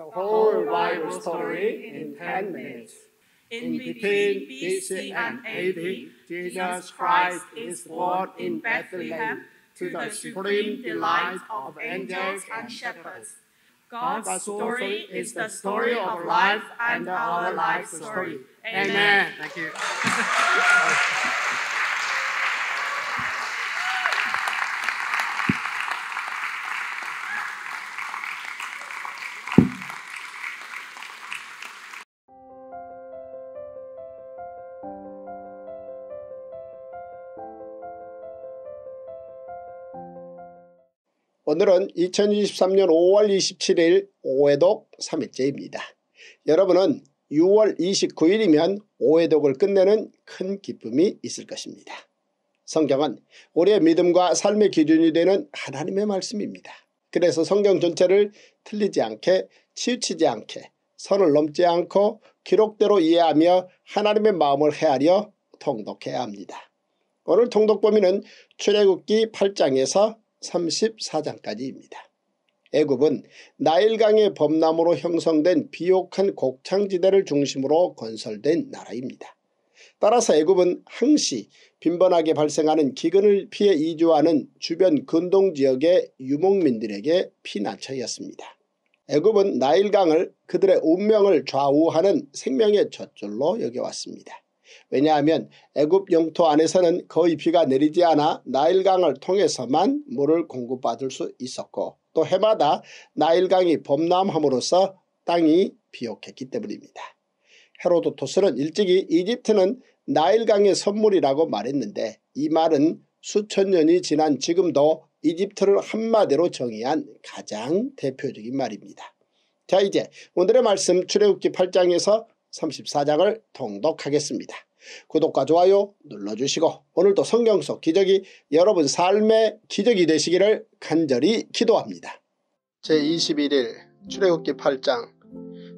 the whole Bible story in 10 minutes. In between BC and AD, Jesus Christ is born in Bethlehem to the supreme delight of angels and shepherds. God's story is the story of life and our life story. Amen. Thank you. 오늘은 2023년 5월 27일 오해독 3일째입니다. 여러분은 6월 29일이면 오해독을 끝내는 큰 기쁨이 있을 것입니다. 성경은 우리의 믿음과 삶의 기준이 되는 하나님의 말씀입니다. 그래서 성경 전체를 틀리지 않게 치우치지 않게 선을 넘지 않고 기록대로 이해하며 하나님의 마음을 헤아려 통독해야 합니다. 오늘 통독 범위는 출애굽기 8장에서 34장까지입니다. 애굽은 나일강의 범람으로 형성된 비옥한 곡창지대를 중심으로 건설된 나라입니다. 따라서 애굽은 항시 빈번하게 발생하는 기근을 피해 이주하는 주변 근동지역의 유목민들에게 피난처였습니다. 애굽은 나일강을 그들의 운명을 좌우하는 생명의 젖줄로 여겨왔습니다. 왜냐하면 애굽 영토 안에서는 거의 비가 내리지 않아 나일강을 통해서만 물을 공급받을 수 있었고 또 해마다 나일강이 범람함으로써 땅이 비옥했기 때문입니다. 헤로도토스는 일찍이 이집트는 나일강의 선물이라고 말했는데 이 말은 수천 년이 지난 지금도 이집트를 한마디로 정의한 가장 대표적인 말입니다. 자 이제 오늘의 말씀 출애굽기 8장에서 34장을 통독하겠습니다. 구독과 좋아요 눌러주시고 오늘도 성경 속 기적이 여러분 삶의 기적이 되시기를 간절히 기도합니다. 제21일 출애굽기 8장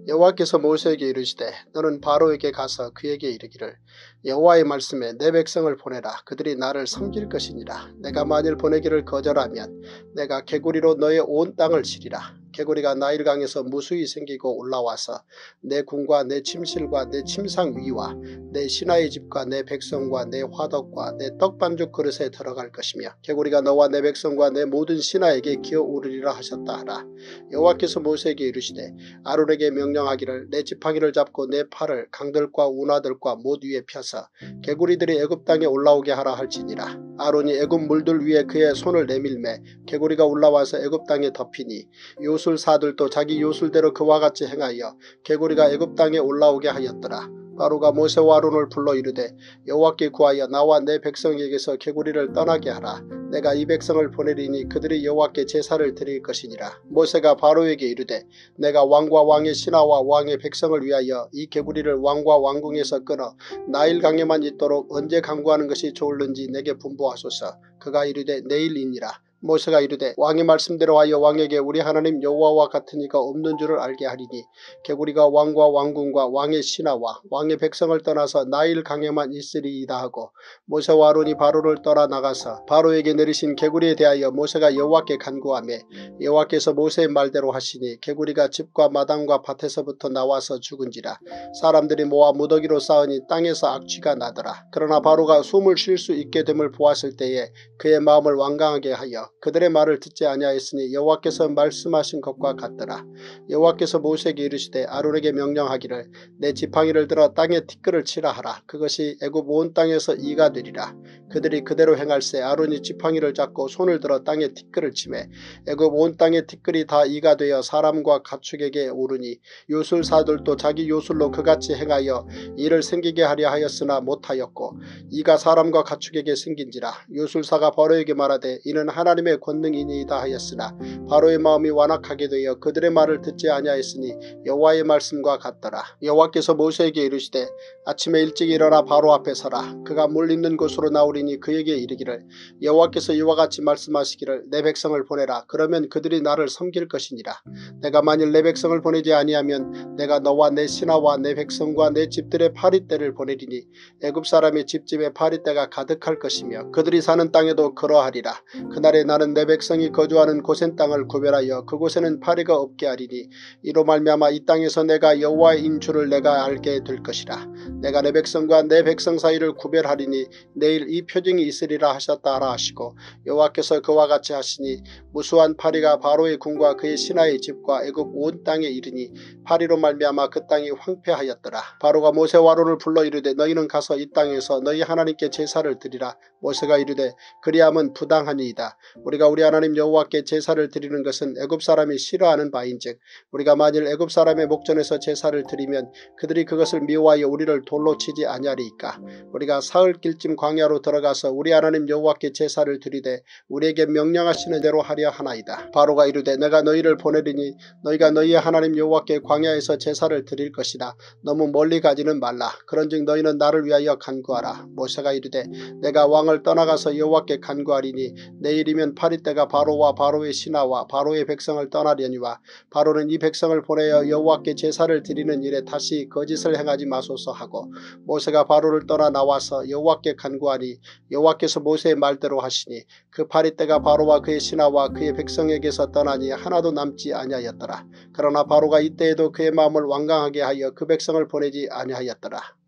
여호와께서 모세에게 이르시되 너는 바로에게 가서 그에게 이르기를 여호와의 말씀에 내 백성을 보내라 그들이 나를 섬길 것이니라 내가 만일 보내기를 거절하면 내가 개구리로 너의 온 땅을 치리라 개구리가 나일강에서 무수히 생기고 올라와서 내 궁과 내 침실과 내 침상 위와 내 신하의 집과 내 백성과 내 화덕과 내 떡반죽 그릇에 들어갈 것이며 개구리가 너와 내 백성과 내 모든 신하에게 기어오르리라 하셨다 하라. 여호와께서 모세에게 이르시되 아론에게 명령하기를 내 지팡이를 잡고 내 팔을 강들과 운하들과 못 위에 펴서 개구리들이 애굽 땅에 올라오게 하라 할지니라. 아론이 애굽 물들 위에 그의 손을 내밀매 개구리가 올라와서 애굽 땅에 덮이니 요 요술사들도 자기 요술대로 그와 같이 행하여 개구리가 애굽 땅에 올라오게 하였더라. 바로가 모세와 아론을 불러 이르되 여호와께 구하여 나와 내 백성에게서 개구리를 떠나게 하라. 내가 이 백성을 보내리니 그들이 여호와께 제사를 드릴 것이니라. 모세가 바로에게 이르되 내가 왕과 왕의 신하와 왕의 백성을 위하여 이 개구리를 왕과 왕궁에서 끊어 나일강에만 있도록 언제 강구하는 것이 좋을는지 내게 분부하소서. 그가 이르되 내일이니라. 모세가 이르되 왕의 말씀대로 하여 왕에게 우리 하나님 여호와와 같은 이가 없는 줄을 알게 하리니 개구리가 왕과 왕궁과 왕의 신하와 왕의 백성을 떠나서 나일 강에만 있으리이다 하고 모세와 아론이 바로를 떠나 나가서 바로에게 내리신 개구리에 대하여 모세가 여호와께 간구하며 여호와께서 모세의 말대로 하시니 개구리가 집과 마당과 밭에서부터 나와서 죽은지라 사람들이 모아 무더기로 쌓으니 땅에서 악취가 나더라. 그러나 바로가 숨을 쉴 수 있게 됨을 보았을 때에 그의 마음을 완강하게 하여 그들의 말을 듣지 아니하였으니 여호와께서 말씀하신 것과 같더라. 여호와께서 모세에게 이르시되 아론에게 명령하기를 내 지팡이를 들어 땅에 티끌을 치라 하라. 그것이 애굽 온 땅에서 이가 되리라. 그들이 그대로 행할세 아론이 지팡이를 잡고 손을 들어 땅에 티끌을 치매 애굽 온 땅의 티끌이 다 이가 되어 사람과 가축에게 오르니 요술사들도 자기 요술로 그같이 행하여 이를 생기게 하려 하였으나 못하였고 이가 사람과 가축에게 생긴지라 요술사가 버로에게 말하되 이는 하나님의 하나님의 권능이니이다 하였으나 바로의 마음이 완악하게 되어 그들의 말을 듣지 아니하였으니 여호와의 말씀과 같더라. 여호와께서 모세에게 이르시되 아침에 일찍 일어나 바로 앞에 서라. 그가 물 있는 곳으로 나오리니 그에게 이르기를 여호와께서 이와 같이 말씀하시기를 내 백성을 보내라. 그러면 그들이 나를 섬길 것이니라. 내가 만일 내 백성을 보내지 아니하면 내가 너와 내 신하와 내 백성과 내 집들의 파리떼를 보내리니 애굽 사람의 집집에 파리떼가 가득할 것이며 그들이 사는 땅에도 그러하리라. 그날에 나는 내 백성이 거주하는 고센 땅을 구별하여 그곳에는 파리가 없게 하리니 이로 말미암아 이 땅에서 내가 여호와의 인주를 내가 알게 될 것이라. 내가 내 백성과 내 백성 사이를 구별하리니 내일 이 표징이 있으리라 하셨다 하라 하시고 여호와께서 그와 같이 하시니 무수한 파리가 바로의 궁과 그의 신하의 집과 애굽 온 땅에 이르니 파리로 말미암아 그 땅이 황폐하였더라. 바로가 모세와 아론을 불러 이르되 너희는 가서 이 땅에서 너희 하나님께 제사를 드리라. 모세가 이르되 그리함은 부당하니이다. 우리가 우리 하나님 여호와께 제사를 드리는 것은 애굽 사람이 싫어하는 바인즉 우리가 만일 애굽 사람의 목전에서 제사를 드리면 그들이 그것을 미워하여 우리를 돌로 치지 아니하리이까. 우리가 사흘 길쯤 광야로 들어가서 우리 하나님 여호와께 제사를 드리되 우리에게 명령하시는 대로 하려 하나이다. 바로가 이르되 내가 너희를 보내리니 너희가 너희의 하나님 여호와께 광야에서 제사를 드릴 것이다. 너무 멀리 가지는 말라. 그런즉 너희는 나를 위하여 간구하라. 모세가 이르되 내가 왕을 떠나가서 여호와께 간구하리니 내일이면 파리때가 바로와 바로의 신하와 바로의 백성을 떠나려니와 바로는 이 백성을 보내어 여호와께 제사를 드리는 일에 다시 거짓을 행하지 마소서 하고 모세가 바로를 떠나 나와서 여호와께 간구하니 여호와께서 모세의 말대로 하시니 그 파리때가 바로와 그의 신하와 그의 백성에게서 떠나니 하나도 남지 아니하였더라. 그러나 바로가 이때에도 그의 마음을 완강하게 하여 그 백성을 보내지 아니하였더라.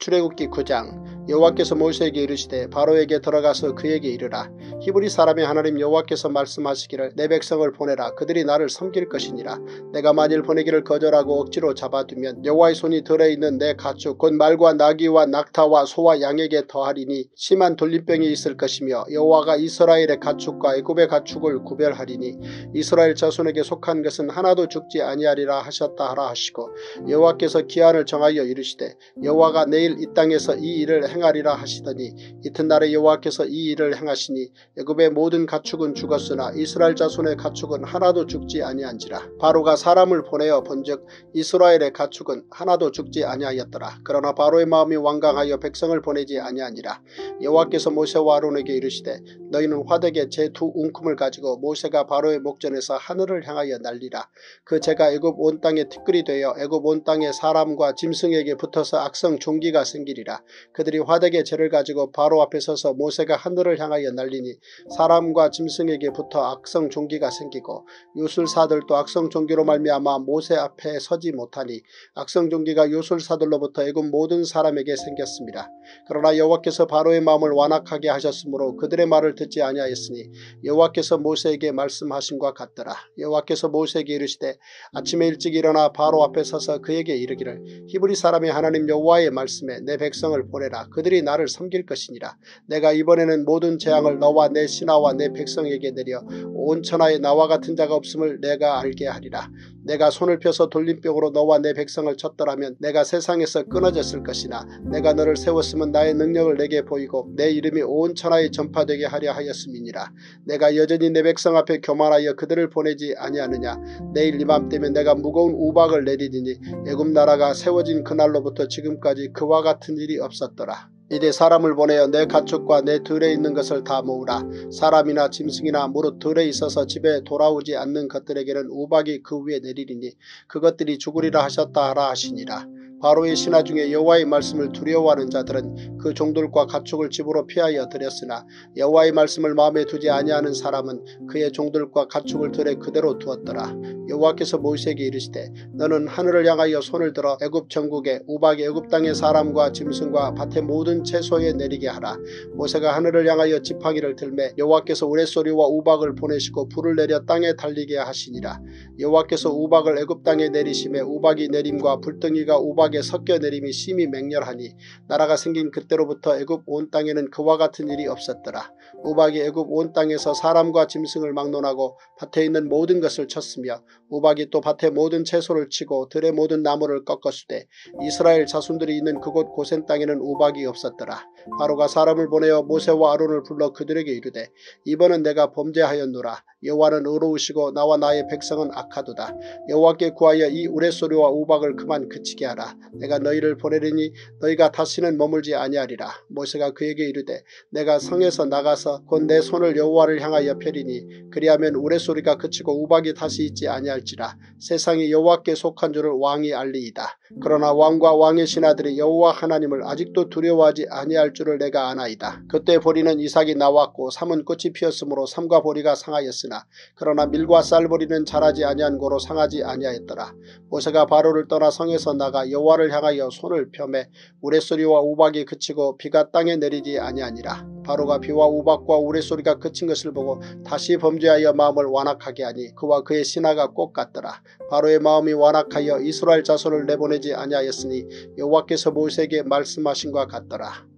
출애굽기 9장 여호와께서 모세에게 이르시되 바로에게 들어가서 그에게 이르라. 히브리 사람의 하나님 여호와께서 말씀하시기를 내 백성을 보내라. 그들이 나를 섬길 것이니라. 내가 만일 보내기를 거절하고 억지로 잡아두면 여호와의 손이 들어있는 내 가축 곧 말과 나귀와 낙타와 소와 양에게 더하리니 심한 돌림병이 있을 것이며 여호와가 이스라엘의 가축과 애굽의 가축을 구별하리니 이스라엘 자손에게 속한 것은 하나도 죽지 아니하리라 하셨다 하라 하시고 여호와께서 기한을 정하여 이르시되 여호와가 내일 이 땅에서 이 일을 행하리라 하시더니 이튿날에 여호와께서 이 일을 행하시니 애굽의 모든 가축은 죽었으나 이스라엘 자손의 가축은 하나도 죽지 아니한지라. 바로가 사람을 보내어 본즉 이스라엘의 가축은 하나도 죽지 아니하였더라. 그러나 바로의 마음이 완강하여 백성을 보내지 아니하니라. 여호와께서 모세와 아론에게 이르시되 너희는 화덕에 제 두 웅큼을 가지고 모세가 바로의 목전에서 하늘을 향하여 날리라. 그 제가 애굽 온 땅에 티끌이 되어 애굽 온 땅의 사람과 짐승에게 붙어서 악성 종기가 생기리라. 그들이 화덕의 죄를 가지고 바로 앞에 서서 모세가 하늘을 향하여 날리니 사람과 짐승에게 붙어 악성 종기가 생기고 요술사들도 악성 종기로 말미암아 모세 앞에 서지 못하니 악성 종기가 요술사들로부터 애굽 모든 사람에게 생겼습니다. 그러나 여호와께서 바로의 마음을 완악하게 하셨으므로 그들의 말을 듣지 아니하였으니 여호와께서 모세에게 말씀하신과 같더라. 여호와께서 모세에게 이르시되 아침에 일찍 일어나 바로 앞에 서서 그에게 이르기를 히브리 사람의 하나님 여호와의 말씀에 내 백성을 보내라. 그들이 나를 섬길 것이니라. 내가 이번에는 모든 재앙을 너와 내 신하와 내 백성에게 내려 온 천하에 나와 같은 자가 없음을 내가 알게 하리라. 내가 손을 펴서 돌림병으로 너와 내 백성을 쳤더라면 내가 세상에서 끊어졌을 것이나 내가 너를 세웠으면 나의 능력을 내게 보이고 내 이름이 온 천하에 전파되게 하려 하였음이니라. 내가 여전히 내 백성 앞에 교만하여 그들을 보내지 아니하느냐. 내일 이맘때면 내가 무거운 우박을 내리리니 애굽 나라가 세워진 그날로부터 지금까지 그와 같은 일이 없었더라. 이래 사람을 보내어 내 가축과 내 들에 있는 것을 다 모으라. 사람이나 짐승이나 무릇 들에 있어서 집에 돌아오지 않는 것들에게는 우박이 그 위에 내리리니 그것들이 죽으리라 하셨다 하라 하시니라. 바로의 신하 중에 여호와의 말씀을 두려워하는 자들은 그 종들과 가축을 집으로 피하여 들였으나 여호와의 말씀을 마음에 두지 아니하는 사람은 그의 종들과 가축을 들에 그대로 두었더라. 여호와께서 모세에게 이르시되 너는 하늘을 향하여 손을 들어 애굽 전국에 우박의 애굽 땅의 사람과 짐승과 밭의 모든 채소에 내리게 하라. 모세가 하늘을 향하여 지팡이를 들매 여호와께서 우레소리와 우박을 보내시고 불을 내려 땅에 달리게 하시니라. 여호와께서 우박을 애굽 땅에 내리심에 우박이 내림과 불덩이가 우박 에 섞여 내림이 심히 맹렬하니 나라가 생긴 그때로부터 애굽 온 땅에는 그와 같은 일이 없었더라. 우박이 애굽 온 땅에서 사람과 짐승을 막론하고 밭에 있는 모든 것을 쳤으며 우박이 또 밭의 모든 채소를 치고 들의 모든 나무를 꺾었으되 이스라엘 자손들이 있는 그곳 고센 땅에는 우박이 없었더라. 바로가 사람을 보내어 모세와 아론을 불러 그들에게 이르되 이번은 내가 범죄하였노라. 여호와는 의로우시고 나와 나의 백성은 악하도다. 여호와께 구하여 이 우레소리와 우박을 그만 그치게 하라. 내가 너희를 보내리니 너희가 다시는 머물지 아니하리라. 모세가 그에게 이르되 내가 성에서 나가서 곧 내 손을 여호와를 향하여 펴리니 그리하면 우레소리가 그치고 우박이 다시 있지 아니할지라. 세상이 여호와께 속한 줄을 왕이 알리이다. 그러나 왕과 왕의 신하들이 여호와 하나님을 아직도 두려워하지 아니할 할 줄을 내가 아나이다. 그때 보리는 이삭이 나왔고 삼은 꽃이 피었으므로 삼과 보리가 상하였으나 그러나 밀과 쌀보리는 자라지 아니한 고로 상하지 아니하였더라. 모세가 바로를 떠나 성에서 나가 여호와를 향하여 손을 펴매 우레소리와 우박이 그치고 비가 땅에 내리지 아니하니라. 바로가 비와 우박과 우레소리가 그친 것을 보고 다시 범죄하여 마음을 완악하게 하니 그와 그의 신하가 꼭 같더라. 바로의 마음이 완악하여 이스라엘 자손을 내보내지 아니하였으니 여호와께서 모세에게 말씀하신 것 같더라.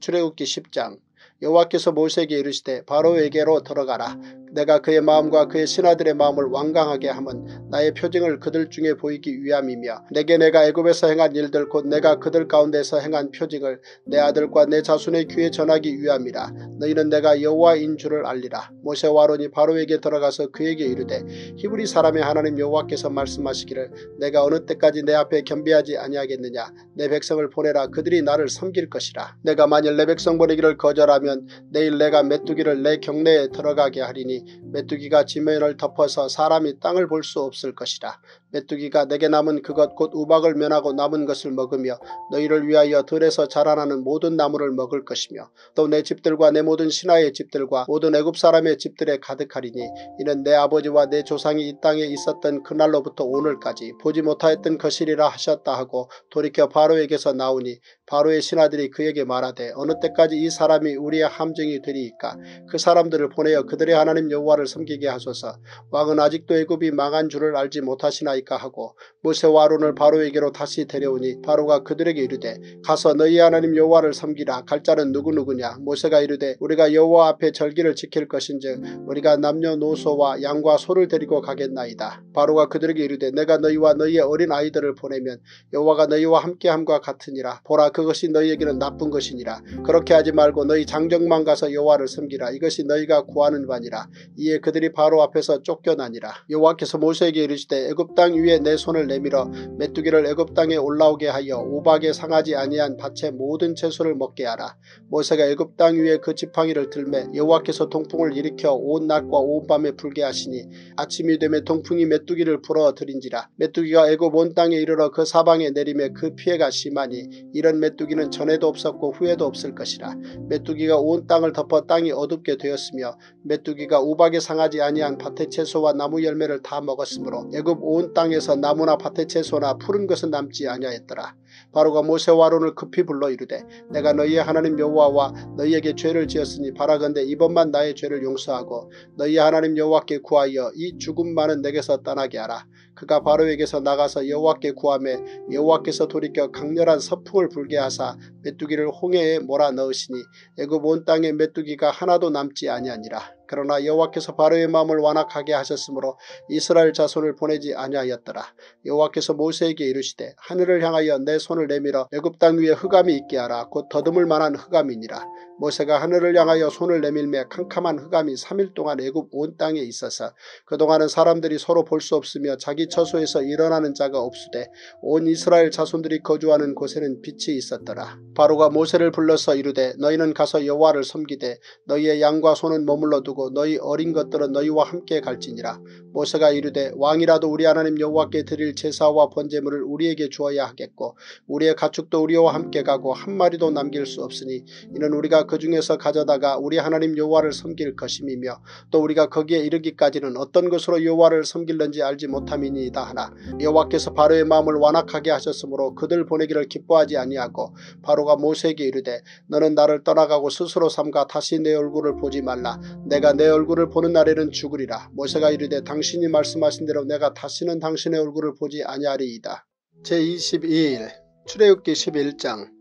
출애굽기 10장 여호와께서 모세에게 이르시되 바로에게로 들어가라. 내가 그의 마음과 그의 신하들의 마음을 완강하게 함은 나의 표징을 그들 중에 보이기 위함이며 내게 내가 애굽에서 행한 일들 곧 내가 그들 가운데서 행한 표징을 내 아들과 내 자손의 귀에 전하기 위함이라. 너희는 내가 여호와인 줄을 알리라. 모세와 아론이 바로에게 들어가서 그에게 이르되 히브리 사람의 하나님 여호와께서 말씀하시기를 내가 어느 때까지 내 앞에 겸비하지 아니하겠느냐 내 백성을 보내라 그들이 나를 섬길 것이라. 내가 만일 내 백성 보내기를 거절하면 내일 내가 메뚜기를 내 경내에 들어가게 하리니 메뚜기가 지면을 덮어서 사람이 땅을 볼 수 없을 것이라. 메뚜기가 내게 남은 그것 곧 우박을 면하고 남은 것을 먹으며 너희를 위하여 들에서 자라나는 모든 나무를 먹을 것이며 또 내 집들과 내 모든 신하의 집들과 모든 애굽 사람의 집들에 가득하리니 이는 내 아버지와 내 조상이 이 땅에 있었던 그날로부터 오늘까지 보지 못하였던 것이리라 하셨다 하고 돌이켜 바로에게서 나오니 바로의 신하들이 그에게 말하되 어느 때까지 이 사람이 우리의 함정이 되리이까? 그 사람들을 보내어 그들의 하나님 여호와를 섬기게 하소서. 왕은 아직도 애굽이 망한 줄을 알지 못하시나 이까 하고 모세와 아론을 바로에게로 다시 데려오니 바로가 그들에게 이르되 가서 너희 하나님 여호와를 섬기라. 갈 자는 누구누구냐? 모세가 이르되 우리가 여호와 앞에 절기를 지킬 것인즉 우리가 남녀노소와 양과 소를 데리고 가겠나이다. 바로가 그들에게 이르되 내가 너희와 너희의 어린 아이들을 보내면 여호와가 너희와 함께함과 같으니라. 보라 그것이 너희에게는 나쁜 것이니라. 그렇게 하지 말고 너희 장정만 가서 여호와를 섬기라. 이것이 너희가 구하는 바니라. 이에 그들이 바로 앞에서 쫓겨나니라. 여호와께서 모세에게 이르시되 애굽 땅 위에 내 손을 내밀어 메뚜기를 애굽 땅에 올라오게 하여 우박에 상하지 아니한 밭의 모든 채소를 먹게 하라. 모세가 애굽 땅 위에 그 지팡이를 들매 여호와께서 동풍을 일으켜 온 낮과 온 밤에 불게 하시니 아침이 되매 동풍이 메뚜기를 불어들인지라. 메뚜기가 애굽 온 땅에 이르러 그 사방에 내리매 그 피해가 심하니 이런 메뚜기는 전에도 없었고 후에도 없을 것이라. 메뚜기가 온 땅을 덮어 땅이 어둡게 되었으며 메뚜기가 우박에 상하지 아니한 밭의 채소와 나무 열매를 다 먹었으므로 애굽 온 땅 에서 나무나 밭의 채소나 푸른 것은 남지 아니하였더라. 바로가 모세와 아론을 급히 불러 이르되 내가 너희의 하나님 여호와와 너희에게 죄를 지었으니 바라건대 이번만 나의 죄를 용서하고 너희의 하나님 여호와께 구하여 이 죽음만은 내게서 떠나게 하라. 그가 바로에게서 나가서 여호와께 구하매 여호와께서 돌이켜 강렬한 서풍을 불게 하사 메뚜기를 홍해에 몰아 넣으시니 애굽 온 땅에 메뚜기가 하나도 남지 아니하니라. 그러나 여호와께서 바로의 마음을 완악하게 하셨으므로 이스라엘 자손을 보내지 아니하였더라. 여호와께서 모세에게 이르시되 하늘을 향하여 내 손을 내밀어 애굽 땅 위에 흑암이 있게 하라. 곧 더듬을 만한 흑암이니라. 모세가 하늘을 향하여 손을 내밀매 캄캄한 흑암이 3일 동안 애굽 온 땅에 있어서 그동안은 사람들이 서로 볼 수 없으며 자기 처소에서 일어나는 자가 없으되 온 이스라엘 자손들이 거주하는 곳에는 빛이 있었더라. 바로가 모세를 불러서 이르되 너희는 가서 여호와를 섬기되 너희의 양과 소는 머물러 두고 너희 어린 것들은 너희와 함께 갈지니라. 모세가 이르되 왕이라도 우리 하나님 여호와께 드릴 제사와 번제물을 우리에게 주어야 하겠고 우리의 가축도 우리와 함께 가고 한 마리도 남길 수 없으니 이는 우리가 그 중에서 가져다가 우리 하나님 여호와를 섬길 것임이며 또 우리가 거기에 이르기까지는 어떤 것으로 여호와를 섬길는지 알지 못함이니이다 하나 여호와께서 바로의 마음을 완악하게 하셨으므로 그들 보내기를 기뻐하지 아니하고 바로가 모세에게 이르되 너는 나를 떠나가고 스스로 삼가 다시 내 얼굴을 보지 말라 내가 내 얼굴을 보는 날에는 죽으리라. 모세가 이르되 당신이 말씀하신 대로 내가 다시는 당신의 얼굴을 보지 아니하리이다. 제22일 출애굽기 11장.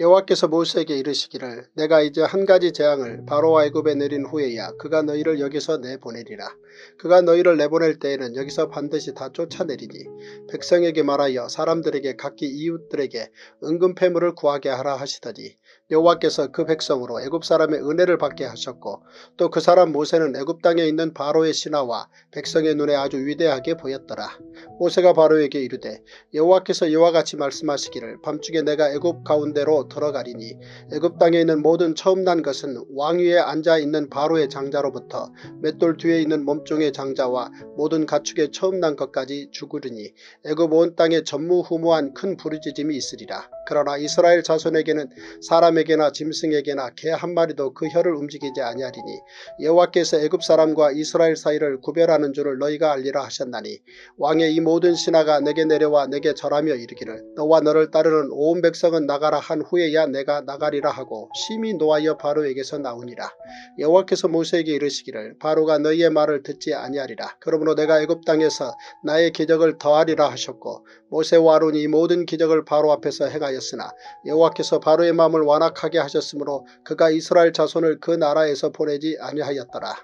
여호와께서 모세에게 이르시기를 내가 이제 한 가지 재앙을 바로와 애굽에 내린 후에야 그가 너희를 여기서 내보내리라. 그가 너희를 내보낼 때에는 여기서 반드시 다 쫓아내리니 백성에게 말하여 사람들에게 각기 이웃들에게 은금 패물을 구하게 하라 하시더니 여호와께서 그 백성으로 애굽 사람의 은혜를 받게 하셨고 또 그 사람 모세는 애굽 땅에 있는 바로의 신하와 백성의 눈에 아주 위대하게 보였더라. 모세가 바로에게 이르되 여호와께서 이와 같이 말씀하시기를 밤중에 내가 애굽 가운데로 들어가리니 애굽 땅에 있는 모든 처음 난 것은 왕 위에 앉아 있는 바로의 장자로부터 맷돌 뒤에 있는 몸종의 장자와 모든 가축의 처음 난 것까지 죽으리니 애굽 온 땅에 전무후무한 큰 부르짖음이 있으리라. 그러나 이스라엘 자손에게는 사람에게나 짐승에게나 개 한 마리도 그 혀를 움직이지 아니하리니 여호와께서 애굽 사람과 이스라엘 사이를 구별하는 줄을 너희가 알리라 하셨나니 왕의 이 모든 신하가 내게 내려와 내게 절하며 이르기를 너와 너를 따르는 온 백성은 나가라 한 후에야 내가 나가리라 하고 심히 노하여 바로에게서 나오니라. 여호와께서 모세에게 이르시기를 바로가 너희의 말을 듣지 아니하리라. 그러므로 내가 애굽 땅에서 나의 기적을 더하리라 하셨고 모세와 아론이 이 모든 기적을 바로 앞에서 행하 였으나 여호와께서 바로의 마음을 완악하게 하셨으므로 그가 이스라엘 자손을 그 나라에서 보내지 아니하였더라.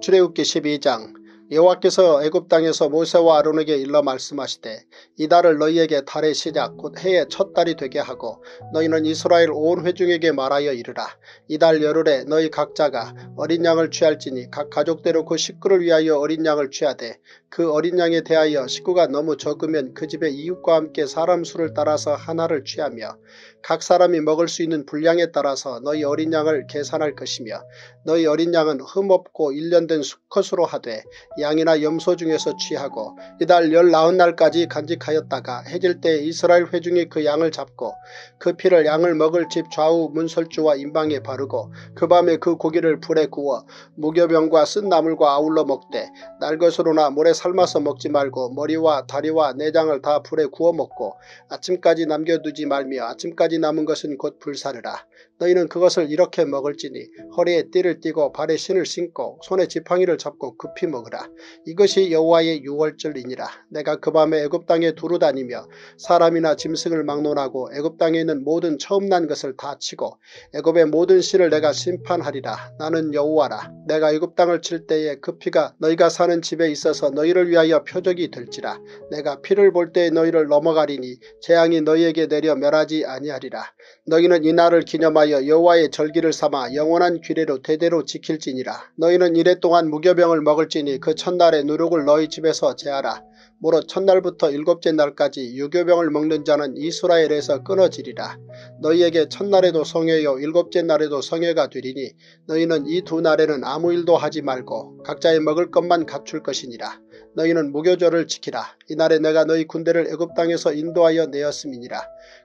출애굽기 12장 여호와께서 애굽 땅에서 모세와 아론에게 일러 말씀하시되 이 달을 너희에게 달의 시작 곧 해의 첫 달이 되게 하고 너희는 이스라엘 온 회중에게 말하여 이르라. 이 달 열흘에 너희 각자가 어린 양을 취할지니 각 가족대로 그 식구를 위하여 어린 양을 취하되 그 어린 양에 대하여 식구가 너무 적으면 그 집의 이웃과 함께 사람 수를 따라서 하나를 취하며 각 사람이 먹을 수 있는 분량에 따라서 너희 어린 양을 계산할 것이며 너희 어린 양은 흠없고 일련된 수컷으로 하되 양이나 염소 중에서 취하고 이달 열나흔 날까지 간직하였다가 해질 때 이스라엘 회중이 그 양을 잡고 그 피를 양을 먹을 집 좌우 문설주와 임방에 바르고 그 밤에 그 고기를 불에 구워 무교병과 쓴 나물과 아울러 먹되 날것으로나 모래 삶아서 먹지 말고 머리와 다리와 내장을 다 불에 구워 먹고 아침까지 남겨두지 말며 아침까지 남은 것은 곧 불사르라. 너희는 그것을 이렇게 먹을지니 허리에 띠를 띠고 발에 신을 신고 손에 지팡이를 잡고 급히 먹으라. 이것이 여호와의 유월절이니라. 내가 그 밤에 애굽 땅에 두루 다니며 사람이나 짐승을 막론하고 애굽 땅에 있는 모든 처음 난 것을 다 치고 애굽의 모든 신을 내가 심판하리라. 나는 여호와라. 내가 애굽 땅을 칠 때에 그 피가 너희가 사는 집에 있어서 너희를 위하여 표적이 될지라. 내가 피를 볼 때에 너희를 넘어가리니 재앙이 너희에게 내려 멸하지 아니하리라. 너희는 이 날을 기념하여 여호와의 절기를 삼아 영원한 규례로 대대로 지킬지니라. 너희는 이래 동안 무교병을 먹을지니 그 첫날에 누룩을 너희 집에서 제하라. 무릇 첫날부터 일곱째 날까지 유교병을 먹는 자는 이스라엘에서 끊어지리라. 너희에게 첫날에도 성회요 일곱째 날에도 성회가 되리니 너희는 이 두 날에는 아무 일도 하지 말고 각자의 먹을 것만 갖출 것이니라. 너희는 무교절을 지키라. 이날에 내가 너희 군대를 애굽 땅에서 인도하여 내었음이니라.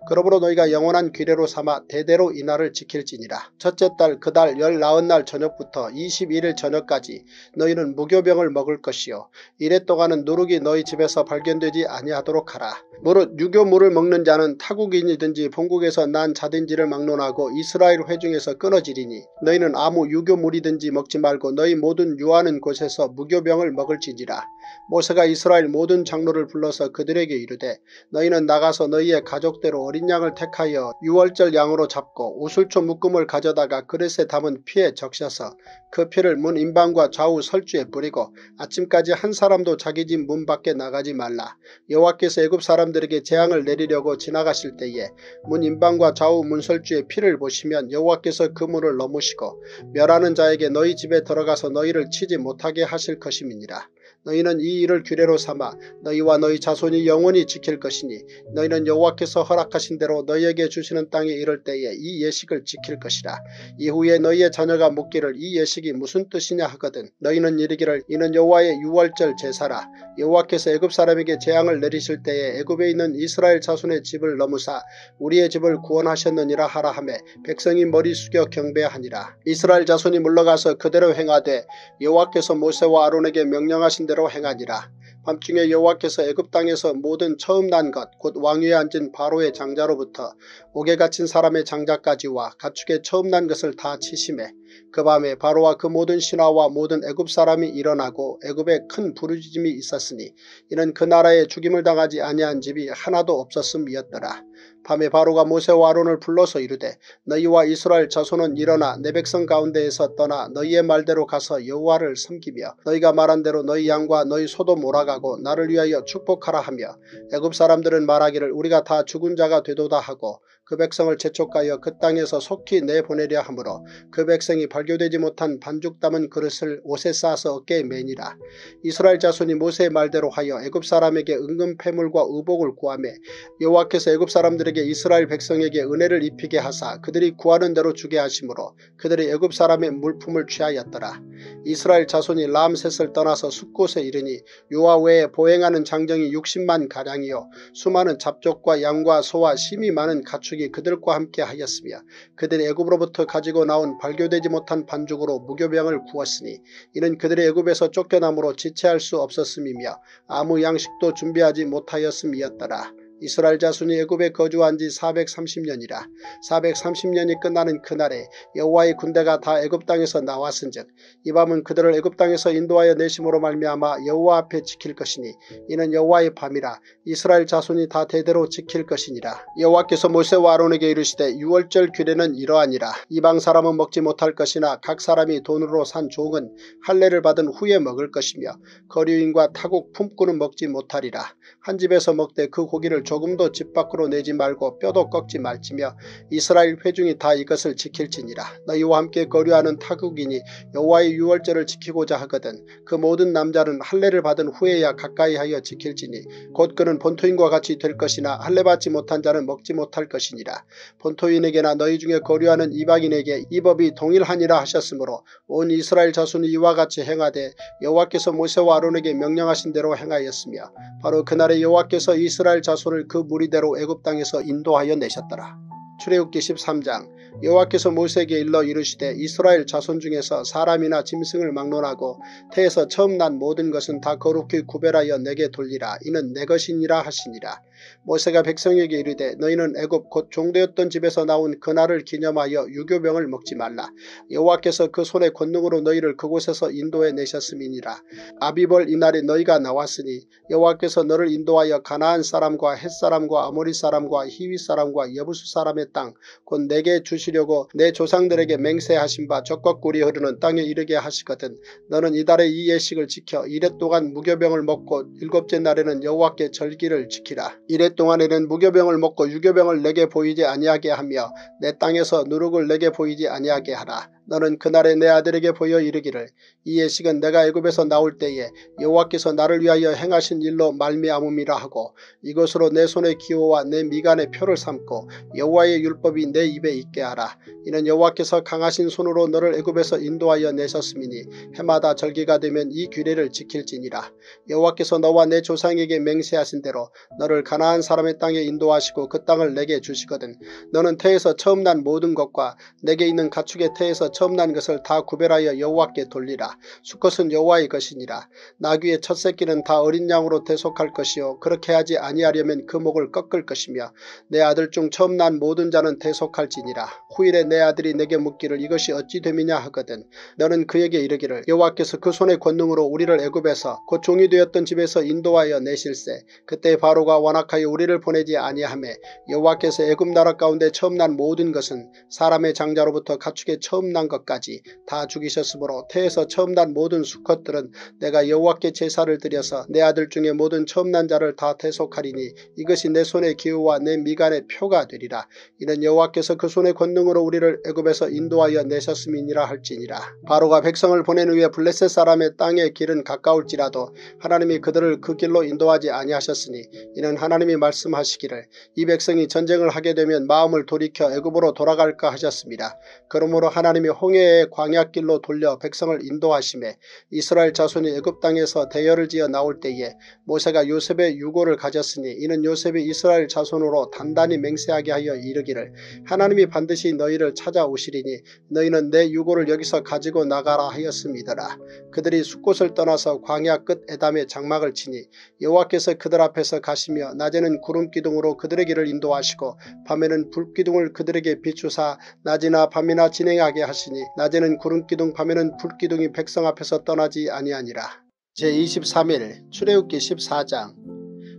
그러므로 너희가 영원한 규례로 삼아 대대로 이날을 지킬지니라. 첫째 달 그 달 열나흔 날 저녁부터 21일 저녁까지 너희는 무교병을 먹을 것이요. 이래 동안은 누룩이 너희 집에서 발견되지 아니하도록 하라. 무릇 유교물을 먹는 자는 타국인이든지 본국에서 난 자든지를 막론하고 이스라엘 회중에서 끊어지리니 너희는 아무 유교물이든지 먹지 말고 너희 모든 유하는 곳에서 무교병을 먹을지니라. 모세가 이스라엘 모든 장로 를 불러서 그들에게 이르되 너희는 나가서 너희의 가족대로 어린 양을 택하여 유월절 양으로 잡고 우술초 묶음을 가져다가 그릇에 담은 피에 적셔서 그 피를 문 인방과 좌우 설주에 뿌리고 아침까지 한 사람도 자기 집 문 밖에 나가지 말라. 여호와께서 애굽 사람들에게 재앙을 내리려고 지나가실 때에 문 인방과 좌우 문 설주의 피를 보시면 여호와께서 그 문을 넘으시고 멸하는 자에게 너희 집에 들어가서 너희를 치지 못하게 하실 것임이니라. 너희는 이 일을 규례로 삼아 너희와 너희 자손이 영원히 지킬 것이니 너희는 여호와께서 허락하신 대로 너희에게 주시는 땅에 이를 때에 이 예식을 지킬 것이라. 이후에 너희의 자녀가 묻기를 이 예식이 무슨 뜻이냐 하거든 너희는 이르기를 이는 여호와의 유월절 제사라. 여호와께서 애굽 사람에게 재앙을 내리실 때에 애굽에 있는 이스라엘 자손의 집을 넘으사 우리의 집을 구원하셨느니라 하라 하매 백성이 머리 숙여 경배하니라. 이스라엘 자손이 물러가서 그대로 행하되 여호와께서 모세와 아론에게 명령하신 대로 행하니라. 밤중에 여호와께서 애굽 땅에서 모든 처음 난 것 곧 왕위에 앉은 바로의 장자로부터 옥에 갇힌 사람의 장자까지와 가축의 처음 난 것을 다 치심해 그 밤에 바로와 그 모든 신하와 모든 애굽 사람이 일어나고 애굽에 큰 부르짖음이 있었으니 이는 그 나라에 죽임을 당하지 아니한 집이 하나도 없었음이었더라. 밤에 바로가 모세와 아론을 불러서 이르되 너희와 이스라엘 자손은 일어나 내 백성 가운데에서 떠나 너희의 말대로 가서 여호와를 섬기며 너희가 말한 대로 너희 양과 너희 소도 몰아가고 나를 위하여 축복하라 하며 애굽 사람들은 말하기를 우리가 다 죽은 자가 되도다 하고 그 백성을 재촉하여 그 땅에서 속히 내보내려 하므로 그 백성이 발교되지 못한 반죽 담은 그릇을 옷에 싸서 어깨에 매니라. 이스라엘 자손이 모세의 말대로 하여 애굽 사람에게 은금 패물과 의복을 구하며 여호와께서 애굽 사람들에게 이스라엘 백성에게 은혜를 입히게 하사 그들이 구하는 대로 주게 하시므로 그들이 애굽 사람의 물품을 취하였더라. 이스라엘 자손이 람셋을 떠나서 숲곳에 이르니 유아 외에 보행하는 장정이 60만 가량이요 수많은 잡족과 양과 소와 심이 많은 가축이 그들과 함께 하였으며 그들이 애굽으로부터 가지고 나온 발교되지 못한 반죽으로 무교병을 구웠으니 이는 그들의 애굽에서 쫓겨남으로 지체할 수 없었음이며 아무 양식도 준비하지 못하였음이었더라. 이스라엘 자손이 애굽에 거주한 지 430년이라 430년이 끝나는 그날에 여호와의 군대가 다 애굽 땅에서 나왔은즉 이 밤은 그들을 애굽 땅에서 인도하여 내심으로 말미암아 여호와 앞에 지킬 것이니 이는 여호와의 밤이라 이스라엘 자손이 다 대대로 지킬 것이니라. 여호와께서 모세와 아론에게 이르시되 유월절 규례는 이러하니라. 이방 사람은 먹지 못할 것이나 각 사람이 돈으로 산 종은 할례를 받은 후에 먹을 것이며 거류인과 타국 품꾼은 먹지 못하리라 한 집에서 먹되 그 고기를 조금도 집 밖으로 내지 말고 뼈도 꺾지 말지며 이스라엘 회중이 다 이것을 지킬지니라. 너희와 함께 거류하는 타국인이 여호와의 유월절을 지키고자 하거든 그 모든 남자는 할례를 받은 후에야 가까이 하여 지킬지니 곧 그는 본토인과 같이 될 것이나 할례 받지 못한 자는 먹지 못할 것이니라. 본토인에게나 너희 중에 거류하는 이방인에게 이 법이 동일하니라 하셨으므로 온 이스라엘 자손이 이와 같이 행하되 여호와께서 모세와 아론에게 명령하신 대로 행하였으며 바로 그 날에 여호와께서 이스라엘 자손을 그 무리대로 애굽 땅에서 인도하여 내셨더라. 출애굽기 13장 여호와께서 모세에게 일러 이르시되 이스라엘 자손 중에서 사람이나 짐승을 막론하고 태에서 처음 난 모든 것은 다 거룩히 구별하여 내게 돌리라 이는 내 것이니라 하시니라. 모세가 백성에게 이르되 너희는 애굽 곧 종되었던 집에서 나온 그날을 기념하여 유교병을 먹지 말라. 여호와께서 그 손의 권능으로 너희를 그곳에서 인도해 내셨음이니라. 아비벌 이날에 너희가 나왔으니 여호와께서 너를 인도하여 가나안 사람과 햇 사람과 아모리 사람과 히위 사람과 여부수 사람의 땅 곧 내게 주 시려고 내 조상들에게 맹세하신 바 적과 꿀이 흐르는 땅에 이르게 하시거든 너는 이달에 이 예식을 지켜 이래 동안 무교병을 먹고 일곱째 날에는 여호와께 절기를 지키라. 이래 동안에는 무교병을 먹고 유교병을 내게 보이지 아니하게 하며 내 땅에서 누룩을 내게 보이지 아니하게 하라. 너는 그날에 내 아들에게 보여 이르기를 이 예식은 내가 애굽에서 나올 때에 여호와께서 나를 위하여 행하신 일로 말미암음이라 하고 이것으로 내 손의 기호와 내 미간의 표를 삼고 여호와의 율법이 내 입에 있게 하라. 이는 여호와께서 강하신 손으로 너를 애굽에서 인도하여 내셨음이니 해마다 절기가 되면 이 규례를 지킬지니라. 여호와께서 너와 내 조상에게 맹세하신 대로 너를 가나안 사람의 땅에 인도하시고 그 땅을 내게 주시거든 너는 태에서 처음 난 모든 것과 내게 있는 가축의 태에서 처음 난 것을 다 구별하여 여호와께 돌리라. 수컷은 여호와의 것이니라. 나귀의 첫 새끼는 다 어린 양으로 대속할 것이요 그렇게 하지 아니하려면 그 목을 꺾을 것이며 내 아들 중 처음 난 모든 자는 대속할지니라. 후일에 내 아들이 내게 묻기를 이것이 어찌 됨이냐 하거든 너는 그에게 이르기를 여호와께서 그 손의 권능으로 우리를 애굽에서 곧 종이 되었던 집에서 인도하여 내실세 그때 바로가 완악하여 우리를 보내지 아니하매 여호와께서 애굽 나라 가운데 처음 난 모든 것은 사람의 장자로부터 가축의 처음 난 것까지 다 죽이셨으므로 태에서 처음 난 모든 수컷들은 내가 여호와께 제사를 드려서 내 아들 중에 모든 처음 난 자를 다 대속하리니 이것이 내 손의 기호와 내 미간의 표가 되리라. 이는 여호와께서 그 손의 권능으로 우리를 애굽에서 인도하여 내셨음이니라 할지니라. 바로가 백성을 보낸 후에 블레셋 사람의 땅의 길은 가까울지라도 하나님이 그들을 그 길로 인도하지 아니하셨으니 이는 하나님이 말씀하시기를 이 백성이 전쟁을 하게 되면 마음을 돌이켜 애굽으로 돌아갈까 하셨습니다. 그러므로 하나님이 홍해의 광야길로 돌려 백성을 인도하심에 이스라엘 자손이 애굽 땅에서 대열을 지어 나올 때에 모세가 요셉의 유고를 가졌으니 이는 요셉이 이스라엘 자손으로 단단히 맹세하게 하여 이르기를 하나님이 반드시 너희를 찾아오시리니 너희는 내 유고를 여기서 가지고 나가라 하였음이더라. 그들이 숲곳을 떠나서 광야 끝 에담에 장막을 치니 여호와께서 그들 앞에서 가시며 낮에는 구름 기둥으로 그들의 길을 인도하시고 밤에는 불 기둥을 그들에게 비추사 낮이나 밤이나 진행하게 하시 니 낮에는 구름기둥 밤에는 불기둥이 백성 앞에서 떠나지 아니하니라. 제23일 출애굽기 14장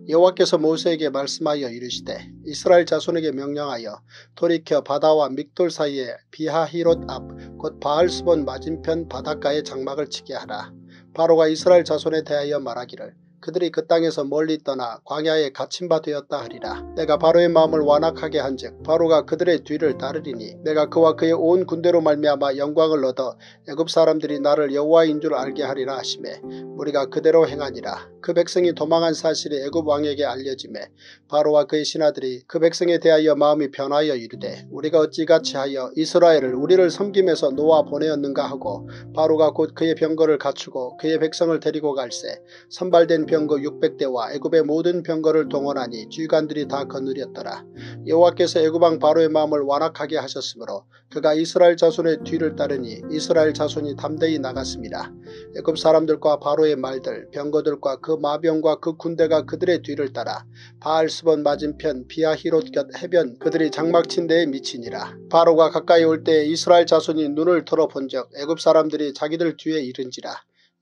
여호와께서 모세에게 말씀하여 이르시되 이스라엘 자손에게 명령하여 돌이켜 바다와 믹돌 사이에 비하히롯 앞 곧 바알스본 맞은편 바닷가에 장막을 치게 하라. 바로가 이스라엘 자손에 대하여 말하기를 그들이 그 땅에서 멀리 떠나 광야에 갇힌 바 되었다 하리라. 내가 바로의 마음을 완악하게 한즉 바로가 그들의 뒤를 따르리니 내가 그와 그의 온 군대로 말미암아 영광을 얻어 애굽 사람들이 나를 여호와인 줄 알게 하리라 하심에 우리가 그대로 행하니라. 그 백성이 도망한 사실이 애굽 왕에게 알려짐에 바로와 그의 신하들이 그 백성에 대하여 마음이 변하여 이르되 우리가 어찌같이 하여 이스라엘을 우리를 섬김에서 놓아 보내었는가 하고 바로가 곧 그의 병거를 갖추고 그의 백성을 데리고 갈새 선발된 병거 600대와 애굽의 모든 병거를 동원하니 주관들이 다 거느렸더라. 여호와께서 애굽왕 바로의 마음을 완악하게 하셨으므로 그가 이스라엘 자손의 뒤를 따르니 이스라엘 자손이 담대히 나갔습니다. 애굽 사람들과 바로의 말들 병거들과 그 마병과 그 군대가 그들의 뒤를 따라 바알스본 맞은편 비아히롯 곁 해변 그들이 장막친 데에 미치니라. 바로가 가까이 올 때 이스라엘 자손이 눈을 들어본 적 애굽 사람들이 자기들 뒤에 이른지라.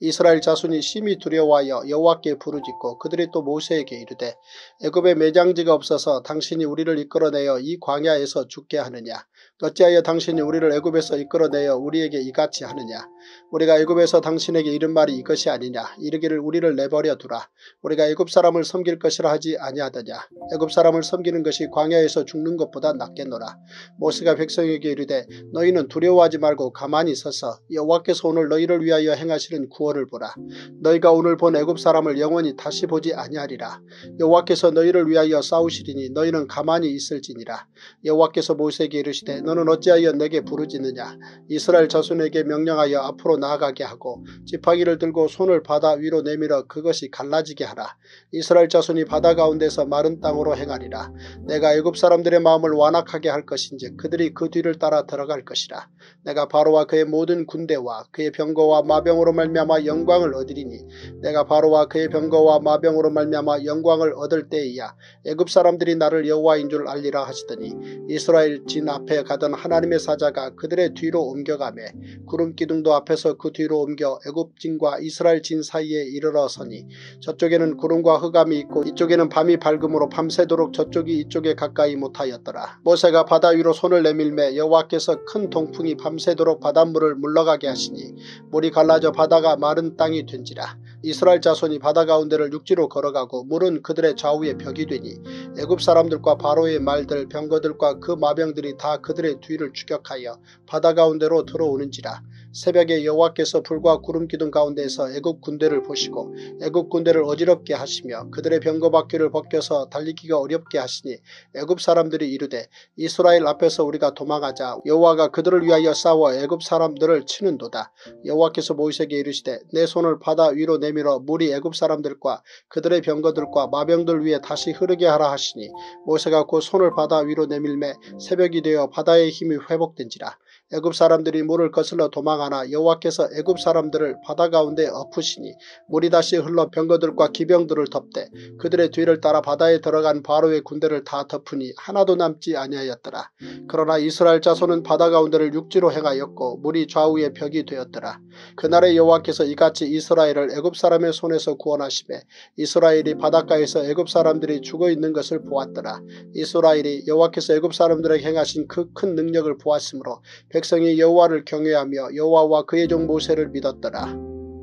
이스라엘 자손이 심히 두려워하여 여호와께 부르짖고 그들이 또 모세에게 이르되 애굽에 매장지가 없어서 당신이 우리를 이끌어내어 이 광야에서 죽게 하느냐 어찌하여 당신이 우리를 애굽에서 이끌어내어 우리에게 이같이 하느냐? 우리가 애굽에서 당신에게 이른 말이 이것이 아니냐? 이르기를 우리를 내버려 두라. 우리가 애굽 사람을 섬길 것이라 하지 아니하더냐? 애굽 사람을 섬기는 것이 광야에서 죽는 것보다 낫겠노라. 모세가 백성에게 이르되 너희는 두려워하지 말고 가만히 서서 여호와께서 오늘 너희를 위하여 행하시는 구원을 보라. 너희가 오늘 본 애굽 사람을 영원히 다시 보지 아니하리라. 여호와께서 너희를 위하여 싸우시리니 너희는 가만히 있을지니라. 여호와께서 모세에게 이르시되 너는 어찌하여 내게 부르짖느냐 이스라엘 자손에게 명령하여 앞으로 나아가게 하고 지팡이를 들고 손을 바다 위로 내밀어 그것이 갈라지게 하라. 이스라엘 자손이 바다 가운데서 마른 땅으로 행하리라. 내가 애굽 사람들의 마음을 완악하게 할 것인지 그들이 그 뒤를 따라 들어갈 것이라. 내가 바로와 그의 모든 군대와 그의 병거와 마병으로 말미암아 영광을 얻으리니 내가 바로와 그의 병거와 마병으로 말미암아 영광을 얻을 때이야 애굽 사람들이 나를 여호와인 줄 알리라 하시더니 이스라엘 진 앞에 가던 하나님의 사자가 그들의 뒤로 옮겨가매 구름 기둥도 앞에서 그 뒤로 옮겨 애굽 진과 이스라엘 진 사이에 이르러 서니 저쪽에는 구름과 흑암이 있고 이쪽에는 밤이 밝음으로 밤새도록 저쪽이 이쪽에 가까이 못하였더라. 모세가 바다 위로 손을 내밀매 여호와께서 큰 동풍이 밤새도록 바닷물을 물러가게 하시니 물이 갈라져 바다가 마른 땅이 된지라. 이스라엘 자손이 바다 가운데를 육지로 걸어가고 물은 그들의 좌우에 벽이 되니 애굽 사람들과 바로의 말들 병거들과 그 마병들이 다 그들의 뒤를 추격하여 바다 가운데로 들어오는지라 새벽에 여호와께서 불과 구름 기둥 가운데에서 애굽 군대를 보시고 애굽 군대를 어지럽게 하시며 그들의 병거 바퀴를 벗겨서 달리기가 어렵게 하시니 애굽 사람들이 이르되 이스라엘 앞에서 우리가 도망하자 여호와가 그들을 위하여 싸워 애굽 사람들을 치는도다. 여호와께서 모세에게 이르시되 내 손을 바다 위로 내밀어 물이 애굽 사람들과 그들의 병거들과 마병들 위에 다시 흐르게 하라 하시니 모세가 곧 손을 바다 위로 내밀매 새벽이 되어 바다의 힘이 회복된지라. 애굽 사람들이 물을 거슬러 도망하나 여호와께서 애굽 사람들을 바다 가운데 엎으시니 물이 다시 흘러 병거들과 기병들을 덮되 그들의 뒤를 따라 바다에 들어간 바로의 군대를 다 덮으니 하나도 남지 아니하였더라. 그러나 이스라엘 자손은 바다 가운데를 육지로 행하였고 물이 좌우의 벽이 되었더라. 그날에 여호와께서 이같이 이스라엘을 애굽 사람의 손에서 구원하시매 이스라엘이 바닷가에서 애굽 사람들이 죽어 있는 것을 보았더라. 이스라엘이 여호와께서 애굽 사람들에게 행하신 그 큰 능력을 보았으므로 백성이 여호와를 경외하며 여호와와 그의 종 모세를 믿었더라.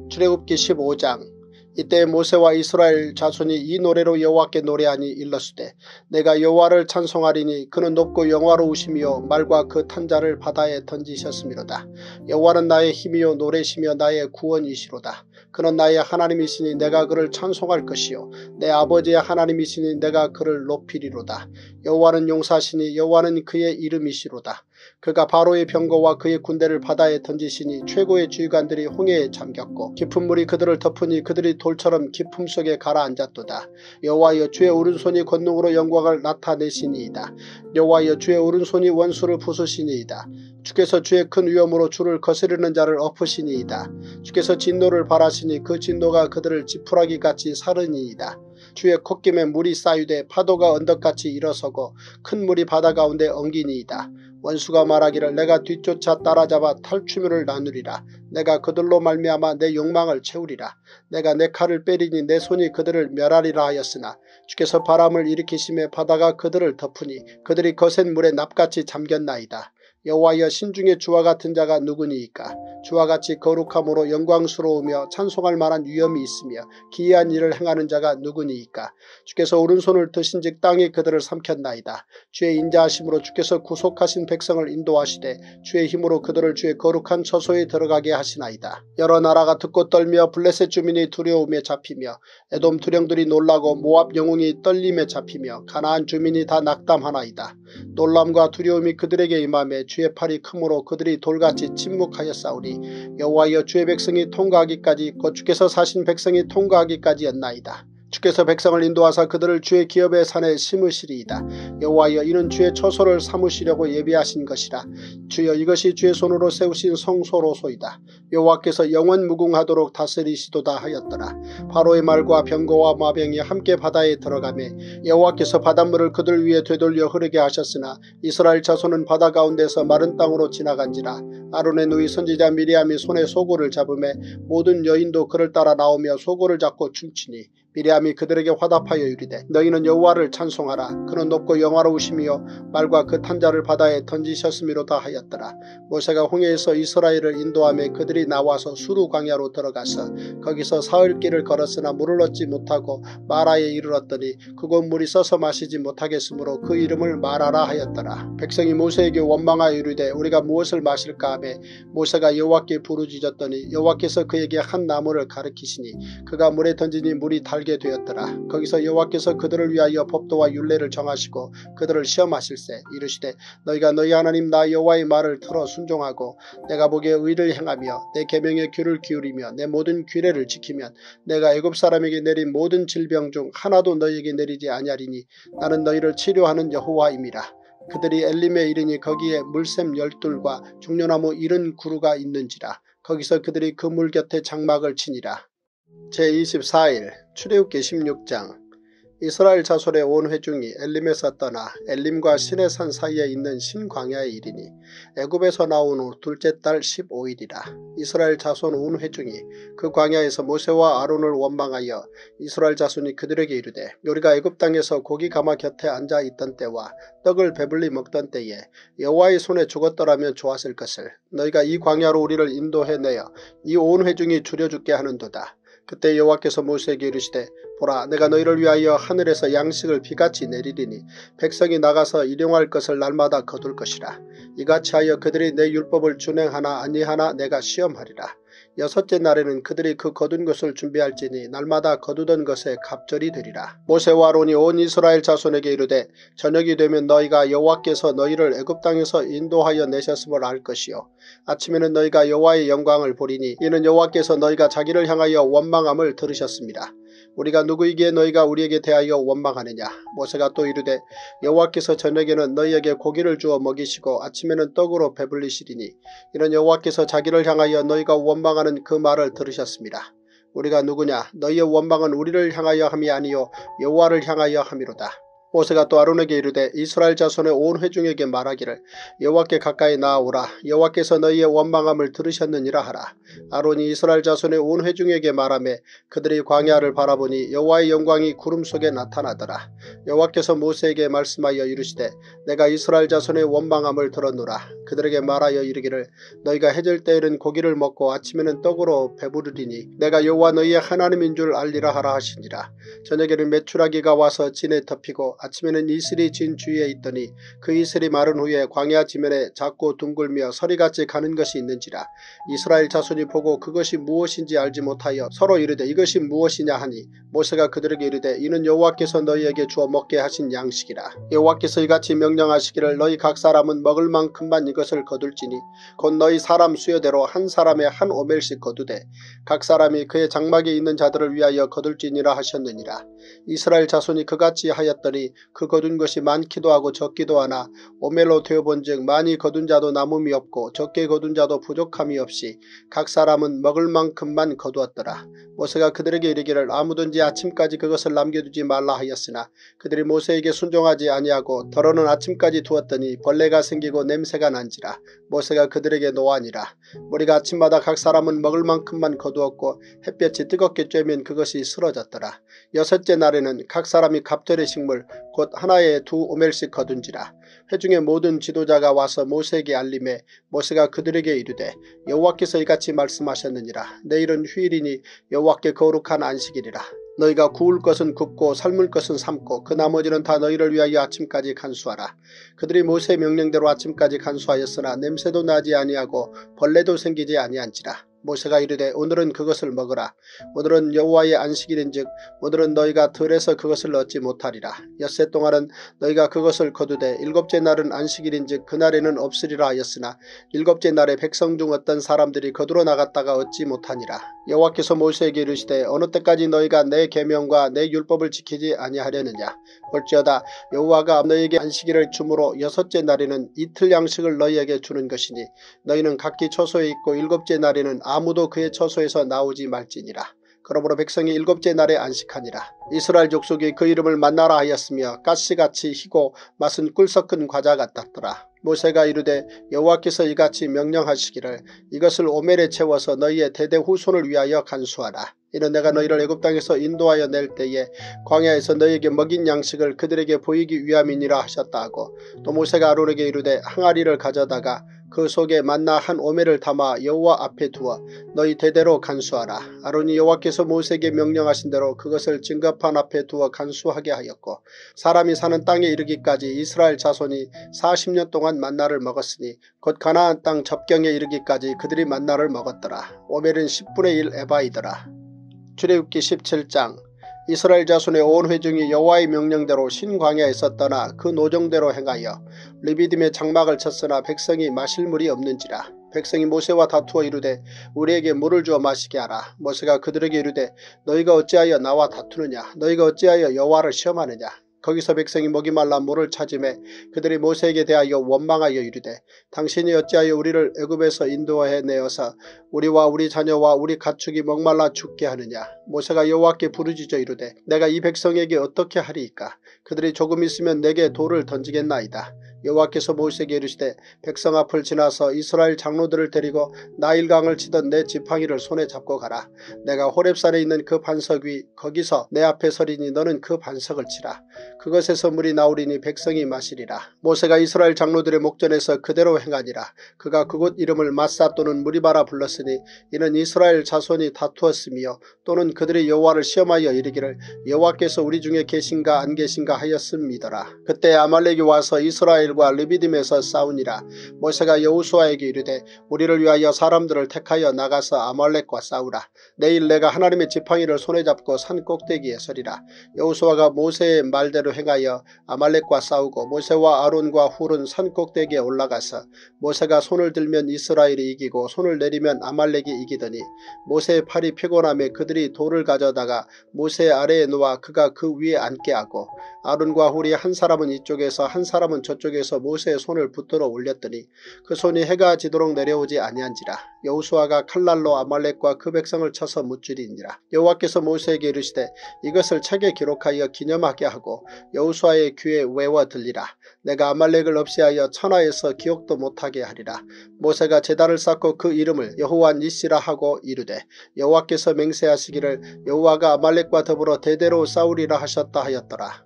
출애굽기 15장 이때 모세와 이스라엘 자손이 이 노래로 여호와께 노래하니 일렀으되 내가 여호와를 찬송하리니 그는 높고 영화로우시며 말과 그 탄자를 바다에 던지셨음이로다. 여호와는 나의 힘이요 노래시며 나의 구원이시로다. 그는 나의 하나님이시니 내가 그를 찬송할 것이요 내 아버지의 하나님이시니 내가 그를 높이리로다. 여호와는 용사시니 여호와는 그의 이름이시로다. 그가 바로의 병거와 그의 군대를 바다에 던지시니 최고의 주의관들이 홍해에 잠겼고 깊은 물이 그들을 덮으니 그들이 돌처럼 깊음 속에 가라앉았도다. 여호와여 주의 오른손이 권능으로 영광을 나타내시니이다. 여호와여 주의 오른손이 원수를 부수시니이다. 주께서 주의 큰 위엄으로 주를 거스르는 자를 엎으시니이다. 주께서 진노를 바라시니 그 진노가 그들을 지푸라기같이 사르니이다. 주의 콧김에 물이 쌓유되 파도가 언덕같이 일어서고 큰 물이 바다 가운데 엉기니이다. 원수가 말하기를 내가 뒤쫓아 따라잡아 탈취물을 나누리라. 내가 그들로 말미암아 내 욕망을 채우리라. 내가 내 칼을 빼리니 내 손이 그들을 멸하리라 하였으나 주께서 바람을 일으키심에 바다가 그들을 덮으니 그들이 거센 물에 납같이 잠겼나이다. 여호와여 신중에 주와 같은 자가 누구니이까 주와 같이 거룩함으로 영광스러우며 찬송할 만한 위엄이 있으며 기이한 일을 행하는 자가 누구니이까 주께서 오른손을 드신즉 땅이 그들을 삼켰나이다. 주의 인자하심으로 주께서 구속하신 백성을 인도하시되 주의 힘으로 그들을 주의 거룩한 처소에 들어가게 하시나이다. 여러 나라가 듣고 떨며 블레셋 주민이 두려움에 잡히며 에돔 두령들이 놀라고 모압 영웅이 떨림에 잡히며 가나안 주민이 다 낙담하나이다. 놀람과 두려움이 그들에게 임함에 주의 팔이 크므로 그들이 돌같이 침묵하였사오니 여호와여 주의 백성이 통과하기까지 곧 주께서 사신 백성이 통과하기까지였나이다. 주께서 백성을 인도하사 그들을 주의 기업의 산에 심으시리이다. 여호와여 이는 주의 처소를 삼으시려고 예비하신 것이라. 주여 이것이 주의 손으로 세우신 성소로소이다. 여호와께서 영원 무궁하도록 다스리시도다 하였더라. 바로의 말과 병거와 마병이 함께 바다에 들어가매 여호와께서 바닷물을 그들 위에 되돌려 흐르게 하셨으나 이스라엘 자손은 바다 가운데서 마른 땅으로 지나간지라. 아론의 누이 선지자 미리암이 손에 소고를 잡음에 모든 여인도 그를 따라 나오며 소고를 잡고 춤추니 미리암이 그들에게 화답하여 이르되 너희는 여호와를 찬송하라 그는 높고 영화로우시며 말과 그 탄자를 바다에 던지셨음이로다 하였더라. 모세가 홍해에서 이스라엘을 인도함에 그들이 나와서 수루 광야로 들어가서 거기서 사흘 길을 걸었으나 물을 얻지 못하고 마라에 이르렀더니 그곳 물이 써서 마시지 못하겠으므로 그 이름을 마라라 하였더라. 백성이 모세에게 원망하여 이르되 우리가 무엇을 마실까 하매 모세가 여호와께 부르짖었더니 여호와께서 그에게 한 나무를 가르키시니 그가 물에 던지니 물이 달 알게 되었더라. 거기서 여호와께서 그들을 위하여 법도와 윤례를 정하시고 그들을 시험하실세 이르시되 너희가 너희 하나님 나 여호와의 말을 들어 순종하고 내가 보기에 의를 행하며 내 계명에 귀를 기울이며 내 모든 규례를 지키면 내가 애굽 사람에게 내린 모든 질병 중 하나도 너희에게 내리지 아니하리니 나는 너희를 치료하는 여호와임이라. 그들이 엘림에 이르니 거기에 물샘 열둘과 중요나무 이른 구루가 있는지라 거기서 그들이 그 물 곁에 장막을 치니라. 제24일 출애굽기 16장 이스라엘 자손의 온 회중이 엘림에서 떠나 엘림과 시내산 사이에 있는 신광야에 이르니 애굽에서 나온 후 둘째 달 15일이라 이스라엘 자손 온 회중이 그 광야에서 모세와 아론을 원망하여 이스라엘 자손이 그들에게 이르되 우리가 애굽 땅에서 고기 가마 곁에 앉아 있던 때와 떡을 배불리 먹던 때에 여호와의 손에 죽었더라면 좋았을 것을 너희가 이 광야로 우리를 인도해내어 이 온 회중이 줄여 죽게 하는도다. 그때 여호와께서 모세에게 이르시되 보라 내가 너희를 위하여 하늘에서 양식을 비같이 내리리니 백성이 나가서 일용할 것을 날마다 거둘 것이라. 이같이 하여 그들이 내 율법을 준행하나 아니하나 내가 시험하리라. 여섯째 날에는 그들이 그 거둔 것을 준비할지니 날마다 거두던 것에 갑절이 되리라. 모세와 아론이 온 이스라엘 자손에게 이르되 저녁이 되면 너희가 여호와께서 너희를 애굽 땅에서 인도하여 내셨음을 알 것이요. 아침에는 너희가 여호와의 영광을 보리니 이는 여호와께서 너희가 자기를 향하여 원망함을 들으셨습니다. 우리가 누구이기에 너희가 우리에게 대하여 원망하느냐. 모세가 또 이르되 여호와께서 저녁에는 너희에게 고기를 주어 먹이시고 아침에는 떡으로 배불리시리니 이는 여호와께서 자기를 향하여 너희가 원망하는 그 말을 들으셨습니다. 우리가 누구냐 너희의 원망은 우리를 향하여 함이 아니요 여호와를 향하여 함이로다. 모세가 또 아론에게 이르되 이스라엘 자손의 온 회중에게 말하기를 여호와께 가까이 나아오라 여호와께서 너희의 원망함을 들으셨느니라 하라. 아론이 이스라엘 자손의 온 회중에게 말하매 그들이 광야를 바라보니 여호와의 영광이 구름 속에 나타나더라. 여호와께서 모세에게 말씀하여 이르시되 내가 이스라엘 자손의 원망함을 들었노라. 그들에게 말하여 이르기를 너희가 해질 때에는 고기를 먹고 아침에는 떡으로 배부르리니 내가 여호와 너희의 하나님인 줄 알리라 하라 하시니라. 저녁에는 메추라기가 와서 진에 덮이고 아침에는 이슬이 진 주위에 있더니 그 이슬이 마른 후에 광야 지면에 작고 둥글며 서리같이 가는 것이 있는지라 이스라엘 자손이 보고 그것이 무엇인지 알지 못하여 서로 이르되 이것이 무엇이냐 하니 모세가 그들에게 이르되 이는 여호와께서 너희에게 주어 먹게 하신 양식이라 여호와께서 이같이 명령하시기를 너희 각 사람은 먹을 만큼만 이 것을 거둘지니 곧 너희 사람 수여대로 한 사람의 한 오멜씩 거두되 각 사람이 그의 장막에 있는 자들을 위하여 거둘지니라 하셨느니라 이스라엘 자손이 그같이 하였더니 그 거둔 것이 많기도 하고 적기도 하나 오멜로 되어본즉 많이 거둔 자도 남음이 없고 적게 거둔 자도 부족함이 없이 각 사람은 먹을 만큼만 거두었더라. 모세가 그들에게 이르기를 아무든지 아침까지 그것을 남겨두지 말라 하였으나 그들이 모세에게 순종하지 아니하고 더러는 아침까지 두었더니 벌레가 생기고 냄새가 나니 명령한지라 모세가 그들에게 노하니라 우리가 아침마다 각 사람은 먹을 만큼만 거두었고 햇볕이 뜨겁게 쬐면 그것이 쓰러졌더라. 여섯째 날에는 각 사람이 갑절의 식물 곧 하나에 두 오멜씩 거둔지라. 회중의 모든 지도자가 와서 모세에게 알림해 모세가 그들에게 이르되 여호와께서 이같이 말씀하셨느니라. 내일은 휴일이니 여호와께 거룩한 안식일이라. 너희가 구울 것은 굽고 삶을 것은 삶고 그 나머지는 다 너희를 위하여 아침까지 간수하라. 그들이 모세의 명령대로 아침까지 간수하였으나 냄새도 나지 아니하고 벌레도 생기지 아니한지라. 모세가 이르되 오늘은 그것을 먹으라. 오늘은 여호와의 안식일인즉 오늘은 너희가 들에서 그것을 얻지 못하리라. 엿새 동안은 너희가 그것을 거두되 일곱째 날은 안식일인즉 그날에는 없으리라 하였으나 일곱째 날에 백성 중 어떤 사람들이 거두러 나갔다가 얻지 못하니라. 여호와께서 모세에게 이르시되 어느 때까지 너희가 내 계명과 내 율법을 지키지 아니하려느냐. 볼지어다 여호와가 너희에게 안식일을 주므로 여섯째 날에는 이틀 양식을 너희에게 주는 것이니 너희는 각기 처소에 있고 일곱째 날에는 아무도 그의 처소에서 나오지 말지니라. 그러므로 백성이 일곱째 날에 안식하니라. 이스라엘 족속이 그 이름을 만나라 하였으며 가시같이 희고 맛은 꿀 섞은 과자 같았더라. 모세가 이르되 여호와께서 이같이 명령하시기를 이것을 오멜에 채워서 너희의 대대 후손을 위하여 간수하라. 이는 내가 너희를 애굽 땅에서 인도하여 낼 때에 광야에서 너희에게 먹인 양식을 그들에게 보이기 위함이니라 하셨다 하고 또 모세가 아론에게 이르되 항아리를 가져다가 그 속에 만나 한 오매를 담아 여호와 앞에 두어 너희 대대로 간수하라. 아론이 여호와께서 모세에게 명령하신 대로 그것을 증거판 앞에 두어 간수하게 하였고 사람이 사는 땅에 이르기까지 이스라엘 자손이 40년 동안 만나를 먹었으니 곧 가나안 땅 접경에 이르기까지 그들이 만나를 먹었더라. 오멜은 10분의 1 에바이더라. 출애굽기 17장 이스라엘 자손의 온 회중이 여호와의 명령대로 신광야에 있었더나 그 노정대로 행하여 리비딤의 장막을 쳤으나 백성이 마실 물이 없는지라. 백성이 모세와 다투어 이르되 우리에게 물을 주어 마시게 하라. 모세가 그들에게 이르되 너희가 어찌하여 나와 다투느냐? 너희가 어찌하여 여호와를 시험하느냐? 거기서 백성이 목이 말라 물을 찾음에 그들이 모세에게 대하여 원망하여 이르되 당신이 어찌하여 우리를 애굽에서 인도해 내어서 우리와 우리 자녀와 우리 가축이 목말라 죽게 하느냐? 모세가 여호와께 부르짖어 이르되 내가 이 백성에게 어떻게 하리이까? 그들이 조금 있으면 내게 돌을 던지겠나이다 여호와께서 모세에게 이르시되 백성 앞을 지나서 이스라엘 장로들을 데리고 나일강을 치던 내 지팡이를 손에 잡고 가라. 내가 호렙산에 있는 그 반석 위 거기서 내 앞에 서리니 너는 그 반석을 치라. 그것에서 물이 나오리니 백성이 마시리라. 모세가 이스라엘 장로들의 목전에서 그대로 행하니라. 그가 그곳 이름을 마사 또는 무리바라 불렀으니 이는 이스라엘 자손이 다투었으며 또는 그들이 여호와를 시험하여 이르기를 여호와께서 우리 중에 계신가 안 계신가 하였음이더라. 그때 아말렉이 와서 이스라엘 이스라엘과 르비딤에서 싸우니라. 모세가 여우수아에게 이르되 우리를 위하여 사람들을 택하여 나가서 아말렉과 싸우라. 내일 내가 하나님의 지팡이를 손에 잡고 산 꼭대기에 서리라. 여우수아가 모세의 말 대로 행하여 아말렉과 싸우고 모세와 아론과 훌은 산 꼭대기에 올라가서 모세가 손을 들면 이스라엘이 이기고 손을 내리면 아말렉이 이기더니 모세의 팔이 피곤함에 그들이 돌을 가져다가 모세 아래에 놓아 그가 그 위에 앉게 하고 아론과 훌이 한 사람은 이쪽에서 한 사람은 저쪽에 여호와께서 모세의 손을 붙들어 올렸더니 그 손이 해가 지도록 내려오지 아니한지라 여우수아가 칼날로 아말렉과 그 백성을 쳐서 무찌리니라. 여호와께서 모세에게 이르시되 이것을 책에 기록하여 기념하게 하고 여우수아의 귀에 외워 들리라. 내가 아말렉을 없애하여 천하에서 기억도 못하게 하리라. 모세가 제단을 쌓고 그 이름을 여호와 니시라 하고 이르되 여호와께서 맹세하시기를 여호와가 아말렉과 더불어 대대로 싸우리라 하셨다 하였더라.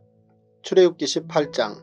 출애굽기 18장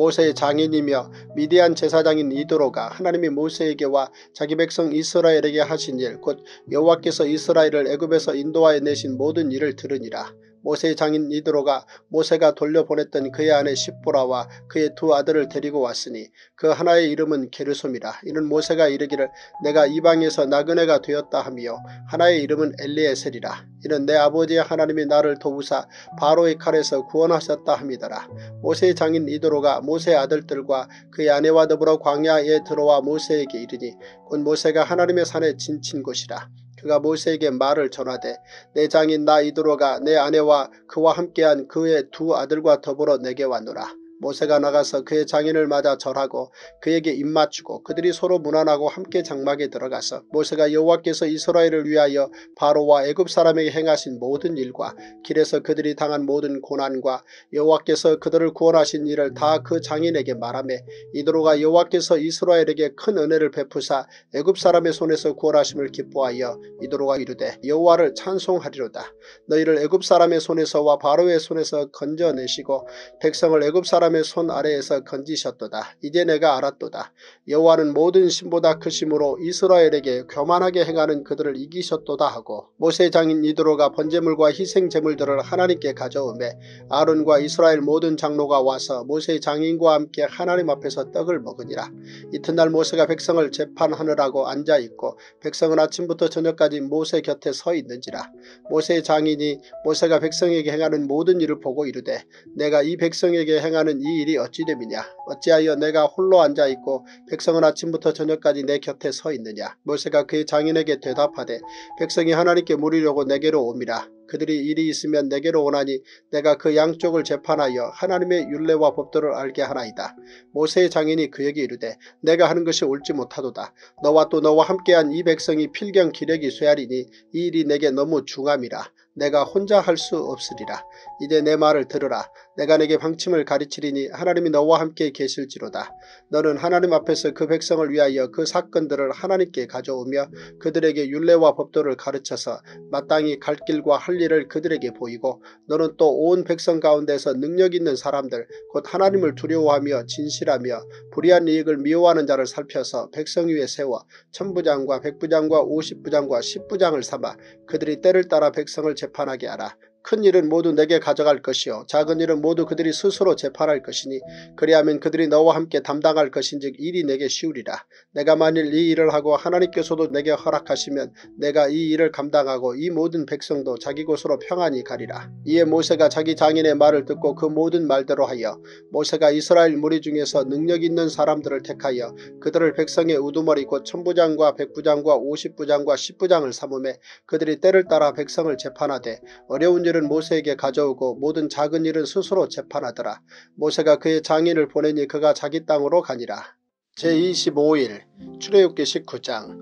모세의 장인이며 미디안 제사장인 이도로가 하나님이 모세에게 와 자기 백성 이스라엘에게 하신 일 곧 여호와께서 이스라엘을 애굽에서 인도하여 내신 모든 일을 들으니라. 모세의 장인 이드로가 모세가 돌려보냈던 그의 아내 십보라와 그의 두 아들을 데리고 왔으니 그 하나의 이름은 게르솜이라. 이는 모세가 이르기를 내가 이방에서 나그네가 되었다 하며 하나의 이름은 엘리에셀이라. 이는 내 아버지의 하나님이 나를 도우사 바로의 칼에서 구원하셨다 함이더라. 모세의 장인 이드로가 모세의 아들들과 그의 아내와 더불어 광야에 들어와 모세에게 이르니 곧 모세가 하나님의 산에 진친 곳이라. 그가 모세에게 말을 전하되 내 장인 나 이드로가 내 아내와 그와 함께한 그의 두 아들과 더불어 내게 왔노라. 모세가 나가서 그의 장인을 맞아 절하고 그에게 입맞추고 그들이 서로 무난하고 함께 장막에 들어가서 모세가 여호와께서 이스라엘을 위하여 바로와 애굽 사람에게 행하신 모든 일과 길에서 그들이 당한 모든 고난과 여호와께서 그들을 구원하신 일을 다 그 장인에게 말하매 이도로가 여호와께서 이스라엘에게 큰 은혜를 베푸사 애굽 사람의 손에서 구원하심을 기뻐하여 이도로가 이르되 여호와를 찬송하리로다. 너희를 애굽 사람의 손에서와 바로의 손에서 건져내시고 백성을 애굽 사람 의 손 아래에서 건지셨도다. 이제 내가 알았도다. 여호와는 모든 신보다 크심으로 이스라엘에게 교만하게 행하는 그들을 이기셨도다 하고 모세 장인 이도로가 번제물과 희생 제물들을 하나님께 가져오매 아론과 이스라엘 모든 장로가 와서 모세 장인과 함께 하나님 앞에서 떡을 먹으니라. 이튿날 모세가 백성을 재판하느라고 앉아있고 백성은 아침부터 저녁까지 모세 곁에 서 있는지라. 모세 장인이 모세가 백성에게 행하는 모든 일을 보고 이르되 내가 이 백성에게 행하는 이 일이 어찌 됨이냐 어찌하여 내가 홀로 앉아있고 백성은 아침부터 저녁까지 내 곁에 서 있느냐 모세가 그의 장인에게 대답하되 백성이 하나님께 물으려고 내게로 옵니다. 그들이 일이 있으면 내게로 오나니 내가 그 양쪽을 재판하여 하나님의 윤례와 법도를 알게 하나이다. 모세의 장인이 그에게 이르되 내가 하는 것이 옳지 못하도다. 너와 또 너와 함께한 이 백성이 필경 기력이 쇠하리니 이 일이 내게 너무 중함이라. 내가 혼자 할 수 없으리라. 이제 내 말을 들으라. 내가 내게 방침을 가르치리니 하나님이 너와 함께 계실지로다. 너는 하나님 앞에서 그 백성을 위하여 그 사건들을 하나님께 가져오며 그들에게 윤례와 법도를 가르쳐서 마땅히 갈 길과 할 일을 그들에게 보이고 너는 또 온 백성 가운데서 능력 있는 사람들 곧 하나님을 두려워하며 진실하며 불의한 이익을 미워하는 자를 살펴서 백성 위에 세워 천부장과 백부장과 오십부장과 십부장을 삼아 그들이 때를 따라 백성을 재판하게 하라. 큰 일은 모두 내게 가져갈 것이요 작은 일은 모두 그들이 스스로 재판할 것이니 그리하면 그들이 너와 함께 담당할 것인즉 일이 내게 쉬우리라. 내가 만일 이 일을 하고 하나님께서도 내게 허락하시면 내가 이 일을 감당하고 이 모든 백성도 자기 곳으로 평안히 가리라. 이에 모세가 자기 장인의 말을 듣고 그 모든 말대로 하여 모세가 이스라엘 무리 중에서 능력 있는 사람들을 택하여 그들을 백성의 우두머리 곧 천부장과 백부장과 오십부장과 십부장을 삼음해 그들이 때를 따라 백성을 재판하되 어려운 일은 모세에게 가져오고 모든 작은 일은 스스로 재판하더라. 모세가 그의 장인을 보내니 그가 자기 땅으로 가니라. 제25일 출애굽기 19장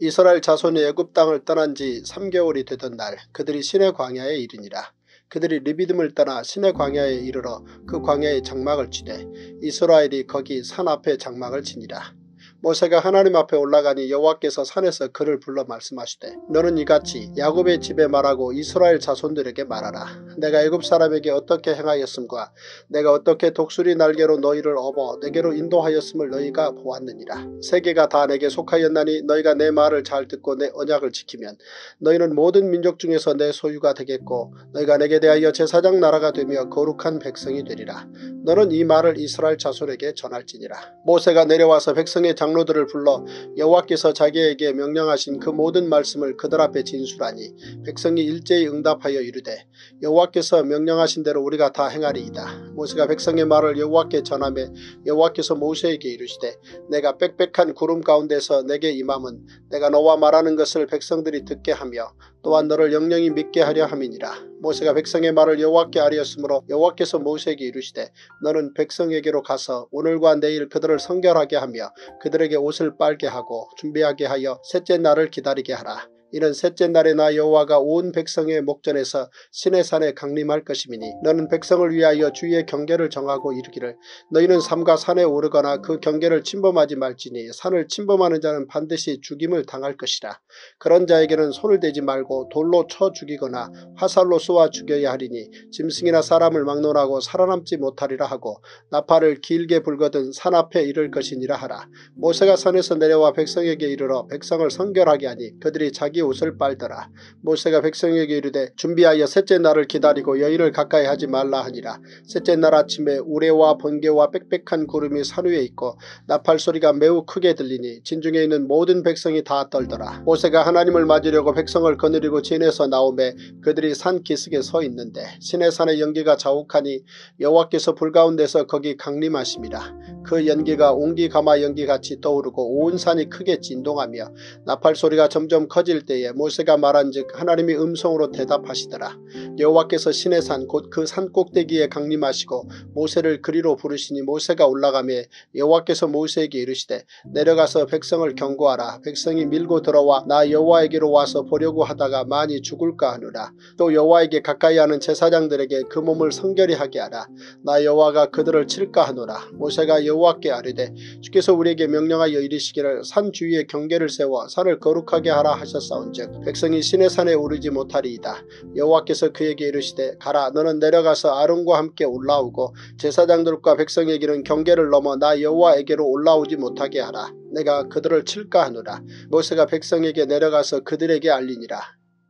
이스라엘 자손이 애굽 땅을 떠난 지 3개월이 되던 날 그들이 신의 광야에 이르니라. 그들이 리비듬을 떠나 신의 광야에 이르러 그 광야에 장막을 치되 이스라엘이 거기 산 앞에 장막을 치니라. 모세가 하나님 앞에 올라가니 여호와께서 산에서 그를 불러 말씀하시되 너는 이같이 야곱의 집에 말하고 이스라엘 자손들에게 말하라. 내가 애굽 사람에게 어떻게 행하였음과 내가 어떻게 독수리 날개로 너희를 업어 내게로 인도하였음을 너희가 보았느니라. 세계가 다 내게 속하였나니 너희가 내 말을 잘 듣고 내 언약을 지키면 너희는 모든 민족 중에서 내 소유가 되겠고 너희가 내게 대하여 제사장 나라가 되며 거룩한 백성이 되리라. 너는 이 말을 이스라엘 자손에게 전할지니라. 모세가 내려와서 백성의 장 장로들을 불러 여호와께서 자기에게 명령하신 그 모든 말씀을 그들 앞에 진술하니 백성이 일제히 응답하여 이르되 여호와께서 명령하신 대로 우리가 다 행하리이다. 모세가 백성의 말을 여호와께 전하며 여호와께서 모세에게 이르시되 내가 빽빽한 구름 가운데서 내게 임함은 내가 너와 말하는 것을 백성들이 듣게 하며 또한 너를 영영히 믿게 하려 함이니라. 모세가 백성의 말을 여호와께 아뢰었으므로 여호와께서 모세에게 이르시되 너는 백성에게로 가서 오늘과 내일 그들을 성결하게 하며 그들 에게 옷을 빨게 하고 준비하게 하여 셋째 날을 기다리게 하라. 이는 셋째 날에 나 여호와가 온 백성의 목전에서 신의 산에 강림할 것이미니 너는 백성을 위하여 주의 경계를 정하고 이르기를 너희는 삼가 산에 오르거나 그 경계를 침범하지 말지니 산을 침범하는 자는 반드시 죽임을 당할 것이라. 그런 자에게는 손을 대지 말고 돌로 쳐 죽이거나 화살로 쏘아 죽여야 하리니 짐승이나 사람을 막론하고 살아남지 못하리라 하고 나팔을 길게 불거든 산 앞에 이를 것이니라 하라. 모세가 산에서 내려와 백성에게 이르러 백성을 성결하게 하니 그들이 자기 자기 옷을 빨더라. 모세가 백성에게 이르되 준비하여 셋째 날을 기다리고 여인을 가까이 하지 말라 하니라. 셋째 날 아침에 우레와 번개와 빽빽한 구름이 산 위에 있고 나팔 소리가 매우 크게 들리니 진중에 있는 모든 백성이 다 떨더라. 모세가 하나님을 맞으려고 백성을 거느리고 진에서 나오매 그들이 산 기슭에 서 있는데 신의 산의 연기가 자욱하니 여호와께서 불가운데서 거기 강림하심이라. 그 연기가 옹기 가마 연기같이 떠오르고 온 산이 크게 진동하며 나팔 소리가 점점 커질 때에 모세가 말한즉 하나님이 음성으로 대답하시더라. 여호와께서 신의 산 곧 그 산 꼭대기에 강림하시고 모세를 그리로 부르시니 모세가 올라가며 여호와께서 모세에게 이르시되 내려가서 백성을 경고하라. 백성이 밀고 들어와 나 여호와에게로 와서 보려고 하다가 많이 죽을까 하느라. 또 여호와에게 가까이 하는 제사장들에게 그 몸을 성결히 하게 하라. 나 여호와가 그들을 칠까 하노라. 모세가 여호와께 아뢰되 주께서 우리에게 명령하여 이르시기를 산 주위에 경계를 세워 산을 거룩하게 하라 하셨사 온즉 백성이 신의 산에 오르지 못하리이다. 여호와께서 그에게 이르시되 가라 너는 내려가서 아론과 함께 올라오고 제사장들과 백성에게는 경계를 넘어 나 여호와에게로 올라오지 못하게 하라. 내가 그들을 칠까 하노라. 모세가 백성에게 내려가서 그들에게 알리니라.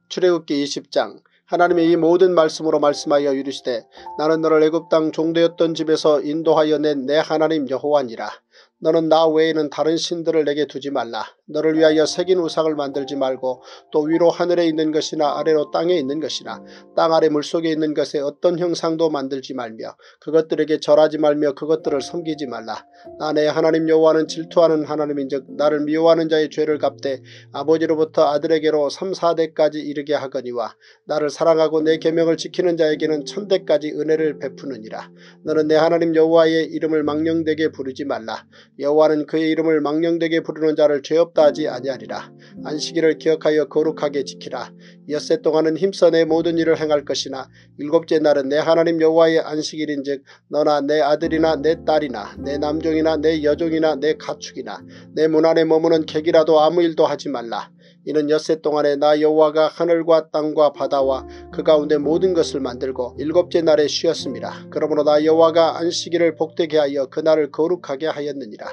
출애굽기 20장 하나님의 이 모든 말씀으로 말씀하여 이르시되 나는 너를 애굽 땅 종되었던 집에서 인도하여 낸 내 하나님 여호와니라. 너는 나 외에는 다른 신들을 내게 두지 말라. 너를 위하여 새긴 우상을 만들지 말고 또 위로 하늘에 있는 것이나 아래로 땅에 있는 것이나 땅 아래 물속에 있는 것에 어떤 형상도 만들지 말며 그것들에게 절하지 말며 그것들을 섬기지 말라. 나내 하나님 여호와는 질투하는 하나님인즉 나를 미워하는 자의 죄를 갚되 아버지로부터 아들에게로 3, 4대까지 이르게 하거니와 나를 사랑하고 내 계명을 지키는 자에게는 천대까지 은혜를 베푸느니라. 너는 내 하나님 여호와의 이름을 망령되게 부르지 말라. 여호와는 그의 이름을 망령되게 부르는 자를 죄없다 하지 아니하리라. 안식일을 기억하여 거룩하게 지키라. 엿새 동안은 힘써 내 모든 일을 행할 것이나 일곱째 날은 내 하나님 여호와의 안식일인 즉 너나 내 아들이나 내 딸이나 내 남종이나 내 여종이나 내 가축이나 내 문 안에 머무는 객이라도 아무 일도 하지 말라. 이는 엿새 동안에 나 여호와가 하늘과 땅과 바다와 그 가운데 모든 것을 만들고 일곱째 날에 쉬었습니다. 그러므로 나 여호와가 안식일을 복되게 하여 그날을 거룩하게 하였느니라.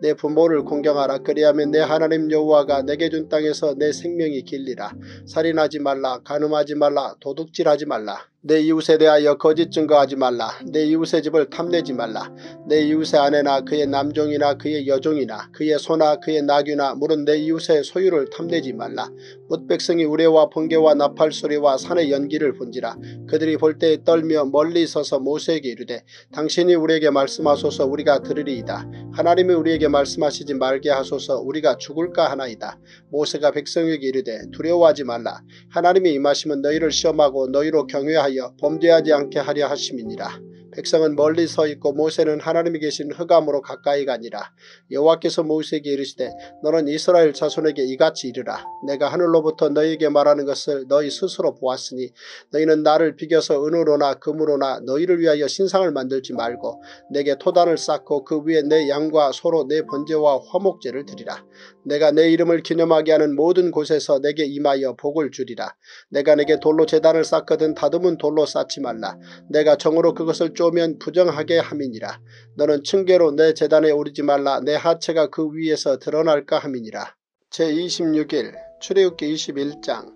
내 부모를 공경하라. 그리하면 내 하나님 여호와가 내게 준 땅에서 내 생명이 길리라. 살인하지 말라. 간음하지 말라. 도둑질하지 말라. 내 이웃에 대하여 거짓 증거하지 말라. 내 이웃의 집을 탐내지 말라. 내 이웃의 아내나 그의 남종이나 그의 여종이나 그의 소나 그의 나귀나 물은 내 이웃의 소유를 탐내지 말라. 뭇백성이 우레와 번개와 나팔 소리와 산의 연기를 본지라. 그들이 볼 때에 떨며 멀리 서서 모세에게 이르되 당신이 우리에게 말씀하소서 우리가 들으리이다. 하나님이 우리에게 말씀하시지 말게 하소서 우리가 죽을까 하나이다. 모세가 백성에게 이르되 두려워하지 말라. 하나님이 임하시면 너희를 시험하고 너희로 경외하여 하여 범죄하지 않게 하려 하심이니라. 백성은 멀리 서 있고 모세는 하나님이 계신 흑암으로 가까이 가니라. 여호와께서 모세에게 이르시되 너는 이스라엘 자손에게 이같이 이르라. 내가 하늘로부터 너희에게 말하는 것을 너희 스스로 보았으니 너희는 나를 비겨서 은으로나 금으로나 너희를 위하여 신상을 만들지 말고 내게 토단을 쌓고 그 위에 내 양과 소로 내 번제와 화목제를 드리라. 내가 내 이름을 기념하게 하는 모든 곳에서 내게 임하여 복을 주리라. 내가 내게 돌로 재단을 쌓거든 다듬은 돌로 쌓지 말라. 내가 정으로 그것을 쪼면 부정하게 함이니라. 너는 층계로 내 재단에 오르지 말라. 내 하체가 그 위에서 드러날까 함이니라. 제26일 출애굽기 21장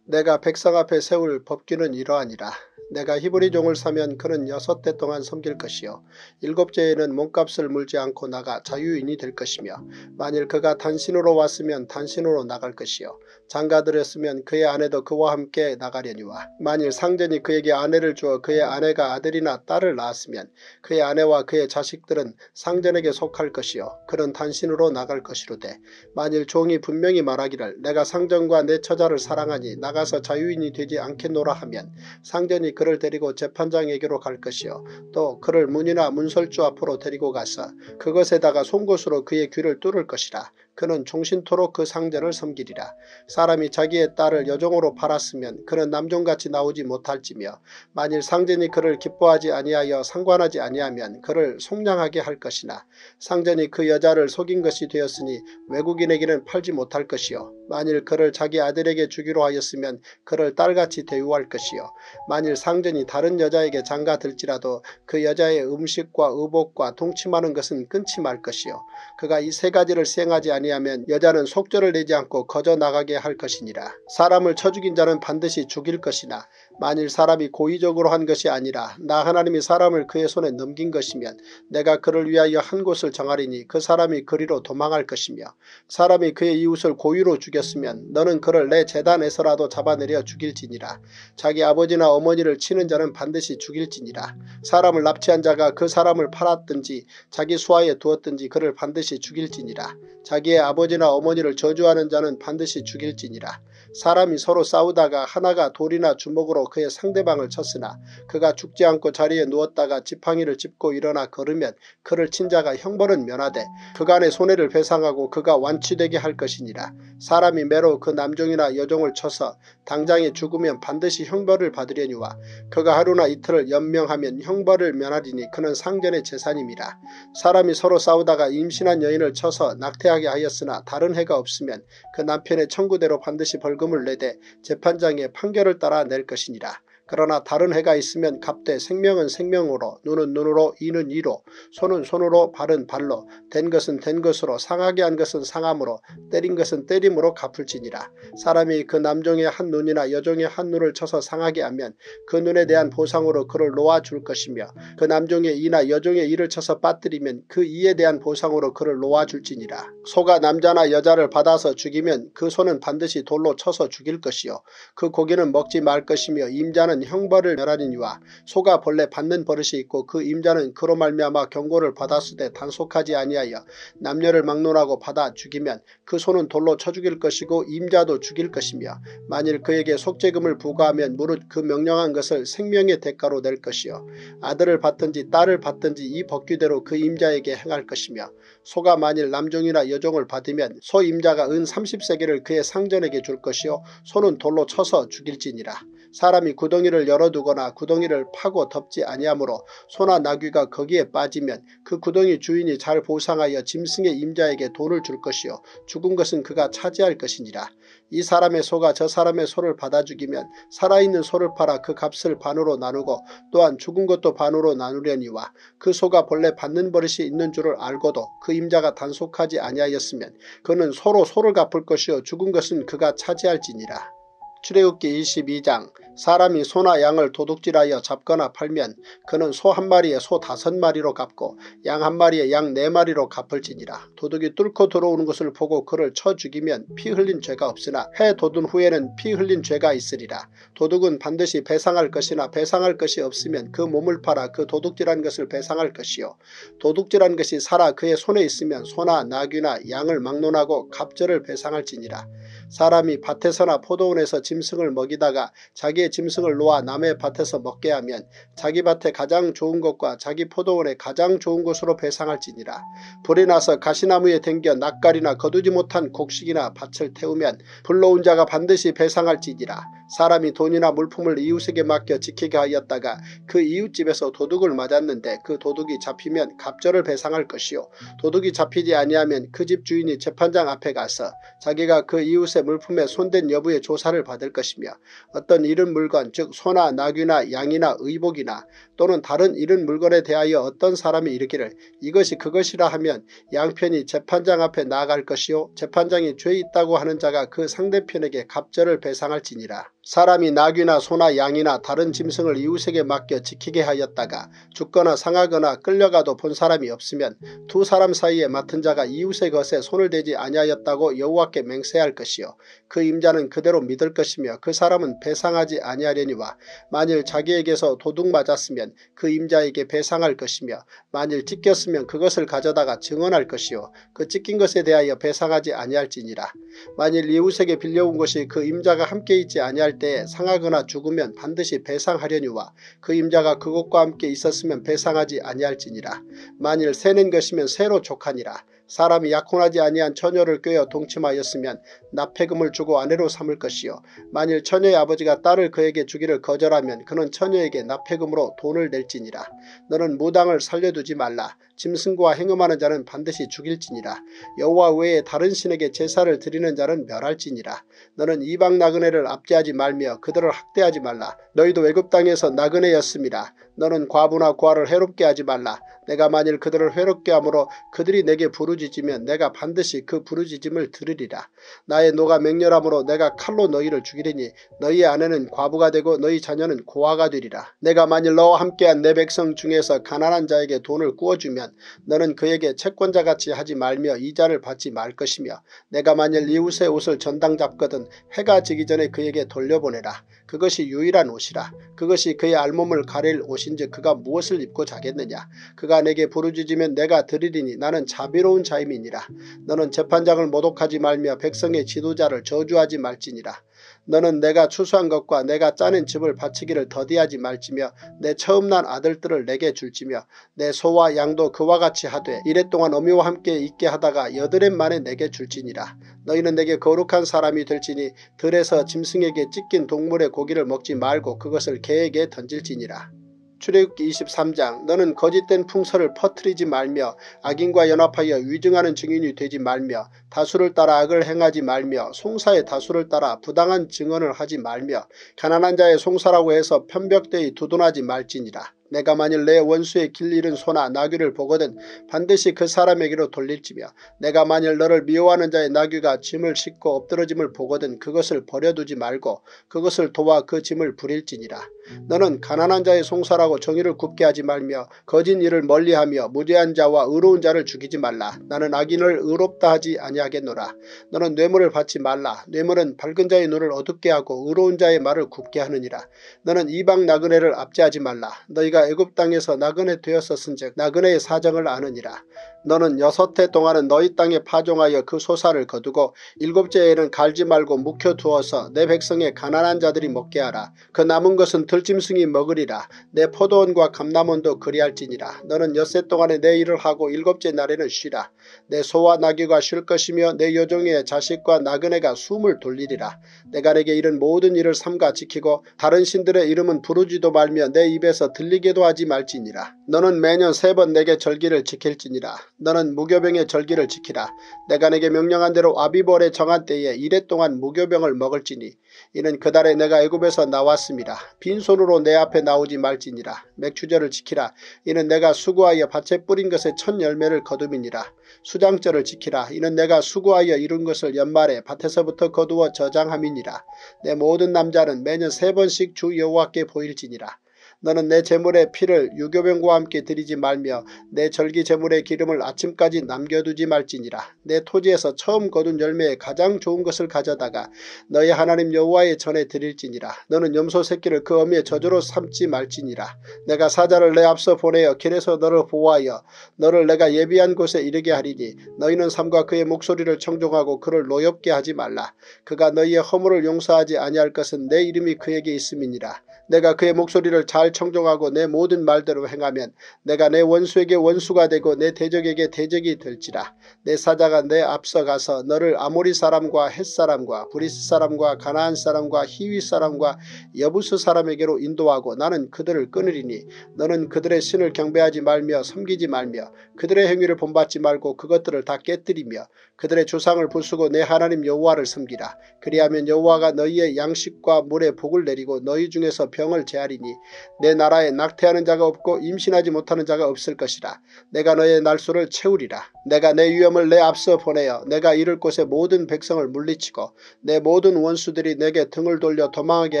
내가 백성 앞에 세울 법규는 이러하니라. 내가 히브리 종을 사면 그는 여섯 대 동안 섬길 것이요. 일곱째에는 몸값을 물지 않고 나가 자유인이 될 것이며 만일 그가 단신으로 왔으면 단신으로 나갈 것이요 장가들였으면 그의 아내도 그와 함께 나가려니와 만일 상전이 그에게 아내를 주어 그의 아내가 아들이나 딸을 낳았으면 그의 아내와 그의 자식들은 상전에게 속할 것이요 그는 단신으로 나갈 것이로되 만일 종이 분명히 말하기를 내가 상전과 내 처자를 사랑하니 나가서 자유인이 되지 않겠노라 하면 상전이 그를 데리고 재판장에게로 갈 것이요 또 그를 문이나 문설주 앞으로 데리고 가서 그것에다가 송곳으로 그의 귀를 뚫을 것이라 그는 종신토록 그 상전을 섬기리라. 사람이 자기의 딸을 여종으로 팔았으면 그는 남종같이 나오지 못할지며 만일 상전이 그를 기뻐하지 아니하여 상관하지 아니하면 그를 속량하게 할 것이나 상전이 그 여자를 속인 것이 되었으니 외국인에게는 팔지 못할 것이요. 만일 그를 자기 아들에게 주기로 하였으면 그를 딸같이 대우할 것이요. 만일 상전이 다른 여자에게 장가 들지라도 그 여자의 음식과 의복과 동침하는 것은 끊지 말 것이요. 그가 이 세 가지를 수행하지 아니하면 여자는 속절을 내지 않고 거저 나가게 할 것이니라. 사람을 쳐 죽인 자는 반드시 죽일 것이나 만일 사람이 고의적으로 한 것이 아니라 나 하나님이 사람을 그의 손에 넘긴 것이면 내가 그를 위하여 한 곳을 정하리니 그 사람이 그리로 도망할 것이며 사람이 그의 이웃을 고의로 죽였으면 너는 그를 내 재단에서라도 잡아내려 죽일지니라. 자기 아버지나 어머니를 치는 자는 반드시 죽일지니라. 사람을 납치한 자가 그 사람을 팔았든지 자기 수하에 두었든지 그를 반드시 죽일지니라. 자기의 아버지나 어머니를 저주하는 자는 반드시 죽일지니라 사람이 서로 싸우다가 하나가 돌이나 주먹으로 그의 상대방을 쳤으나 그가 죽지 않고 자리에 누웠다가 지팡이를 짚고 일어나 걸으면 그를 친 자가 형벌은 면하되 그간의 손해를 배상하고 그가 완치되게 할 것이니라. 사람이 매로 그 남종이나 여종을 쳐서 당장에 죽으면 반드시 형벌을 받으려니와 그가 하루나 이틀을 연명하면 형벌을 면하리니 그는 상전의 재산입니다. 사람이 서로 싸우다가 임신한 여인을 쳐서 낙태하게 하였으나 다른 해가 없으면 그 남편의 청구대로 반드시 벌금 을 내되 재판장의 판결을 따라 낼 것이니라. 그러나 다른 해가 있으면 갑되 생명은 생명으로 눈은 눈으로 이는 이로 손은 손으로 발은 발로 된 것은 된 것으로 상하게 한 것은 상함으로 때린 것은 때림으로 갚을지니라. 사람이 그 남종의 한 눈이나 여종의 한 눈을 쳐서 상하게 하면 그 눈에 대한 보상으로 그를 놓아줄 것이며 그 남종의 이나 여종의 이를 쳐서 빠뜨리면 그 이에 대한 보상으로 그를 놓아줄지니라. 소가 남자나 여자를 받아서 죽이면 그 소는 반드시 돌로 쳐서 죽일 것이요 그 고기는 먹지 말 것이며 임자는 임 자는 형벌을 멸하리니와 소가 본래 받는 버릇이 있고 그 임자는 그로 말미암아 경고를 받았으되 단속하지 아니하여 남녀를 막론하고 받아 죽이면 그 소는 돌로 쳐 죽일 것이고 임자도 죽일 것이며 만일 그에게 속죄금을 부과하면 무릇 그 명령한 것을 생명의 대가로 낼 것이요 아들을 받든지 딸을 받든지 이 법규대로 그 임자에게 행할 것이며 소가 만일 남종이나 여종을 받으면 소 임자가 은 30세계를 그의 상전에게 줄 것이요 소는 돌로 쳐서 죽일지니라. 사람이 구덩이를 열어두거나 구덩이를 파고 덮지 아니하므로 소나 나귀가 거기에 빠지면 그 구덩이 주인이 잘 보상하여 짐승의 임자에게 돈을 줄 것이요 죽은 것은 그가 차지할 것이니라. 이 사람의 소가 저 사람의 소를 받아 죽이면 살아있는 소를 팔아 그 값을 반으로 나누고 또한 죽은 것도 반으로 나누려니와 그 소가 본래 받는 버릇이 있는 줄을 알고도 그 임자가 단속하지 아니하였으면 그는 소로 소를 갚을 것이요 죽은 것은 그가 차지할지니라. 출애굽기 22장 사람이 소나 양을 도둑질하여 잡거나 팔면 그는 소 한 마리에 소 다섯 마리로 갚고 양 한 마리에 양 네 마리로 갚을지니라. 도둑이 뚫고 들어오는 것을 보고 그를 쳐 죽이면 피 흘린 죄가 없으나 해 돋은 후에는 피 흘린 죄가 있으리라. 도둑은 반드시 배상할 것이나 배상할 것이 없으면 그 몸을 팔아 그 도둑질한 것을 배상할 것이요. 도둑질한 것이 살아 그의 손에 있으면 소나 나귀나 양을 막론하고 갑절을 배상할지니라. 사람이 밭에서나 포도원에서 짐승을 먹이다가 자기 의 짐승을 놓아 남의 밭에서 먹게 하면 자기 밭에 가장 좋은 것과 자기 포도원에 가장 좋은 것으로 배상할지니라. 불이 나서 가시나무에 댕겨 낯가리나 거두지 못한 곡식이나 밭을 태우면 불러온 자가 반드시 배상할지니라. 사람이 돈이나 물품을 이웃에게 맡겨 지키게 하였다가 그 이웃집에서 도둑을 맞았는데 그 도둑이 잡히면 갑절을 배상할 것이요. 도둑이 잡히지 아니하면 그 집 주인이 재판장 앞에 가서 자기가 그 이웃의 물품에 손댄 여부의 조사를 받을 것이며 어떤 잃은 물건 즉 소나 나귀나 양이나 의복이나 또는 다른 잃은 물건에 대하여 어떤 사람이 이르기를 이것이 그것이라 하면 양편이 재판장 앞에 나아갈 것이요 재판장이 죄 있다고 하는 자가 그 상대편에게 갑절을 배상할지니라. 사람이 나귀나 소나 양이나 다른 짐승을 이웃에게 맡겨 지키게 하였다가 죽거나 상하거나 끌려가도 본 사람이 없으면 두 사람 사이에 맡은 자가 이웃의 것에 손을 대지 아니하였다고 여호와께 맹세할 것이요 그 임자는 그대로 믿을 것이며 그 사람은 배상하지 아니하려니와 만일 자기에게서 도둑 맞았으면 그 임자에게 배상할 것이며 만일 찢겼으면 그것을 가져다가 증언할 것이요 그 찢긴 것에 대하여 배상하지 아니할지니라 만일 이웃에게 빌려온 것이 그 임자가 함께 있지 아니할 때 상하거나 죽으면 반드시 배상하려니와 그 임자가 그것과 함께 있었으면 배상하지 아니할지니라. 만일 새는 것이면 새로 족하니라. 사람이 약혼하지 아니한 처녀를 꿰어 동침하였으면 납폐금을 주고 아내로 삼을 것이요 만일 처녀의 아버지가 딸을 그에게 주기를 거절하면 그는 처녀에게 납폐금으로 돈을 낼지니라. 너는 무당을 살려두지 말라. 짐승과 행음하는 자는 반드시 죽일지니라. 여호와 외에 다른 신에게 제사를 드리는 자는 멸할지니라. 너는 이방 나그네를 압제하지 말며 그들을 학대하지 말라. 너희도 외국 땅에서 나그네였습니다. 너는 과부나 고아를 해롭게 하지 말라. 내가 만일 그들을 회롭게 하므로 그들이 내게 부르짖으면 내가 반드시 그 부르짖음을 들으리라. 나의 노가 맹렬함으로 내가 칼로 너희를 죽이리니 너희 아내는 과부가 되고 너희 자녀는 고아가 되리라. 내가 만일 너와 함께한 내 백성 중에서 가난한 자에게 돈을 꾸어주면 너는 그에게 채권자같이 하지 말며 이자를 받지 말 것이며 내가 만일 이웃의 옷을 전당 잡거든 해가 지기 전에 그에게 돌려보내라. 그것이 유일한 옷이라. 그것이 그의 알몸을 가릴 옷인지 그가 무엇을 입고 자겠느냐. 그가 내게 부르짖으면 내가 드리리니 나는 자비로운 자임이니라. 너는 재판장을 모독하지 말며 백성의 지도자를 저주하지 말지니라. 너는 내가 추수한 것과 내가 짜낸 집을 바치기를 더디하지 말지며 내 처음 난 아들들을 내게 줄지며 내 소와 양도 그와 같이 하되 이랫동안 어미와 함께 있게 하다가 여드렛 만에 내게 줄지니라. 너희는 내게 거룩한 사람이 될지니 들에서 짐승에게 찢긴 동물의 고기를 먹지 말고 그것을 개에게 던질지니라. 출애굽기 23장 너는 거짓된 풍설을 퍼뜨리지 말며 악인과 연합하여 위증하는 증인이 되지 말며 다수를 따라 악을 행하지 말며 송사의 다수를 따라 부당한 증언을 하지 말며 가난한 자의 송사라고 해서 편벽되이 두둔하지 말지니라. 내가 만일 내 원수의 길 잃은 소나 나귀를 보거든 반드시 그 사람에게로 돌릴지며 내가 만일 너를 미워하는 자의 나귀가 짐을 싣고 엎드러짐을 보거든 그것을 버려두지 말고 그것을 도와 그 짐을 부릴지니라. 너는 가난한 자의 송사라고 정의를 굽게 하지 말며 거짓 일을 멀리하며 무죄한 자와 의로운 자를 죽이지 말라. 나는 악인을 의롭다 하지 아니하겠노라. 너는 뇌물을 받지 말라. 뇌물은 밝은 자의 눈을 어둡게 하고 의로운 자의 말을 굽게 하느니라. 너는 이방 나그네를 압제하지 말라. 너희가 애굽 땅에서 나그네 되었었은즉 나그네의 사정을 아느니라. 너는 여섯 해 동안은 너희 땅에 파종하여 그 소사를 거두고 일곱째 에는 갈지 말고 묵혀두어서 내 백성의 가난한 자들이 먹게 하라. 그 남은 것은 들짐승이 먹으리라. 내 포도원과 감남원도 그리할지니라. 너는 엿새 동안에 내 일을 하고 일곱째 날에는 쉬라. 내 소와 나귀가 쉴 것이며 내 여종의 자식과 나그네가 숨을 돌리리라. 내가 내게 이른 모든 일을 삼가 지키고 다른 신들의 이름은 부르지도 말며 내 입에서 들리게도 하지 말지니라. 너는 매년 세 번 내게 절기를 지킬지니라. 너는 무교병의 절기를 지키라. 내가 내게 명령한 대로 아비벌의 정한 때에 이랫동안 무교병을 먹을지니 이는 그달에 내가 애굽에서 나왔습니다. 빈손으로 내 앞에 나오지 말지니라. 맥추절을 지키라. 이는 내가 수고하여 밭에 뿌린 것의 첫 열매를 거둠이니라. 수장절을 지키라. 이는 내가 수고하여 이룬 것을 연말에 밭에서부터 거두어 저장함이니라. 내 모든 남자는 매년 세 번씩 주 여호와께 보일지니라. 너는 내 재물의 피를 유교병과 함께 드리지 말며 내 절기 재물의 기름을 아침까지 남겨두지 말지니라. 내 토지에서 처음 거둔 열매에 가장 좋은 것을 가져다가 너의 하나님 여호와의 전에 드릴지니라. 너는 염소 새끼를 그 어미의 저주로 삼지 말지니라. 내가 사자를 내 앞서 보내어 길에서 너를 보호하여 너를 내가 예비한 곳에 이르게 하리니 너희는 삶과 그의 목소리를 청종하고 그를 노엽게 하지 말라. 그가 너희의 허물을 용서하지 아니할 것은 내 이름이 그에게 있음이니라. 내가 그의 목소리를 잘 청종하고 내 모든 말대로 행하면 내가 네 원수에게 원수가 되고 네 대적에게 대적이 될지라. 내 사자가 네 앞서 가서 너를 아모리 사람과 헷 사람과 브리스 사람과 가나안 사람과 히위 사람과 여부스 사람에게로 인도하고 나는 그들을 끊으리니 너는 그들의 신을 경배하지 말며 섬기지 말며 그들의 행위를 본받지 말고 그것들을 다 깨뜨리며 그들의 주상을 부수고 네 하나님 여호와를 섬기라. 그리하면 여호와가 너희의 양식과 물에 복을 내리고 너희 중에서 병을 제하리니 내 나라에 낙태하는 자가 없고 임신하지 못하는 자가 없을 것이라. 내가 너의 날수를 채우리라. 내가 내 위엄을 내 앞서 보내어 내가 이를 곳에 모든 백성을 물리치고 내 모든 원수들이 내게 등을 돌려 도망하게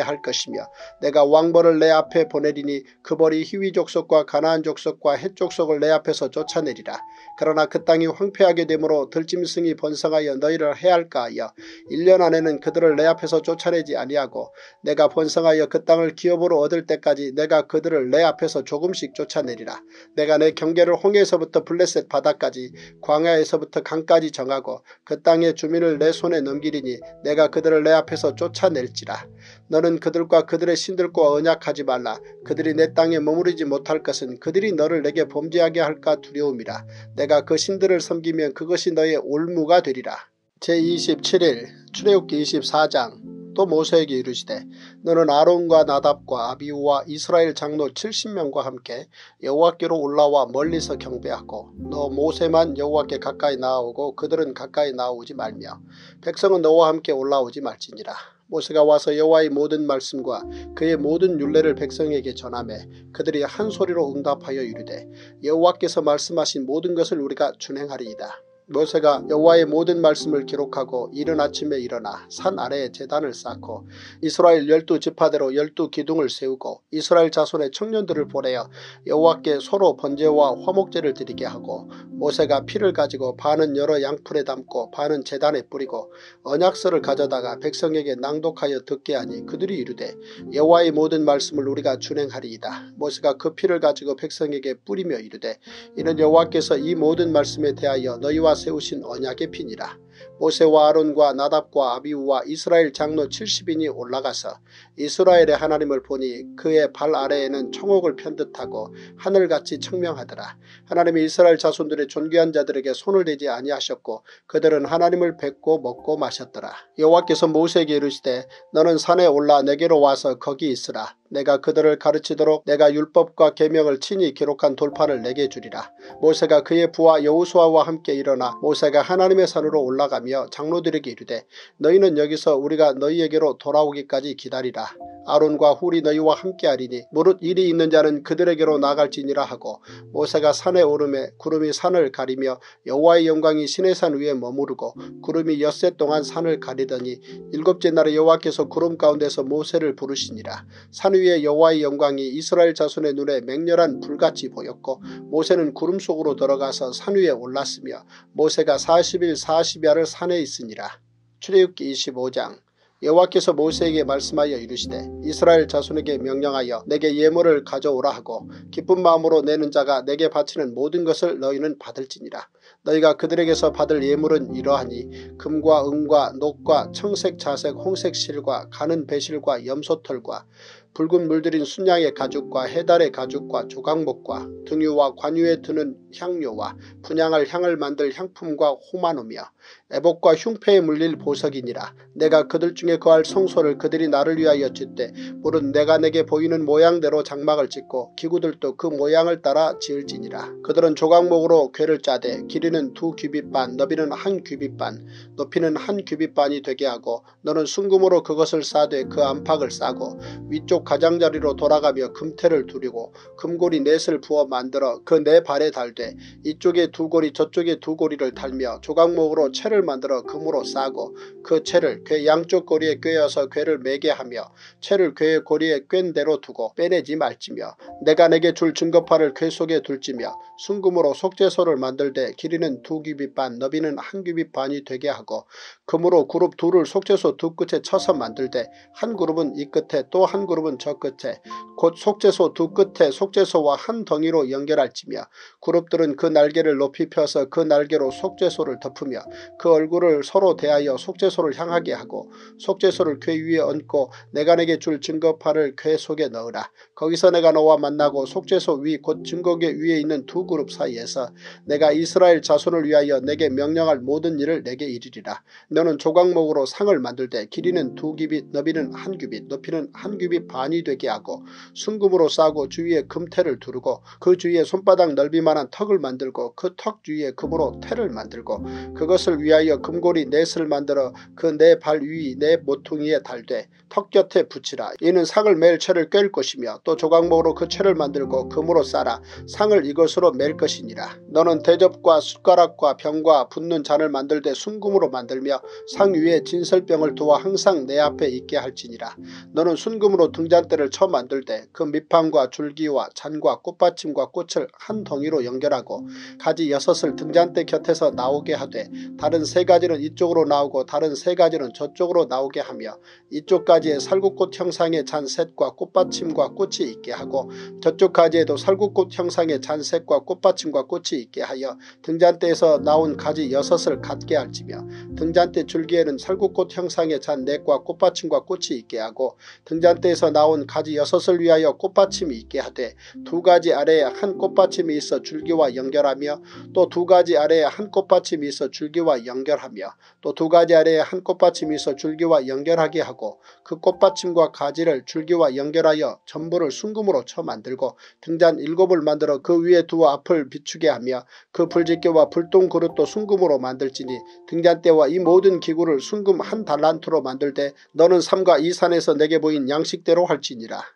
할 것이며 내가 왕벌을 내 앞에 보내리니 그 벌이 희위 족속과 가나안 족속과 헷 족속을 내 앞에서 쫓아내리라. 그러나 그 땅이 황폐하게 되므로 들짐승이 번성하여 너희를 해할까 하여 1년 안에는 그들을 내 앞에서 쫓아내지 아니하고 내가 번성하여 그 땅을 기업으로 얻을 때까지 내가 그들을 내 앞에서 조금씩 쫓아내리라. 내가 내 경계를 홍해에서부터 블레셋 바다까지 광야에서부터 강까지 정하고 그 땅의 주민을 내 손에 넘기리니 내가 그들을 내 앞에서 쫓아낼지라. 너는 그들과 그들의 신들과 언약하지 말라. 그들이 내 땅에 머무르지 못할 것은 그들이 너를 내게 범죄하게 할까 두려움이라. 내가 그 신들을 섬기면 그것이 너의 올무가 되리라. 제27일 출애굽기 24장 또 모세에게 이르시되 너는 아론과 나답과 아비우와 이스라엘 장로 70명과 함께 여호와께로 올라와 멀리서 경배하고 너 모세만 여호와께 가까이 나아오고 그들은 가까이 나오지 말며 백성은 너와 함께 올라오지 말지니라. 모세가 와서 여호와의 모든 말씀과 그의 모든 율례를 백성에게 전하매 그들이 한 소리로 응답하여 이르되 여호와께서 말씀하신 모든 것을 우리가 준행하리이다. 모세가 여호와의 모든 말씀을 기록하고 이른 아침에 일어나 산 아래에 재단을 쌓고 이스라엘 열두 지파대로 열두 기둥을 세우고 이스라엘 자손의 청년들을 보내어 여호와께 소로 번제와 화목제를 드리게 하고 모세가 피를 가지고 반은 여러 양풀에 담고 반은 재단에 뿌리고 언약서를 가져다가 백성에게 낭독하여 듣게 하니 그들이 이르되 여호와의 모든 말씀을 우리가 준행하리이다. 모세가 그 피를 가지고 백성에게 뿌리며 이르되 이는 여호와께서 이 모든 말씀에 대하여 너희와 세우신 언약의 피니라. 모세와 아론과 나답과 아비우와 이스라엘 장로 70인이 올라가서 이스라엘의 하나님을 보니 그의 발 아래에는 청옥을 편 듯하고 하늘같이 청명하더라. 하나님이 이스라엘 자손들의 존귀한 자들에게 손을 대지 아니하셨고 그들은 하나님을 뵙고 먹고 마셨더라. 여호와께서 모세에게 이르시되 너는 산에 올라 내게로 와서 거기 있으라. 내가 그들을 가르치도록 내가 율법과 계명을 친히 기록한 돌판을 내게 주리라. 모세가 그의 부하 여우수아와 함께 일어나 모세가 하나님의 산으로 올라가며 장로들에게 이르되 너희는 여기서 우리가 너희에게로 돌아오기까지 기다리라. 아론과 훌이 너희와 함께하리니 무릇 일이 있는 자는 그들에게로 나갈지니라 하고 모세가 산에 오름에 구름이 산을 가리며 여호와의 영광이 시내산 위에 머무르고 구름이 엿새 동안 산을 가리더니 일곱째 날에 여호와께서 구름 가운데서 모세를 부르시니라. 산 위에 여호와의 영광이 이스라엘 자손의 눈에 맹렬한 불같이 보였고 모세는 구름 속으로 들어가서 산 위에 올랐으며 모세가 40일 40야를 산에 있으니라. 출애굽기 25장 여호와께서 모세에게 말씀하여 이르시되 이스라엘 자손에게 명령하여 내게 예물을 가져오라 하고 기쁜 마음으로 내는 자가 내게 바치는 모든 것을 너희는 받을지니라. 너희가 그들에게서 받을 예물은 이러하니 금과 은과 녹과 청색 자색 홍색 실과 가는 배실과 염소털과 붉은 물들인 순양의 가죽과 해달의 가죽과 조각목과 등유와 관유에 드는 향료와 분양할 향을 만들 향품과 호마노며 애복과 흉패에 물릴 보석이니라. 내가 그들 중에 거할 성소를 그들이 나를 위하여 짓되 무릇 내가 내게 보이는 모양대로 장막을 짓고 기구들도 그 모양을 따라 지을지니라. 그들은 조각목으로 궤를 짜되 길이는 두 규빗 반 너비는 한 규빗 반 높이는 한 규빗 반이 되게 하고 너는 순금으로 그것을 싸되 그 안팎을 싸고 위쪽 가장자리로 돌아가며 금태를 두리고 금고리 넷을 부어 만들어 그 네 발에 달되 이쪽에 두 고리 저쪽에 두 고리를 달며 조각목으로 채를 만들어 금으로 싸고 그 채를 괴 양쪽 고리에 꿰어서 괴를 매게 하며 채를 괴의 고리에 꿰 대로 두고 빼내지 말지며 내가 내게 줄 증거파를 괴 속에 둘지며 순금으로 속죄소를 만들되 길이는 두 규빗 반 너비는 한 규빗 반이 되게 하고 금으로 그룹 둘을 속죄소 두 끝에 쳐서 만들되 한 그룹은 이 끝에 또 한 그룹은 저 끝에 곧 속죄소 두 끝에 속죄소와 한 덩이로 연결할지며 그룹들은 그 날개를 높이 펴서 그 날개로 속죄소를 덮으며 그 얼굴을 서로 대하여 속죄소를 향하게 하고 속죄소를 궤 위에 얹고 내가 내게 줄 증거파를 궤 속에 넣으라. 거기서 내가 너와 만나고 속죄소 위 곧 증거궤 위에 있는 두 그룹 사이에서 내가 이스라엘 자손을 위하여 내게 명령할 모든 일을 내게 이르리라. 너는 조각목으로 상을 만들되 길이는 두 규빗 너비는 한 규빗 높이는 한 규빗 반이 되게 하고 순금으로 싸고 주위에 금태를 두르고 그 주위에 손바닥 넓이만한 턱을 만들고 그 턱 주위에 금으로 태를 만들고 그것을 위하여 금고리 넷을 만들어 그 네 발 위 네 모퉁이에 달되 턱 곁에 붙이라. 이는 상을 맬 채를 꿰 것이며 또 조각목으로 그 채를 만들고 금으로 싸라. 상을 이것으로 맬 것이니라. 너는 대접과 숟가락과 병과 붓는 잔을 만들되 순금으로 만들며 상 위에 진설병을 두어 항상 내 앞에 있게 할지니라. 너는 순금으로 등잔대를 쳐 만들되 그 밑판과 줄기와 잔과 꽃받침과 꽃을 한 덩이로 연결하고 가지 여섯을 등잔대 곁에서 나오게 하되 다른 세 가지는 이쪽으로 나오고 다른 세 가지는 저쪽으로 나오게 하며 이쪽 가지에 살구꽃 형상의 잔셋과 꽃받침과 꽃이 있게 하고 저쪽 가지에도 살구꽃 형상의 잔셋과 꽃받침과 꽃이 있게 하여 등잔대에서 나온 가지 여섯을 갖게 할지며 등잔대 줄기에는 살구꽃 형상의 잔넷과 꽃받침과 꽃이 있게 하고 등잔대에서 나온 가지 여섯을 위하여 꽃받침이 있게 하되 두 가지 아래에 한 꽃받침이 있어 줄기와 연결하며 또 두 가지 아래에 한 꽃받침이 있어 줄기와 연결하며 또 두 가지 아래에 한 꽃받침이 있어 줄기와 연결하게 하고 그 꽃받침과 가지를 줄기와 연결하여 전부를 순금으로 쳐 만들고 등잔 일곱을 만들어 그 위에 두어 앞을 비추게 하며 그 불집게와 불똥 그릇도 순금으로 만들지니 등잔대와 이 모든 기구를 순금 한 달란트로 만들되 너는 삼가 이 산에서 내게 보인 양식대로 할지니라.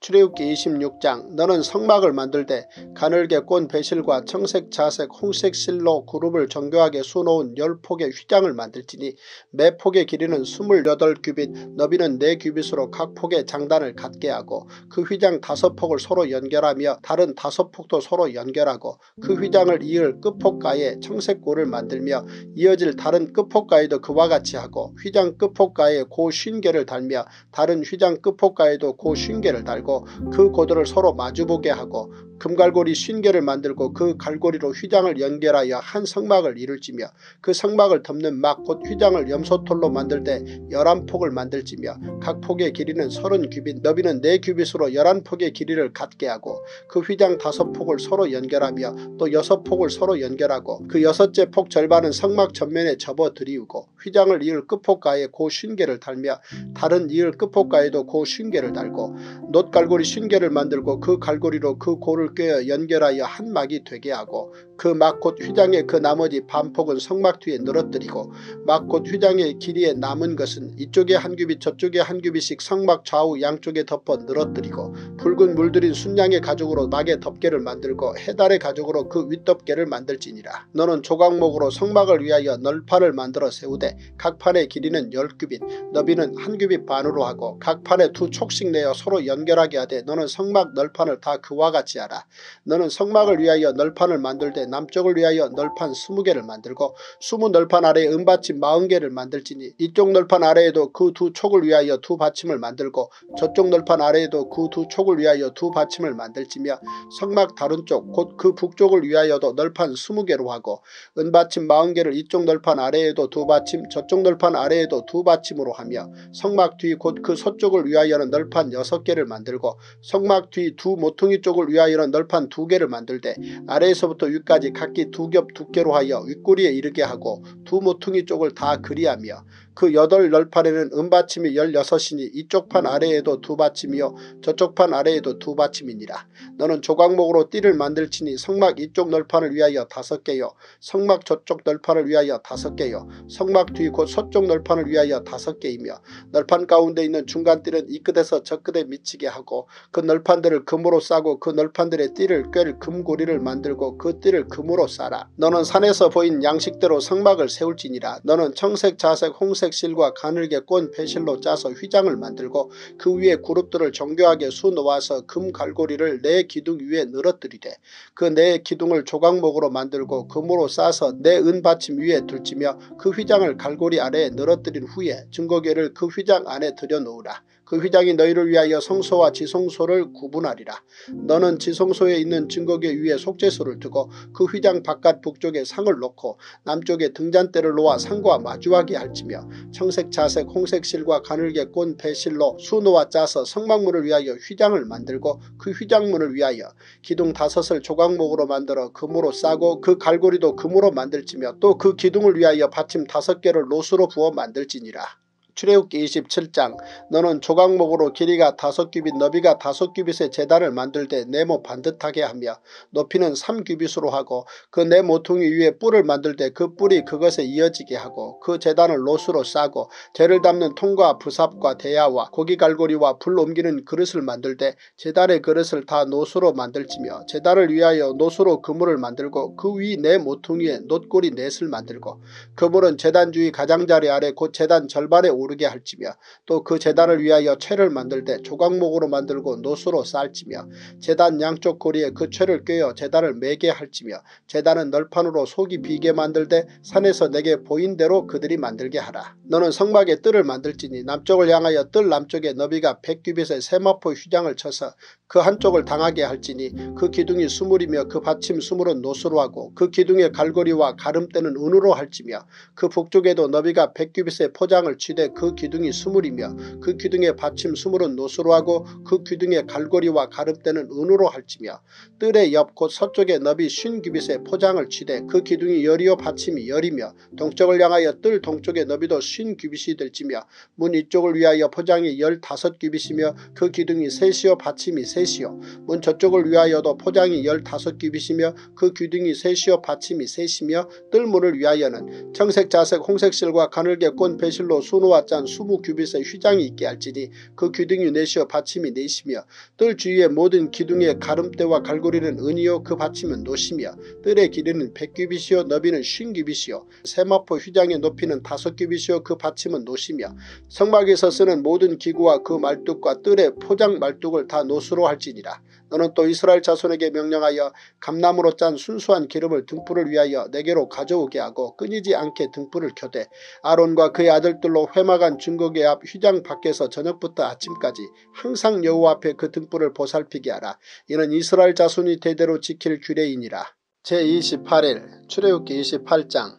출애굽기 26장 너는 성막을 만들되 가늘게 꼰 배실과 청색 자색 홍색 실로 그룹을 정교하게 수놓은 열폭의 휘장을 만들지니 매 폭의 길이는 28규빗 너비는 4규빗으로 각 폭의 장단을 갖게 하고 그 휘장 다섯 폭을 서로 연결하며 다른 다섯 폭도 서로 연결하고 그 휘장을 이을 끝폭가에 청색골을 만들며 이어질 다른 끝폭가에도 그와 같이 하고 휘장 끝폭가에 고 쉰개를 달며 다른 휘장 끝폭가에도 고 쉰개를 달고 그 고도를 서로 마주보게 하고 금갈고리 쉰개를 만들고 그 갈고리로 휘장을 연결하여 한 성막을 이룰지며 그 성막을 덮는 막 곧 휘장을 염소털로 만들 때 열한 폭을 만들지며 각 폭의 길이는 서른 규빗 너비는 네 규빗으로 열한 폭의 길이를 갖게 하고 그 휘장 다섯 폭을 서로 연결하며 또 여섯 폭을 서로 연결하고 그 여섯째 폭 절반은 성막 전면에 접어 들이우고 휘장을 이을 끝폭가에 고 쉰개를 달며 다른 이을 끝폭가에도 고 쉰개를 달고 놋갈고리 쉰개를 만들고 그 갈고리로 그 고를 꿰어 연결하여 한 막이 되게 하고 그 막 곧 휘장의 그 나머지 반폭은 성막 뒤에 늘어뜨리고 막 곧 휘장의 길이에 남은 것은 이쪽에 한 규빗 저쪽에 한 규빗씩 성막 좌우 양쪽에 덮어 늘어뜨리고 붉은 물들인 순양의 가죽으로 막의 덮개를 만들고 해달의 가죽으로 그 윗덮개를 만들지니라. 너는 조각목으로 성막을 위하여 널판을 만들어 세우되 각 판의 길이는 열 규빗 너비는 한 규빗 반으로 하고 각 판에 두 촉씩 내어 서로 연결하게 하되 너는 성막 널판을 다 그와 같이 하라. 너는 성막을 위하여 널판을 만들 때 남쪽을 위하여 널판 20개를 만들고 20 널판 아래에 은받침 40개를 만들지니 이쪽 널판 아래에도 그 두 촉을 위하여 두 받침을 만들고 저쪽 널판 아래에도 그 두 촉을 위하여 두 받침을 만들지며 성막 다른 쪽 곧 그 북쪽을 위하여도 널판 20개로 하고 은받침 40개를 이쪽 널판 아래에도 두 받침 저쪽 널판 아래에도 두 받침으로 하며 성막 뒤 곧 그 서쪽을 위하여는 널판 6개를 만들고 성막 뒤 두 모퉁이 쪽을 위하여는 널판 2개를 만들되 아래에서부터 위까지 각기 두 겹 두께로 하여 윗꼬리에 이르게 하고 두 모퉁이 쪽을 다 그리하며 그 여덟 널판에는 은받침이 열여섯이니 이쪽 판 아래에도 두 받침이요 저쪽 판 아래에도 두 받침이니라. 너는 조각목으로 띠를 만들지니 성막 이쪽 널판을 위하여 다섯 개요 성막 저쪽 널판을 위하여 다섯 개요 성막 뒤 곧 서쪽 널판을 위하여 다섯 개이며 널판 가운데 있는 중간 띠는 이 끝에서 저 끝에 미치게 하고 그 널판들을 금으로 싸고 그 널판들의 띠를 꿰를 금고리를 만들고 그 띠를 금으로 싸라. 너는 산에서 보인 양식대로 성막을 세울지니라. 너는 청색 자색 홍색 실과 가늘게 꼰 배실로 짜서 휘장을 만들고 그 위에 그룹들을 정교하게 수놓아서 금 갈고리를 내 기둥 위에 늘어뜨리되 그 내 기둥을 조각목으로 만들고 금으로 싸서 내 은받침 위에 둘지며 그 휘장을 갈고리 아래에 늘어뜨린 후에 증거계를 그 휘장 안에 들여놓으라. 그 휘장이 너희를 위하여 성소와 지성소를 구분하리라. 너는 지성소에 있는 증거계 위에 속죄소를 두고 그 휘장 바깥 북쪽에 상을 놓고 남쪽에 등잔대를 놓아 상과 마주하게 할지며 청색 자색 홍색 실과 가늘게 꼰 배실로 수놓아 짜서 성막문을 위하여 휘장을 만들고 그 휘장문을 위하여 기둥 다섯을 조각목으로 만들어 금으로 싸고 그 갈고리도 금으로 만들지며 또 그 기둥을 위하여 받침 다섯 개를 노수로 부어 만들지니라. 출애굽기 27장 너는 조각목으로 길이가 다섯 규빗 너비가 다섯 규빗의 재단을 만들 때 네모 반듯하게 하며 높이는 3규빗으로 하고 그 네 모퉁이 위에 뿔을 만들 때 그 뿔이 그것에 이어지게 하고 그 재단을 노수로 싸고 재를 담는 통과 부삽과 대야와 고기 갈고리와 불 옮기는 그릇을 만들 때 재단의 그릇을 다 노수로 만들지며 재단을 위하여 노수로 그물을 만들고 그 위 네 모퉁이에 놋골이 넷을 만들고 그물은 재단 주위 가장자리 아래 곧 재단 절반에 오르 게 할지며 또 그 재단을 위하여 채를 만들 때 조각목으로 만들고 노수로 쌀지며 재단 양쪽 고리에 그 채를 꿰어 재단을 매게 할지며 재단은 널판으로 속이 비게 만들 때 산에서 내게 보인 대로 그들이 만들게 하라. 너는 성막에 뜰을 만들지니 남쪽을 향하여 뜰 남쪽에 너비가 백규빗의 세마포 휘장을 쳐서 그 한쪽을 당하게 할지니 그 기둥이 수물이며 그 받침 수물은 노수로 하고 그 기둥의 갈고리와 가름대는 은으로 할지며 그 북쪽에도 너비가 백 규빗의 포장을 취되 그 기둥이 스물이며 그 기둥의 받침 스물은 놋으로 하고 그 기둥의 갈고리와 가름대는 은으로 할지며 뜰의 옆 곧 서쪽에 너비 쉰 규빗의 포장을 취되 그 기둥이 열이요 받침이 열이며 동쪽을 향하여 뜰 동쪽의 너비도 쉰 규빗이 될지며 문 이쪽을 위하여 포장이 열다섯 규빗이며 그 기둥이 셋이요 받침이 셋 이요. 문 저쪽을 위하여도 포장이 열다섯 규빗이며 그 기둥이 셋이요. 받침이 셋이며 뜰문을 위하여는 청색 자색 홍색 실과 가늘게 꼰 베 실로 수놓아 짠 스무 규빗의 휘장이 있게 할지니 그 기둥이 넷이요. 받침이 넷이며 뜰 주위의 모든 기둥의 가름대와 갈고리는 은이요. 그 받침은 노시며 뜰의 길이는 백규빗이요. 너비는 쉰규빗이요. 세마포 휘장의 높이는 다섯 규빗이요. 그 받침은 노시며 성막에서 쓰는 모든 기구와 그 말뚝과 뜰의 포장 말뚝을 다 노수로 할지니라. 너는 또 이스라엘 자손에게 명령하여 감나무로 짠 순수한 기름을 등불을 위하여 내게로 가져오게 하고 끊이지 않게 등불을 켜되 아론과 그의 아들들로 회막한 증거계 앞 휘장 밖에서 저녁부터 아침까지 항상 여호와 앞에 그 등불을 보살피게 하라. 이는 이스라엘 자손이 대대로 지킬 규례이니라. 제28일 출애굽기 28장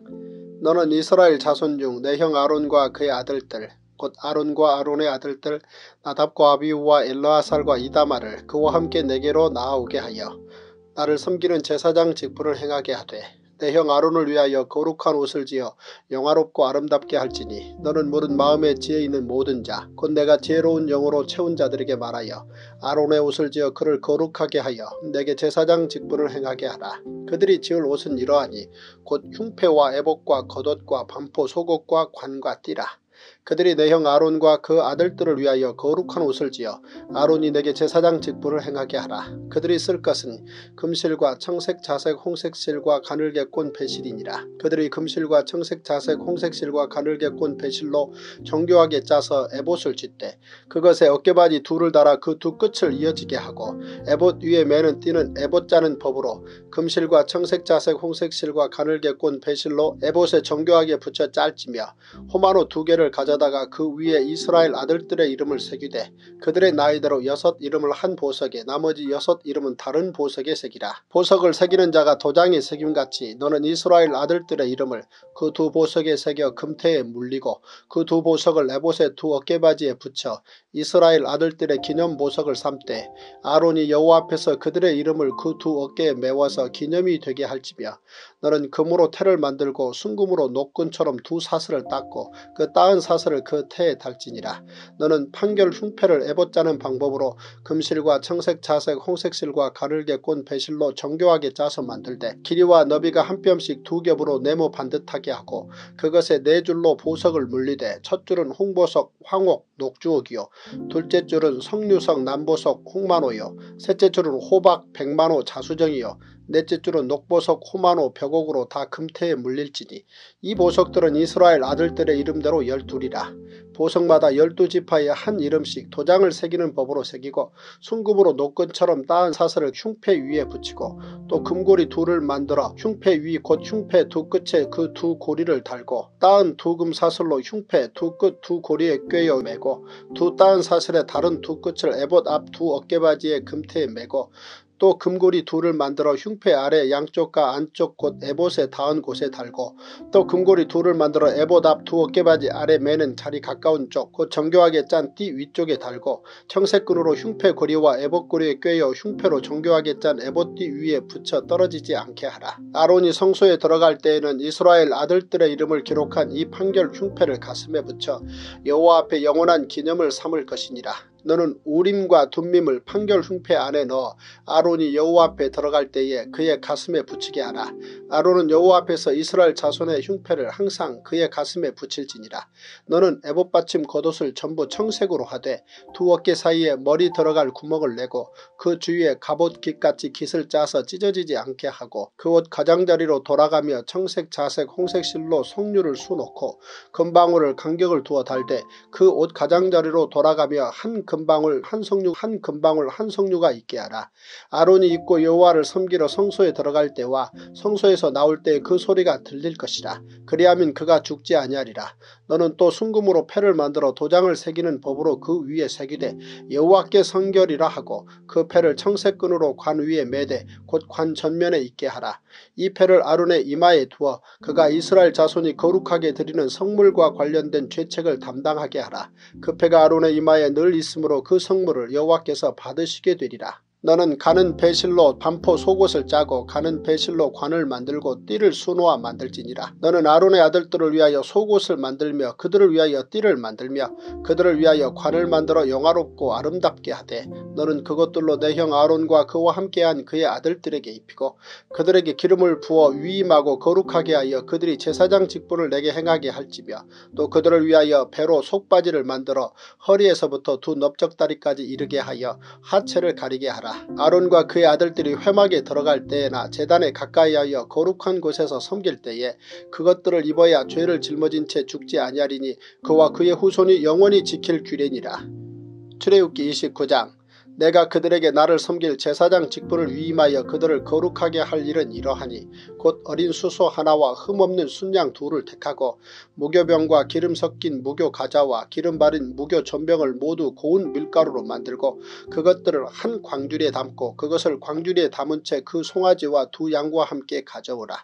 너는 이스라엘 자손 중 내 형 아론과 그의 아들들 곧 아론과 아론의 아들들 나답과 아비우와 엘라아살과 이다마를 그와 함께 내게로 나아오게 하여 나를 섬기는 제사장 직분을 행하게 하되 내 형 아론을 위하여 거룩한 옷을 지어 영화롭고 아름답게 할지니 너는 모든 마음에 지혜 있는 모든 자 곧 내가 지혜로운 영으로 채운 자들에게 말하여 아론의 옷을 지어 그를 거룩하게 하여 내게 제사장 직분을 행하게 하라. 그들이 지을 옷은 이러하니 곧 흉패와 애복과 겉옷과 반포 속옷과 관과 띠라. 그들이 내 형 아론과 그 아들들을 위하여 거룩한 옷을 지어 아론이 내게 제사장 직분을 행하게 하라. 그들이 쓸 것은 금실과 청색 자색 홍색 실과 가늘게 꼰 배실이니라. 그들이 금실과 청색 자색 홍색 실과 가늘게 꼰 배실로 정교하게 짜서 에봇을 짓되 그것에 어깨바지 둘을 달아 그 두 끝을 이어지게 하고 에봇 위에 매는 띠는 에봇 짜는 법으로 금실과 청색 자색 홍색 실과 가늘게 꼰 배실로 에봇에 정교하게 붙여 짤지며 호마노 두 개를 가져 다가 그 위에 이스라엘 아들들의 이름을 새기되 그들의 나이대로 여섯 이름을 한 보석에 나머지 여섯 이름은 다른 보석에 새기라. 보석을 새기는 자가 도장에 새김같이 너는 이스라엘 아들들의 이름을 그 두 보석에 새겨 금태에 물리고 그 두 보석을 에봇의 두 어깨바지에 붙여 이스라엘 아들들의 기념 보석을 삼되 아론이 여호와 앞에서 그들의 이름을 그 두 어깨에 메워서 기념이 되게 할지며 너는 금으로 태를 만들고 순금으로 녹근처럼 두 사슬을 닦고 그 따은 사슬 을그 태에 닥지니라. 너는 판결 흉패를 에봇짜는 방법으로 금실과 청색 자색 홍색실과 가늘게 꼰 배실로 정교하게 짜서 만들되 길이와 너비가 한 뼘씩 두 겹으로 네모 반듯하게 하고 그것에 네 줄로 보석을 물리되 첫 줄은 홍보석 황옥 녹주옥이요. 둘째 줄은 성류석 남보석 홍만호요. 셋째 줄은 호박 백만호 자수정이요. 넷째 줄은 녹보석 호마노 벽옥으로 다 금태에 물릴지니 이 보석들은 이스라엘 아들들의 이름대로 열둘이라. 보석마다 열두 지파에 한 이름씩 도장을 새기는 법으로 새기고 순금으로 녹근처럼 따은 사슬을 흉패 위에 붙이고 또 금고리 둘을 만들어 흉패 위 곧 흉패 두 끝에 그 두 고리를 달고 땋은 두 금 사슬로 흉패 두 끝 두 고리에 꿰어 매고 두 땋은 사슬의 다른 두 끝을 에봇 앞 두 어깨받이의 금 테에 매고 또 금고리 둘을 만들어 흉패 아래 양쪽과 안쪽 곧 에봇에 닿은 곳에 달고 또 금고리 둘을 만들어 에봇 앞 두 어깨받이 아래 매는 자리 가까운 쪽 곧 정교하게 짠 띠 위쪽에 달고 청색끈으로 흉패 고리와 에봇 고리에 꿰어 흉패로 정교하게 짠 에봇 띠 위에 붙여 떨어지지 않게 하라. 아론이 성소에 들어갈 때에는 이스라엘 아들들의 이름을 기록한 이 판결 흉패를 가슴에 붙여 여호와 앞에 영원한 기념을 삼을 것이니라. 너는 우림과 둠밈을 판결 흉패 안에 넣어 아론이 여호와 앞에 들어갈 때에 그의 가슴에 붙이게 하라. 아론은 여호와 앞에서 이스라엘 자손의 흉패를 항상 그의 가슴에 붙일지니라. 너는 에봇받침 겉옷을 전부 청색으로 하되 두 어깨 사이에 머리 들어갈 구멍을 내고 그 주위에 갑옷 깃같이 깃을 짜서 찢어지지 않게 하고 그 옷 가장자리로 돌아가며 청색 자색 홍색 실로 석류를 수놓고 금방울을 간격을 두어 달되 그 옷 가장자리로 돌아가며 한 금방울 한 석류 한 금방울 한 석류가 있게 하라. 아론이 입고 여호와를 섬기러 성소에 들어갈 때와 성소에서 나올 때 그 소리가 들릴 것이라. 그리하면 그가 죽지 아니하리라. 너는 또 순금으로 패를 만들어 도장을 새기는 법으로 그 위에 새기되 여호와께 성결이라 하고 그 패를 청색끈으로 관 위에 매되 곧 관 전면에 있게 하라. 이 패를 아론의 이마에 두어 그가 이스라엘 자손이 거룩하게 드리는 성물과 관련된 죄책을 담당하게 하라. 그 패가 아론의 이마에 늘 있 으므로 그 성물을 여호와께서 받으시게 되리라. 너는 가는 배실로 반포 속옷을 짜고 가는 배실로 관을 만들고 띠를 수놓아 만들지니라. 너는 아론의 아들들을 위하여 속옷을 만들며 그들을 위하여 띠를 만들며 그들을 위하여 관을 만들어 영화롭고 아름답게 하되 너는 그것들로 내 형 아론과 그와 함께한 그의 아들들에게 입히고 그들에게 기름을 부어 위임하고 거룩하게 하여 그들이 제사장 직분을 내게 행하게 할지며 또 그들을 위하여 배로 속바지를 만들어 허리에서부터 두 넓적다리까지 이르게 하여 하체를 가리게 하라. 아론과 그의 아들들이 회막에 들어갈 때에나 재단에 가까이 하여 거룩한 곳에서 섬길 때에 그것들을 입어야 죄를 짊어진 채 죽지 아니하리니 그와 그의 후손이 영원히 지킬 규례니라. 출애굽기 29장 내가 그들에게 나를 섬길 제사장 직분을 위임하여 그들을 거룩하게 할 일은 이러하니 곧 어린 수소 하나와 흠없는 순양 둘을 택하고 무교병과 기름 섞인 무교 가자와 기름 바른 무교 전병을 모두 고운 밀가루로 만들고 그것들을 한 광주리에 담고 그것을 광주리에 담은 채 그 송아지와 두 양과 함께 가져오라.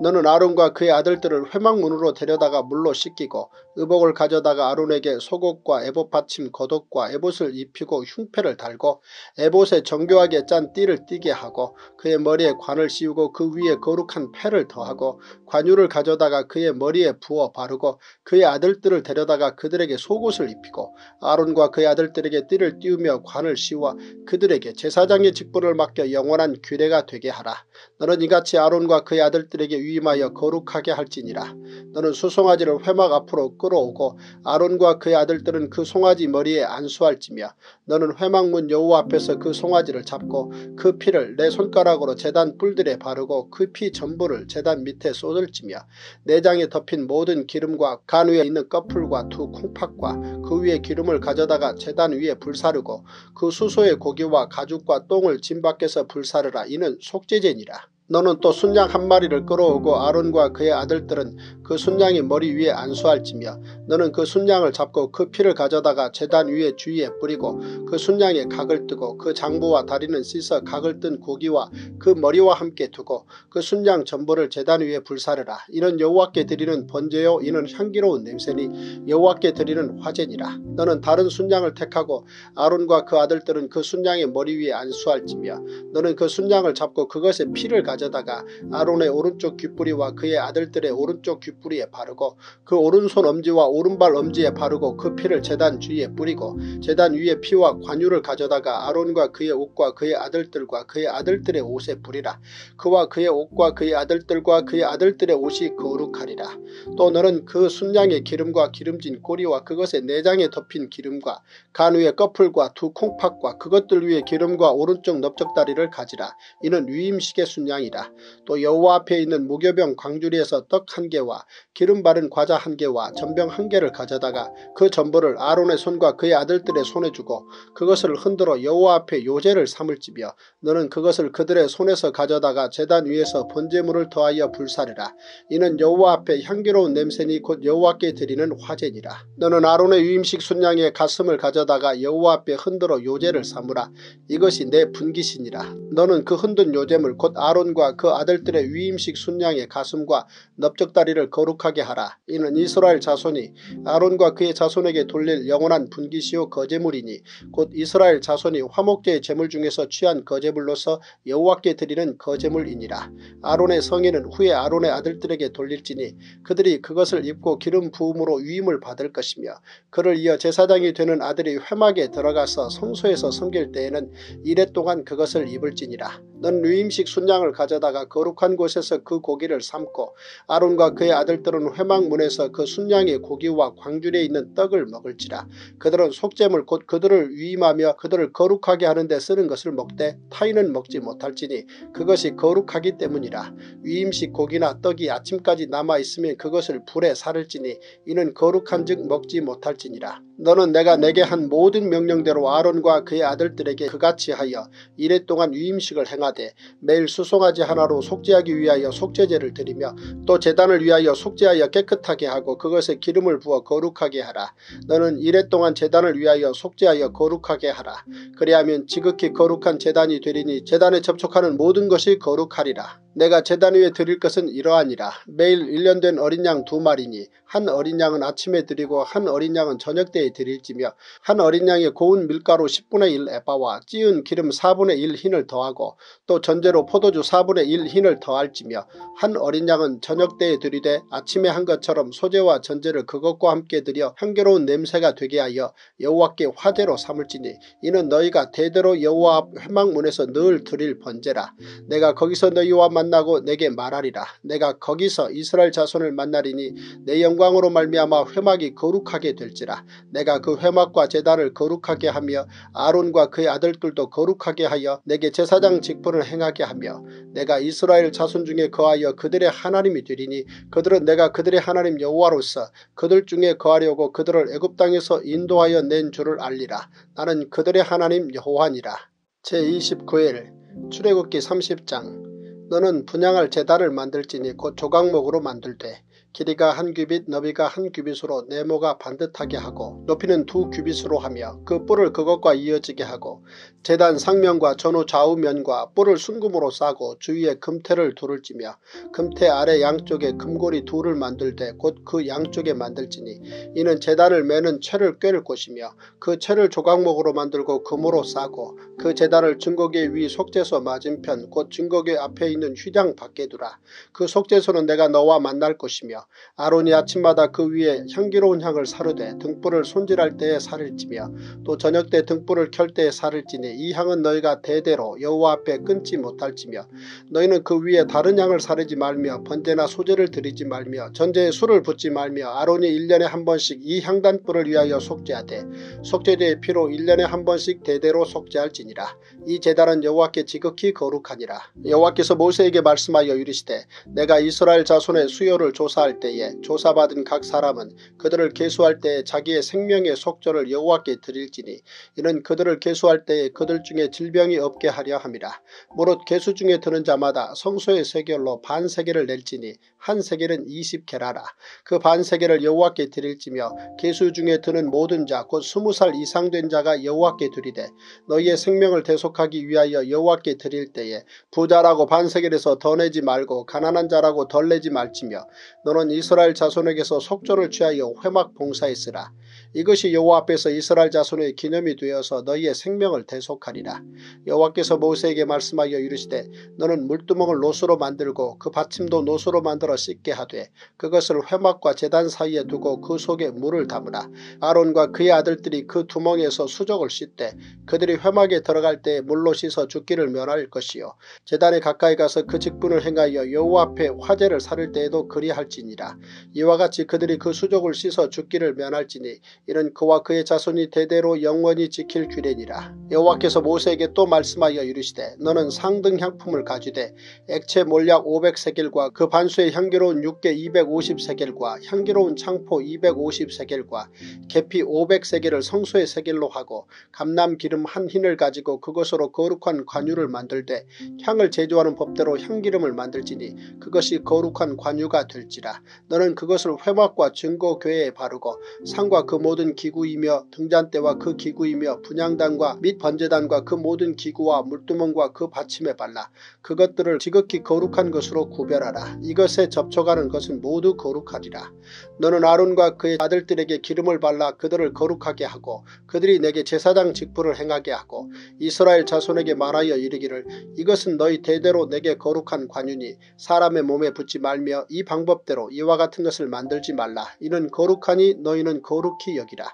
너는 아론과 그의 아들들을 회막문으로 데려다가 물로 씻기고 의복을 가져다가 아론에게 속옷과 에봇 받침 겉옷과 에봇을 입히고 흉패를 달고 에봇에 정교하게 짠 띠를 띠게 하고 그의 머리에 관을 씌우고 그 위에 거룩한 패를 더하고 관유를 가져다가 그의 머리에 부어 바르고 그의 아들들을 데려다가 그들에게 속옷을 입히고 아론과 그의 아들들에게 띠를 띄우며 관을 씌워 그들에게 제사장의 직분을 맡겨 영원한 규례가 되게 하라. 너는 이같이 아론과 그의 아들들에게 위임하여 거룩하게 할지니라. 너는 수송아지를 회막 앞으로 끌어오고 아론과 그의 아들들은 그 송아지 머리에 안수할지며 너는 회막문 여호와 앞에서 그 송아지를 잡고 그 피를 내 손가락으로 재단 뿔들에 바르고 그 피 전부를 재단 밑에 쏟을지며 내장에 덮인 모든 기름과 간 위에 있는 꺼풀과 두 콩팥과 그 위에 기름을 가져다가 재단 위에 불사르고 그 수소의 고기와 가죽과 똥을 진 밖에서 불사르라. 이는 속죄제니라. 너는 또 순양 한 마리를 끌어오고 아론과 그의 아들들은 그 순양이 머리 위에 안수할지며 너는 그 순양을 잡고 그 피를 가져다가 재단 위에 주위에 뿌리고 그 순양의 각을 뜨고 그 장부와 다리는 씻어 각을 뜬 고기와 그 머리와 함께 두고 그 순양 전부를 재단 위에 불사르라. 이는 여호와께 드리는 번제요 이는 향기로운 냄새니 여호와께 드리는 화제니라. 너는 다른 순양을 택하고 아론과 그 아들들은 그 순양의 머리 위에 안수할지며 너는 그 순양을 잡고 그것의 피를 가져 가져다가 아론의 오른쪽 귓뿌리와 그의 아들들의 오른쪽 귓뿌리에 바르고 그 오른손 엄지와 오른발 엄지에 바르고 그 피를 재단 주위에 뿌리고 재단 위에 피와 관유를 가져다가 아론과 그의 옷과 그의 아들들과 그의 아들들의 옷에 뿌리라. 그와 그의 옷과 그의 아들들과 그의 아들들의 옷이 거룩하리라. 또 너는 그 순양의 기름과 기름진 꼬리와 그것의 내장에 덮인 기름과 간 위의 꺼풀과 두 콩팥과 그것들 위에 기름과 오른쪽 넓적다리를 가지라. 이는 위임식의 순양 이라. 아니라 또 여호와 앞에 있는 무교병 광주리에서 떡 한 개와 기름 바른 과자 한 개와 전병 한 개를 가져다가 그 전부를 아론의 손과 그의 아들들의 손에 주고 그것을 흔들어 여호와 앞에 요제를 삼을지며 너는 그것을 그들의 손에서 가져다가 제단 위에서 번제물을 더하여 불사르라. 이는 여호와 앞에 향기로운 냄새니 곧 여호와께 드리는 화제니라. 너는 아론의 유임식 순양의 가슴을 가져다가 여호와 앞에 흔들어 요제를 삼으라. 이것이 내 분기신이라. 너는 그 흔든 요제물 곧 아론과 아론과 그 아들들의 위임식 순양의 가슴과 넓적다리를 거룩하게 하라. 이는 이스라엘 자손이 아론과 그의 자손에게 돌릴 영원한 분기시오 거제물이니 곧 이스라엘 자손이 화목제의 제물 중에서 취한 거제물로서 여호와께 드리는 거제물이니라. 아론의 성인은 후에 아론의 아들들에게 돌릴지니 그들이 그것을 입고 기름 부음으로 위임을 받을 것이며 그를 이어 제사장이 되는 아들이 회막에 들어가서 성소에서 섬길 때에는 이래 동안 그것을 입을지니라. 넌 위임식 순양을 가져 가져다가 거룩한 곳에서 그 고기를 삶고 아론과 그의 아들들은 회막문에서 그 순양의 고기와 광줄에 있는 떡을 먹을지라. 그들은 속죄물 곧 그들을 위임하며 그들을 거룩하게 하는 데 쓰는 것을 먹되 타인은 먹지 못할지니 그것이 거룩하기 때문이라. 위임식 고기나 떡이 아침까지 남아있으면 그것을 불에 사를지니 이는 거룩한 즉 먹지 못할지니라 너는 내가 내게 한 모든 명령대로 아론과 그의 아들들에게 그같이 하여 이래 동안 위임식을 행하되 매일 수송아지 하나로 속죄하기 위하여 속죄제를 드리며 또 재단을 위하여 속죄하여 깨끗하게 하고 그것에 기름을 부어 거룩하게 하라. 너는 이래 동안 재단을 위하여 속죄하여 거룩하게 하라. 그리하면 지극히 거룩한 재단이 되리니 재단에 접촉하는 모든 것이 거룩하리라. 내가 재단 위에 드릴 것은 이러하니라. 매일 1년 된 어린 양 두 마리니 한 어린 양은 아침에 드리고 한 어린 양은 저녁 때에 드릴지며 한 어린 양의 고운 밀가루 10분의 1 에바와 찌은 기름 4분의 1 흰을 더하고 또 전제로 포도주 4분의 1 흰을 더할지며 한 어린 양은 저녁 때에 드리되 아침에 한 것처럼 소재와 전제를 그것과 함께 드려 향기로운 냄새가 되게 하여 여호와께 화제로 삼을지니 이는 너희가 대대로 여호와 앞 회막문에서 늘 드릴 번제라. 내가 거기서 너희와 만나고 내게 말하리라. 내가 거기서 이스라엘 자손을 만나리니 내 영광으로 말미암아 회막이 거룩하게 될지라. 내가 그 회막과 제단을 거룩하게 하며 아론과 그의 아들들도 거룩하게 하여 내게 제사장 직분을 행하게 하며 내가 이스라엘 자손 중에 거하여 그들의 하나님이 되리니 그들은 내가 그들의 하나님 여호와로서 그들 중에 거하려고 그들을 애굽 땅에서 인도하여 낸 줄을 알리라. 나는 그들의 하나님 여호와니라. 제29일 출애굽기 30장 너는 분양할 제단을 만들지니 곧 조각목으로 만들되 길이가 한 규빗 너비가 한 규빗으로 네모가 반듯하게 하고 높이는 두 규빗으로 하며 그 뿔을 그것과 이어지게 하고 재단 상면과 전후 좌우면과 뿔을 순금으로 싸고 주위에 금태를 둘을 찌며 금태 아래 양쪽에 금고리 둘을 만들되 곧 그 양쪽에 만들지니 이는 재단을 매는 채를 꿰를 것이며 그 채를 조각목으로 만들고 금으로 싸고 그 재단을 증거계 위 속죄소 맞은편 곧 증거계 앞에 있는 휘장 밖에 두라. 그 속죄소는 내가 너와 만날 것이며 아론이 아침마다 그 위에 향기로운 향을 사르되 등불을 손질할 때에 살을 찌며 또 저녁 때 등불을 켤 때에 살을 찌니 이 향은 너희가 대대로 여호와 앞에 끊지 못할지며 너희는 그 위에 다른 향을 사르지 말며 번제나 소제를 드리지 말며 전제에 술을 붓지 말며 아론이 1년에 한 번씩 이 향단불을 위하여 속죄하되 속죄제의 피로 1년에 한 번씩 대대로 속죄할지니라. 이 제단은 여호와께 지극히 거룩하니라. 여호와께서 모세에게 말씀하여 이르시되 내가 이스라엘 자손의 수요를 조사할 때에 조사받은 각 사람은 그들을 계수할 때에 자기의 생명의 속절을 여호와께 드릴지니 이는 그들을 계수할 때에 그들 중에 질병이 없게 하려 함이라. 무릇 계수 중에 드는 자마다 성소의 세겔로 반 세겔을 낼지니 한 세겔은 20개라라. 그 반 세겔을 여호와께 드릴지며 계수 중에 드는 모든 자 곧 스무 살 이상 된 자가 여호와께 드리되 너희의 생명을 대속하기 위하여 여호와께 드릴 때에 부자라고 반 세겔에서 더 내지 말고 가난한 자라고 덜 내지 말지며 너는 이스라엘 자손에게서 속조를 취하여 회막 봉사했으라. 이것이 여호와 앞에서 이스라엘 자손의 기념이 되어서 너희의 생명을 대속하리라. 여호와께서 모세에게 말씀하여 이르시되 너는 물두멍을 노수로 만들고 그 받침도 노수로 만들어 씻게 하되 그것을 회막과 재단 사이에 두고 그 속에 물을 담으라. 아론과 그의 아들들이 그 두멍에서 수족을 씻되 그들이 회막에 들어갈 때 물로 씻어 죽기를 면할 것이요 재단에 가까이 가서 그 직분을 행하여 여호와 앞에 화제를 사를 때에도 그리할지니라. 이와 같이 그들이 그 수족을 씻어 죽기를 면할지니 이는 그와 그의 자손이 대대로 영원히 지킬 규례니라. 여호와께서 모세에게 또 말씀하여 이르시되 너는 상등 향품을 가지되 액체 몰약 500세겔과 그 반수의 향기로운 육개 250세겔과 향기로운 창포 250세겔과 계피 500세겔을 성소의 세겔로 하고 감남 기름 한 흰을 가지고 그것으로 거룩한 관유를 만들되 향을 제조하는 법대로 향기름을 만들지니 그것이 거룩한 관유가 될지라. 너는 그것을 회막과 증거교회에 바르고 상과 그 모든 기구이며 등잔대와 그 기구이며 분양단과 및 번제단과 그 모든 기구와 물두멍과 그 받침에 발라 그것들을 지극히 거룩한 것으로 구별하라. 이것에 접촉하는 것은 모두 거룩하리라. 너는 아론과 그의 아들들에게 기름을 발라 그들을 거룩하게 하고 그들이 내게 제사장 직분을 행하게 하고 이스라엘 자손에게 말하여 이르기를 이것은 너희 대대로 내게 거룩한 관윤이 사람의 몸에 붙지 말며 이 방법대로 이와 같은 것을 만들지 말라. 이는 거룩하니 너희는 거룩히 여기라.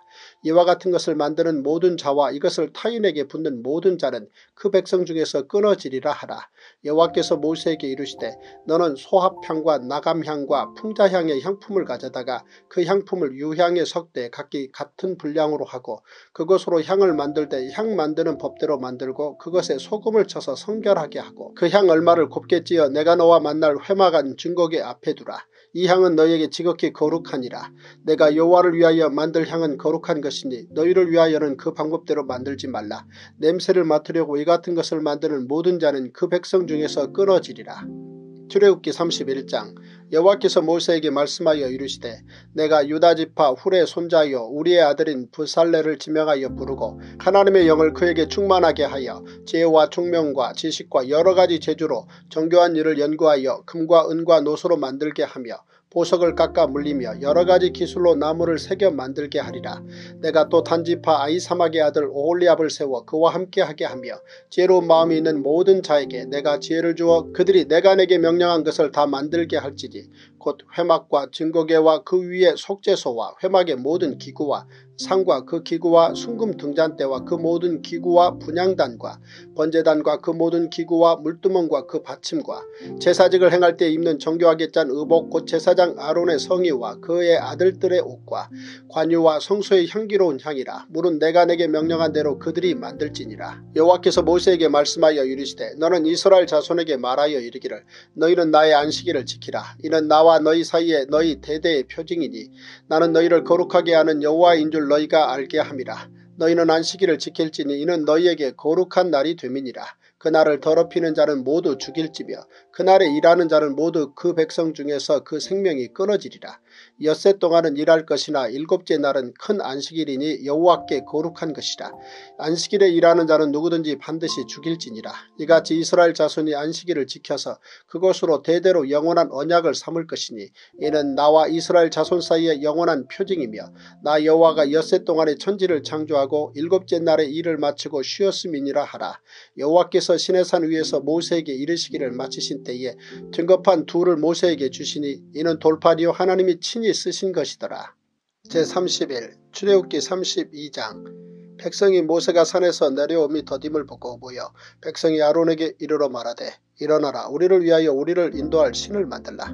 이와 같은 것을 만드는 모든 자와 이것을 타인에게 붙는 모든 자는 그 백성 중에서 끊어지리라 하라. 여호와께서 모세에게 이르시되 너는 소합향과 나감향과 풍자향의 향품을 가져다가 그 향품을 유향에 섞되 각기 같은 분량으로 하고 그것으로 향을 만들 때 향 만드는 법대로 만들고 그것에 소금을 쳐서 성결하게 하고 그 향 얼마를 곱게 찌어 내가 너와 만날 회막한 증거계 앞에 두라. 이 향은 너희에게 지극히 거룩하니라. 내가 여호와를 위하여 만들 향은 거룩한 것이니 너희를 위하여는 그 방법대로 만들지 말라. 냄새를 맡으려고 이 같은 것을 만드는 모든 자는 그 백성 중에서 끊어지리라. 출애굽기 31장 여호와께서 모세에게 말씀하여 이르시되 내가 유다지파 훌의 손자여 우리의 아들인 부살레를 지명하여 부르고 하나님의 영을 그에게 충만하게 하여 지혜와 총명과 지식과 여러가지 재주로 정교한 일을 연구하여 금과 은과 노소로 만들게 하며 보석을 깎아 물리며 여러가지 기술로 나무를 새겨 만들게 하리라. 내가 또 단지파 아이사막의 아들 오홀리압을 세워 그와 함께하게 하며 지혜로운 마음이 있는 모든 자에게 내가 지혜를 주어 그들이 내가 내게 명령한 것을 다 만들게 할지니 곧 회막과 증거계와 그 위에 속죄소와 회막의 모든 기구와 상과 그 기구와 순금 등잔대와 그 모든 기구와 분양단과 번제단과 그 모든 기구와 물두멍과 그 받침과 제사직을 행할 때 입는 정교하게 짠 의복 곧 제사장 아론의 성의와 그의 아들들의 옷과 관유와 성소의 향기로운 향이라. 물은 내가 내게 명령한 대로 그들이 만들지니라. 여호와께서 모세에게 말씀하여 이르시되 너는 이스라엘 자손에게 말하여 이르기를 너희는 나의 안식일을 지키라. 이는 나와 너희 사이에 너희 대대의 표징이니 나는 너희를 거룩하게 하는 여호와인 줄 너희가 알게 함이라. 너희는 안식일을 지킬지니 이는 너희에게 거룩한 날이 됨이니라. 그날을 더럽히는 자는 모두 죽일지며 그날에 일하는 자는 모두 그 백성 중에서 그 생명이 끊어지리라. 엿새 동안은 일할 것이나 일곱째 날은 큰 안식일이니 여호와께 거룩한 것이라. 안식일에 일하는 자는 누구든지 반드시 죽일지니라. 이같이 이스라엘 자손이 안식일을 지켜서 그것으로 대대로 영원한 언약을 삼을 것이니 이는 나와 이스라엘 자손 사이의 영원한 표징이며 나 여호와가 엿새 동안에 천지를 창조하고 일곱째 날에 일을 마치고 쉬었음이니라 하라. 여호와께서 시내산 위에서 모세에게 이르시기를 마치신 때에 증거판 둘을 모세에게 주시니 이는 돌판이요 하나님이 친히 쓰신 것이더라. 제31 출애굽기 32장 백성이 모세가 산에서 내려오미 더딤을 보고 모여 백성이 아론에게 이르러 말하되 일어나라 우리를 위하여 우리를 인도할 신을 만들라.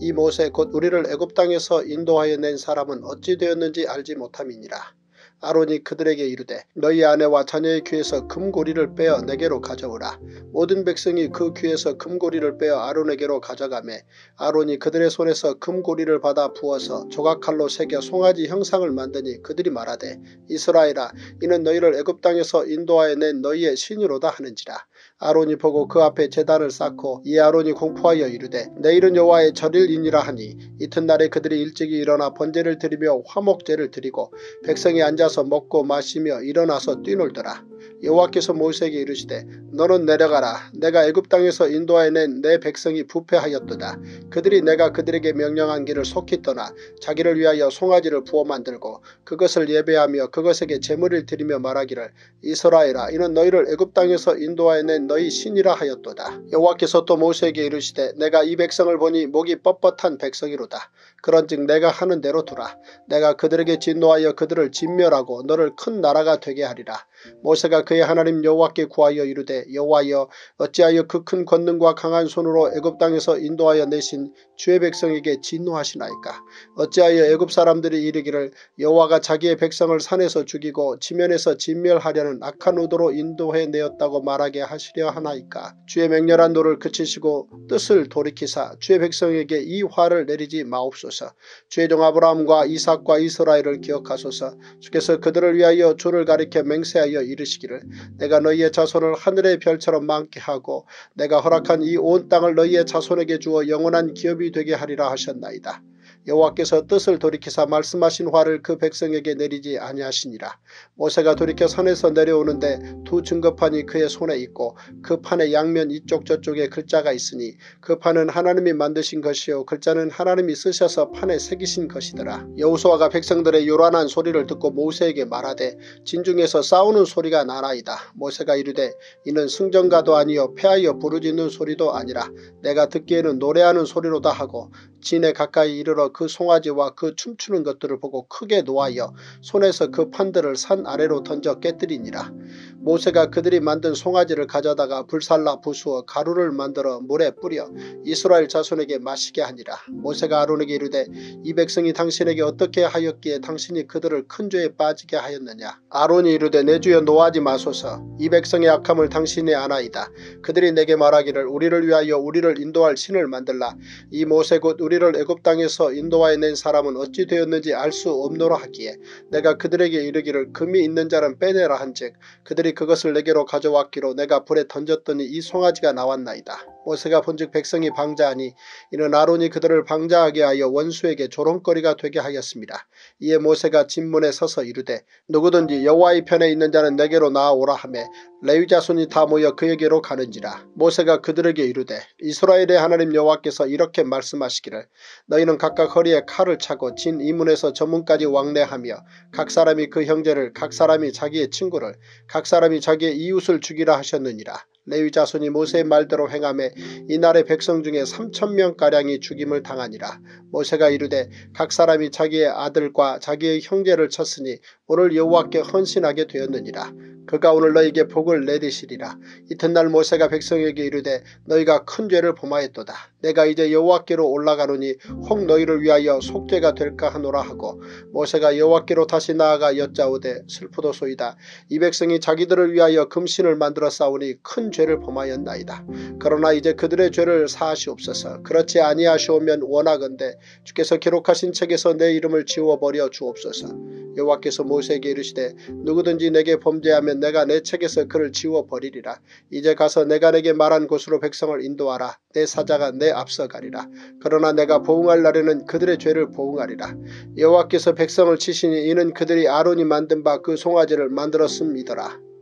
이 모세 곧 우리를 애굽 땅에서 인도하여 낸 사람은 어찌 되었는지 알지 못함이니라. 아론이 그들에게 이르되 너희 아내와 자녀의 귀에서 금고리를 빼어 내게로 가져오라. 모든 백성이 그 귀에서 금고리를 빼어 아론에게로 가져가매 아론이 그들의 손에서 금고리를 받아 부어서 조각칼로 새겨 송아지 형상을 만드니 그들이 말하되 이스라엘아 이는 너희를 애굽 땅에서 인도하여 낸 너희의 신으로다 하는지라. 아론이 보고 그 앞에 재단을 쌓고 이 아론이 공포하여 이르되 내일은 여호와의 절일이니라 하니 이튿날에 그들이 일찍이 일어나 번제를 드리며 화목제를 드리고 백성이 앉아서 먹고 마시며 일어나서 뛰놀더라. 여호와께서 모세에게 이르시되 너는 내려가라 내가 애굽 땅에서 인도하여 낸 내 백성이 부패하였도다. 그들이 내가 그들에게 명령한 길을 속히 떠나 자기를 위하여 송아지를 부어 만들고 그것을 예배하며 그것에게 제물을 드리며 말하기를 이스라엘아 이는 너희를 애굽 땅에서 인도하여 낸 너희 신이라 하였도다. 여호와께서 또 모세에게 이르시되 내가 이 백성을 보니 목이 뻣뻣한 백성이로다. 그런즉 내가 하는 대로 두라. 내가 그들에게 진노하여 그들을 진멸하고 너를 큰 나라가 되게 하리라. 모세가 그의 하나님 여호와께 구하여 이르되 여호와여 어찌하여 그 큰 권능과 강한 손으로 애굽 땅에서 인도하여 내신 주의 백성에게 진노하시나이까 어찌하여 애굽 사람들이 이르기를 여호와가 자기의 백성을 산에서 죽이고 지면에서 진멸하려는 악한 의도로 인도해 내었다고 말하게 하시려 하나이까 주의 맹렬한 노를 그치시고 뜻을 돌이키사 주의 백성에게 이 화를 내리지 마옵소서 주의 종 아브라함과 이삭과 이스라엘을 기억하소서 주께서 그들을 위하여 주를 가리켜 맹세하여 이르시기를 내가 너희의 자손을 하늘의 별처럼 많게 하고 내가 허락한 이 온 땅을 너희의 자손에게 주어 영원한 기업이 되게 하리라 하셨나이다. 여호와께서 뜻을 돌이키사 말씀하신 화를 그 백성에게 내리지 아니하시니라. 모세가 돌이켜 산에서 내려오는데 두 증거판이 그의 손에 있고 그 판의 양면 이쪽 저쪽에 글자가 있으니 그 판은 하나님이 만드신 것이요 글자는 하나님이 쓰셔서 판에 새기신 것이더라. 여호수아가 백성들의 요란한 소리를 듣고 모세에게 말하되 진중에서 싸우는 소리가 나나이다. 모세가 이르되 이는 승전가도 아니요 패하여 부르짖는 소리도 아니라 내가 듣기에는 노래하는 소리로다 하고 진에 가까이 이르러 그 송아지와 그 춤추는 것들을 보고 크게 노하여 손에서 그 판들을 산 아래로 던져 깨뜨리니라. 모세가 그들이 만든 송아지를 가져다가 불살라 부수어 가루를 만들어 물에 뿌려 이스라엘 자손에게 마시게 하니라. 모세가 아론에게 이르되 이 백성이 당신에게 어떻게 하였기에 당신이 그들을 큰 죄에 빠지게 하였느냐. 아론이 이르되 내 주여 노하지 마소서. 이 백성의 악함을 당신이 아나이다. 그들이 내게 말하기를 우리를 위하여 우리를 인도할 신을 만들라. 이 모세 곧 우리를 애굽 땅에서 인도하여 낸 사람은 어찌 되었는지 알 수 없노라 하기에 내가 그들에게 이르기를 금이 있는 자는 빼내라 한즉 그들이 그것을 내게로 가져왔기로 내가 불에 던졌더니 이 송아지가 나왔나이다. 모세가 본즉 백성이 방자하니 이는 아론이 그들을 방자하게 하여 원수에게 조롱거리가 되게 하였습니다. 이에 모세가 진문에 서서 이르되 누구든지 여호와의 편에 있는 자는 내게로 나아오라 하매 레위 자손이 다 모여 그에게로 가는지라. 모세가 그들에게 이르되 이스라엘의 하나님 여호와께서 이렇게 말씀하시기를 너희는 각각 허리에 칼을 차고 진 이문에서 저문까지 왕래하며 각 사람이 그 형제를 각 사람이 자기의 친구를 각 사람이 자기의 이웃을 죽이라 하셨느니라. 레위 자손이 모세의 말대로 행함에 이날의 백성 중에 3천명가량이 죽임을 당하니라. 모세가 이르되 각 사람이 자기의 아들과 자기의 형제를 쳤으니 오늘 여호와께 헌신하게 되었느니라. 그가 오늘 너에게 복을 내리시리라. 이튿날 모세가 백성에게 이르되 너희가 큰 죄를 범하였도다. 내가 이제 여호와께로 올라가노니 혹 너희를 위하여 속죄가 될까 하노라 하고 모세가 여호와께로 다시 나아가 여짜오되 슬프도소이다. 이 백성이 자기들을 위하여 금신을 만들어 싸우니 큰 죄를 범하였나이다. 그러나 이제 그들의 죄를 사하시옵소서. 그렇지 아니하시오면 원하건대 주께서 기록하신 책에서 내 이름을 지워버려 주옵소서. 여호와께서 모세에게 이르시되 누구든지 내게 범죄하면 내가 내 책에서 그를 지워버리리라. 이제 가서 내가 내게 말한 곳으로 백성을 인도하라. 내 사자가 내 앞서 가리라. 그러나 내가 보응할 날에는 그들의 죄를 보응하리라. 여호와께서 백성을 치시니 이는 그들이 아론이 만든 바 그 송아지를 만들었음이더라.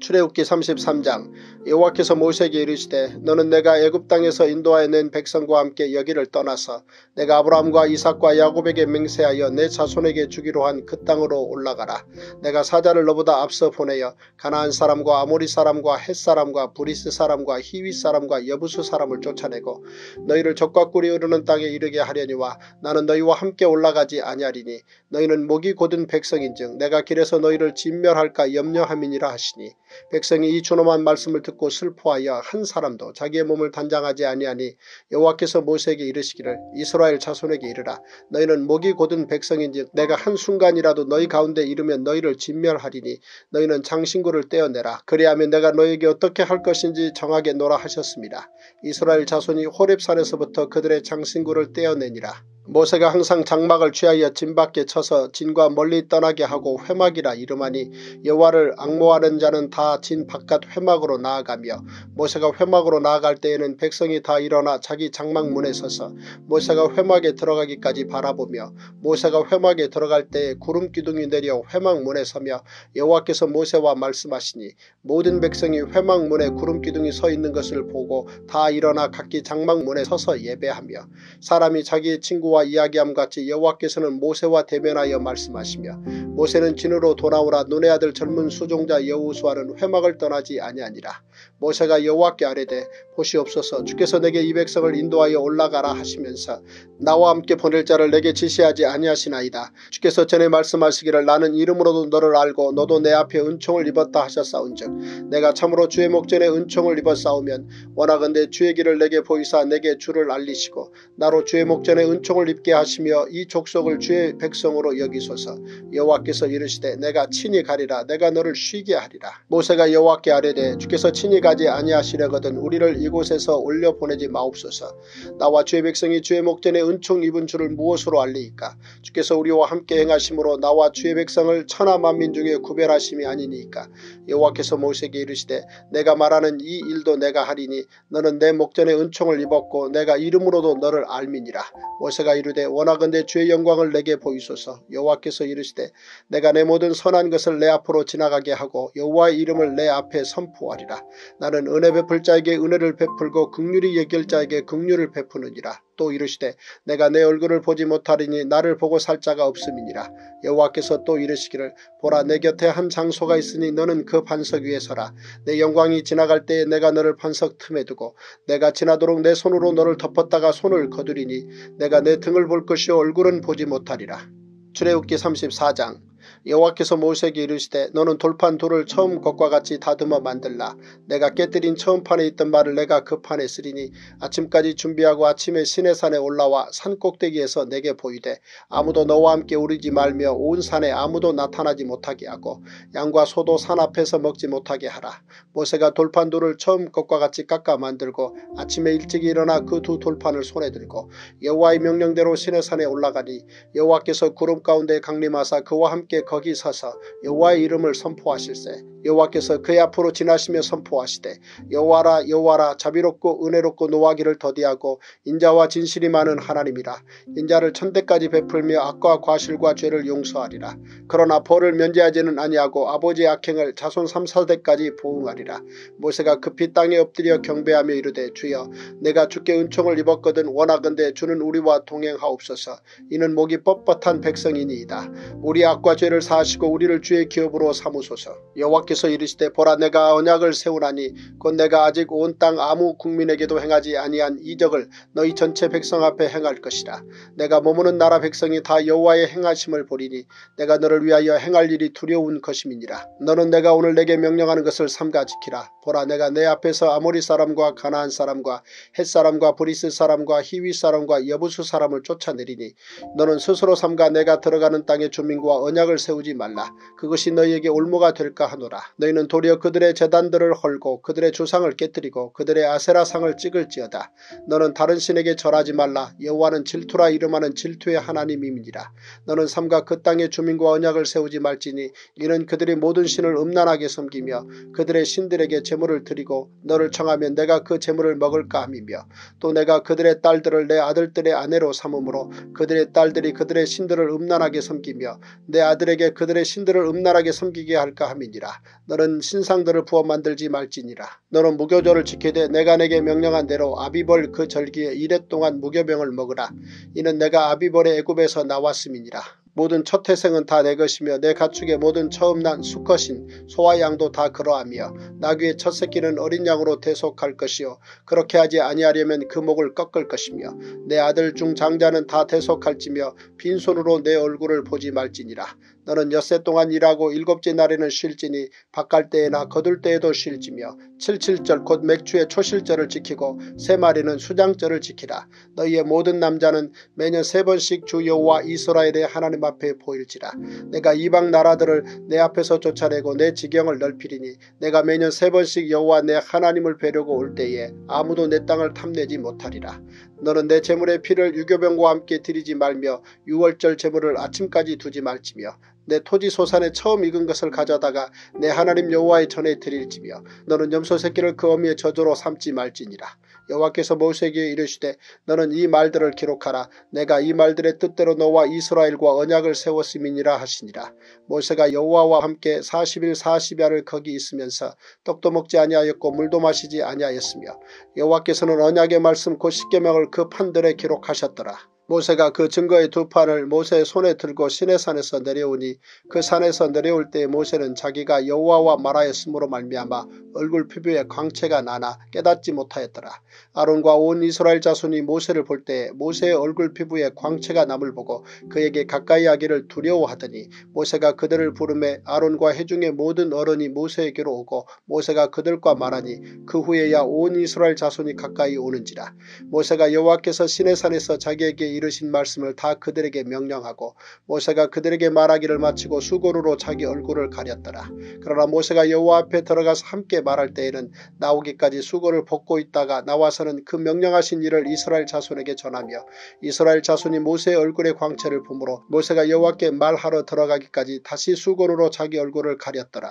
출애굽기 33장 여호와께서 모세에게 이르시되 너는 내가 애굽 땅에서 인도하여 낸 백성과 함께 여기를 떠나서 내가 아브라함과 이삭과 야곱에게 맹세하여 네 자손에게 주기로 한 그 땅으로 올라가라. 내가 사자를 너보다 앞서 보내어 가나안 사람과 아모리 사람과 헷 사람과 브리스 사람과 히위 사람과 여부스 사람을 쫓아내고 너희를 젖과 꿀이 흐르는 땅에 이르게 하려니와 나는 너희와 함께 올라가지 아니하리니 너희는 목이 곧은 백성인즉 내가 길에서 너희를 진멸할까 염려함이니라 하시니 백성이 이 준엄한 말씀을 듣고 슬퍼하여 한 사람도 자기의 몸을 단장하지 아니하니 여호와께서 모세에게 이르시기를 이스라엘 자손에게 이르라 너희는 목이 곧은 백성인즉 내가 한순간이라도 너희 가운데 이르면 너희를 진멸하리니 너희는 장신구를 떼어내라 그리하면 내가 너희에게 어떻게 할 것인지 정하게 노라 하셨습니다. 이스라엘 자손이 호렙산에서부터 그들의 장신구를 떼어내니라. 모세가 항상 장막을 취하여 진 밖에 쳐서 진과 멀리 떠나게 하고 회막이라 이름하니 여호와를 악모하는 자는 다 진 바깥 회막으로 나아가며 모세가 회막으로 나아갈 때에는 백성이 다 일어나 자기 장막 문에 서서 모세가 회막에 들어가기까지 바라보며 모세가 회막에 들어갈 때에 구름 기둥이 내려 회막 문에 서며 여호와께서 모세와 말씀하시니 모든 백성이 회막 문에 구름 기둥이 서 있는 것을 보고 다 일어나 각기 장막 문에 서서 예배하며 사람이 자기의 친구 여호와 이야기함 같이 여호와께서는 모세와 대면하여 말씀하시며 모세는 진으로 돌아오라 눈의 아들 젊은 수종자 여우수아는 회막을 떠나지 아니하니라. 모세가 여호와께 아뢰되 보시옵소서 주께서 내게 이 백성을 인도하여 올라가라 하시면서 나와 함께 보낼 자를 내게 지시하지 아니하시나이다. 주께서 전에 말씀하시기를 나는 이름으로도 너를 알고 너도 내 앞에 은총을 입었다 하셨사온즉 내가 참으로 주의 목전에 은총을 입었사오면 원하건대 주의 길을 내게 보이사 내게 주를 알리시고 나로 주의 목전에 은총을 입게 하시며 이 족속을 주의 백성으로 여기소서 여호와께서 이르시되 내가 친히 가리라 내가 너를 쉬게 하리라. 모세가 여호와께 아뢰되 주께서 친히 가지 아니하시려거든 우리를 이곳에서 올려 보내지 마옵소서. 나와 주의 백성이 주의 목전에 은총 입은 줄을 무엇으로 알리이까. 주께서 우리와 함께 행하심으로 나와 주의 백성을 천하 만민 중에 구별하심이 아니니까. 여호와께서 모세에게 이르시되 내가 말하는 이 일도 내가 하리니 너는 내 목전에 은총을 입었고 내가 이름으로도 너를 알미니라. 모세가 이르되 원하건대 주의 영광을 내게 보이소서. 여호와께서 이르시되 내가 내 모든 선한 것을 내 앞으로 지나가게 하고 여호와의 이름을 내 앞에 선포하리라. 나는 은혜 베풀 자에게 은혜를 베풀고 극률이 여길 자에게 극률을 베푸느니라. 또 이르시되 내가 내 얼굴을 보지 못하리니 나를 보고 살 자가 없음이니라. 여호와께서 또 이르시기를 보라 내 곁에 한 장소가 있으니 너는 그 반석 위에 서라. 내 영광이 지나갈 때에 내가 너를 반석 틈에 두고 내가 지나도록 내 손으로 너를 덮었다가 손을 거두리니 내가 내 등을 볼 것이요 얼굴은 보지 못하리라. 출애굽기 34장 여호와께서 모세에게 이르시되 너는 돌판 돌을 처음 것과 같이 다듬어 만들라. 내가 깨뜨린 처음 판에 있던 말을 내가 그 판에 쓰리니 아침까지 준비하고 아침에 시내산에 올라와 산 꼭대기에서 내게 보이되 아무도 너와 함께 오르지 말며 온 산에 아무도 나타나지 못하게 하고 양과 소도 산 앞에서 먹지 못하게 하라. 모세가 돌판 돌을 처음 것과 같이 깎아 만들고 아침에 일찍 일어나 그 두 돌판을 손에 들고 여호와의 명령대로 시내산에 올라가니 여호와께서 구름 가운데 강림하사 그와 함께 거기 서서 여호와의 이름을 선포하실세. 여호와께서 그의 앞으로 지나시며 선포하시되 여호와라 여호와라 자비롭고 은혜롭고 노하기를 더디하고 인자와 진실이 많은 하나님이라. 인자를 천대까지 베풀며 악과 과실과 죄를 용서하리라. 그러나 벌을 면제하지는 아니하고 아버지의 악행을 자손 3, 4대까지 보응하리라. 모세가 급히 땅에 엎드려 경배하며 이르되 주여 내가 주께 은총을 입었거든 원하건대 주는 우리와 동행하옵소서. 이는 목이 뻣뻣한 백성이니이다. 우리 악과 죄를 사시고 우리를 주의 기업으로 삼으소서. 여호와께서 이르시되 보라 내가 언약을 세우나니 곧 내가 아직 온 땅 아무 국민에게도 행하지 아니한 이적을 너희 전체 백성 앞에 행할 것이라. 내가 머무는 나라 백성이 다 여호와의 행하심을 보리니 내가 너를 위하여 행할 일이 두려운 것임이니라. 너는 내가 오늘 내게 명령하는 것을 삼가 지키라. 보라 내가 내 앞에서 아모리 사람과 가나안 사람과 헷 사람과 브리스 사람과 히위 사람과 여부스 사람을 쫓아내리니 너는 스스로 삼가 네가 들어가는 땅의 주민과 언약을 세우지 말라. 그것이 너희에게 올무가 될까 하노라. 너희는 도리어 그들의 제단들을 헐고 그들의 주상을 깨뜨리고 그들의 아세라상을 찍을지어다. 너는 다른 신에게 절하지 말라. 여호와는 질투라 이름하는 질투의 하나님임이니라. 너는 삼가 그 땅의 주민과 언약을 세우지 말지니 이는 그들이 모든 신을 음란하게 섬기며 그들의 신들에게 재물을 드리고 너를 청하면 내가 그 재물을 먹을까 함이며 또 내가 그들의 딸들을 내 아들들의 아내로 삼으므로 그들의 딸들이 그들의 신들을 음란하게 섬기며 내 아들에게 그들의 신들을 음란하게 섬기게 할까 함이니라. 너는 신상들을 부어 만들지 말지니라. 너는 무교절을 지키되 내가 내게 명령한 대로 아비벌 그 절기에 이래 동안 무교병을 먹으라. 이는 내가 아비벌의 애굽에서 나왔음이니라. 모든 첫 태생은 다 내 것이며 내 가축의 모든 처음 난 수컷인 소와 양도 다 그러하며 나귀의 첫 새끼는 어린 양으로 대속할 것이요 그렇게 하지 아니하려면 그 목을 꺾을 것이며 내 아들 중 장자는 다 대속할지며 빈손으로 내 얼굴을 보지 말지니라. 너는 엿새 동안 일하고 일곱째 날에는 쉴지니 바깔 때에나 거둘 때에도 쉴지며 칠칠절 곧 맥주의 초실절을 지키고 세 마리는 수장절을 지키라. 너희의 모든 남자는 매년 세 번씩 주 여호와 이스라엘의 하나님 앞에 보일지라. 내가 이방 나라들을 내 앞에서 쫓아내고 내 지경을 넓히리니 내가 매년 세 번씩 여호와 내 하나님을 뵈려고 올 때에 아무도 내 땅을 탐내지 못하리라. 너는 내 재물의 피를 유교병과 함께 드리지 말며 유월절 재물을 아침까지 두지 말지며 내 토지 소산에 처음 익은 것을 가져다가 내 하나님 여호와의 전에 드릴지며 너는 염소 새끼를 그 어미의 저주로 삼지 말지니라. 여호와께서 모세에게 이르시되 너는 이 말들을 기록하라. 내가 이 말들의 뜻대로 너와 이스라엘과 언약을 세웠음이니라 하시니라. 모세가 여호와와 함께 40일 40야를 거기 있으면서 떡도 먹지 아니하였고 물도 마시지 아니하였으며 여호와께서는 언약의 말씀 곧 십계명을 그 판들에 기록하셨더라. 모세가 그 증거의 두 판을 모세의 손에 들고 시내산에서 내려오니 그 산에서 내려올 때 모세는 자기가 여호와와 말하였으므로 말미암아 얼굴 피부에 광채가 나나 깨닫지 못하였더라. 아론과 온 이스라엘 자손이 모세를 볼때 모세의 얼굴 피부에 광채가 남을 보고 그에게 가까이 하기를 두려워하더니 모세가 그들을 부름에 아론과 해중의 모든 어른이 모세에게로 오고 모세가 그들과 말하니 그 후에야 온 이스라엘 자손이 가까이 오는지라. 모세가 여호와께서 시내산에서 자기에게 이르신 말씀을 다 그들에게 명령하고 모세가 그들에게 말하기를 마치고 수고로로 자기 얼굴을 가렸더라. 그러나 모세가 여호와 앞에 들어가서 함께 말할 때에는 나오기까지 수고를 벗고 있다가 나와서는 그 명령하신 일을 이스라엘 자손에게 전하며 이스라엘 자손이 모세의 얼굴의 광채를 보므로 모세가 여호와께 말하러 들어가기까지 다시 수고로로 자기 얼굴을 가렸더라.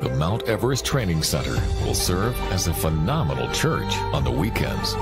the Mount Everest Training Center will serve as a phenomenal church on the weekends.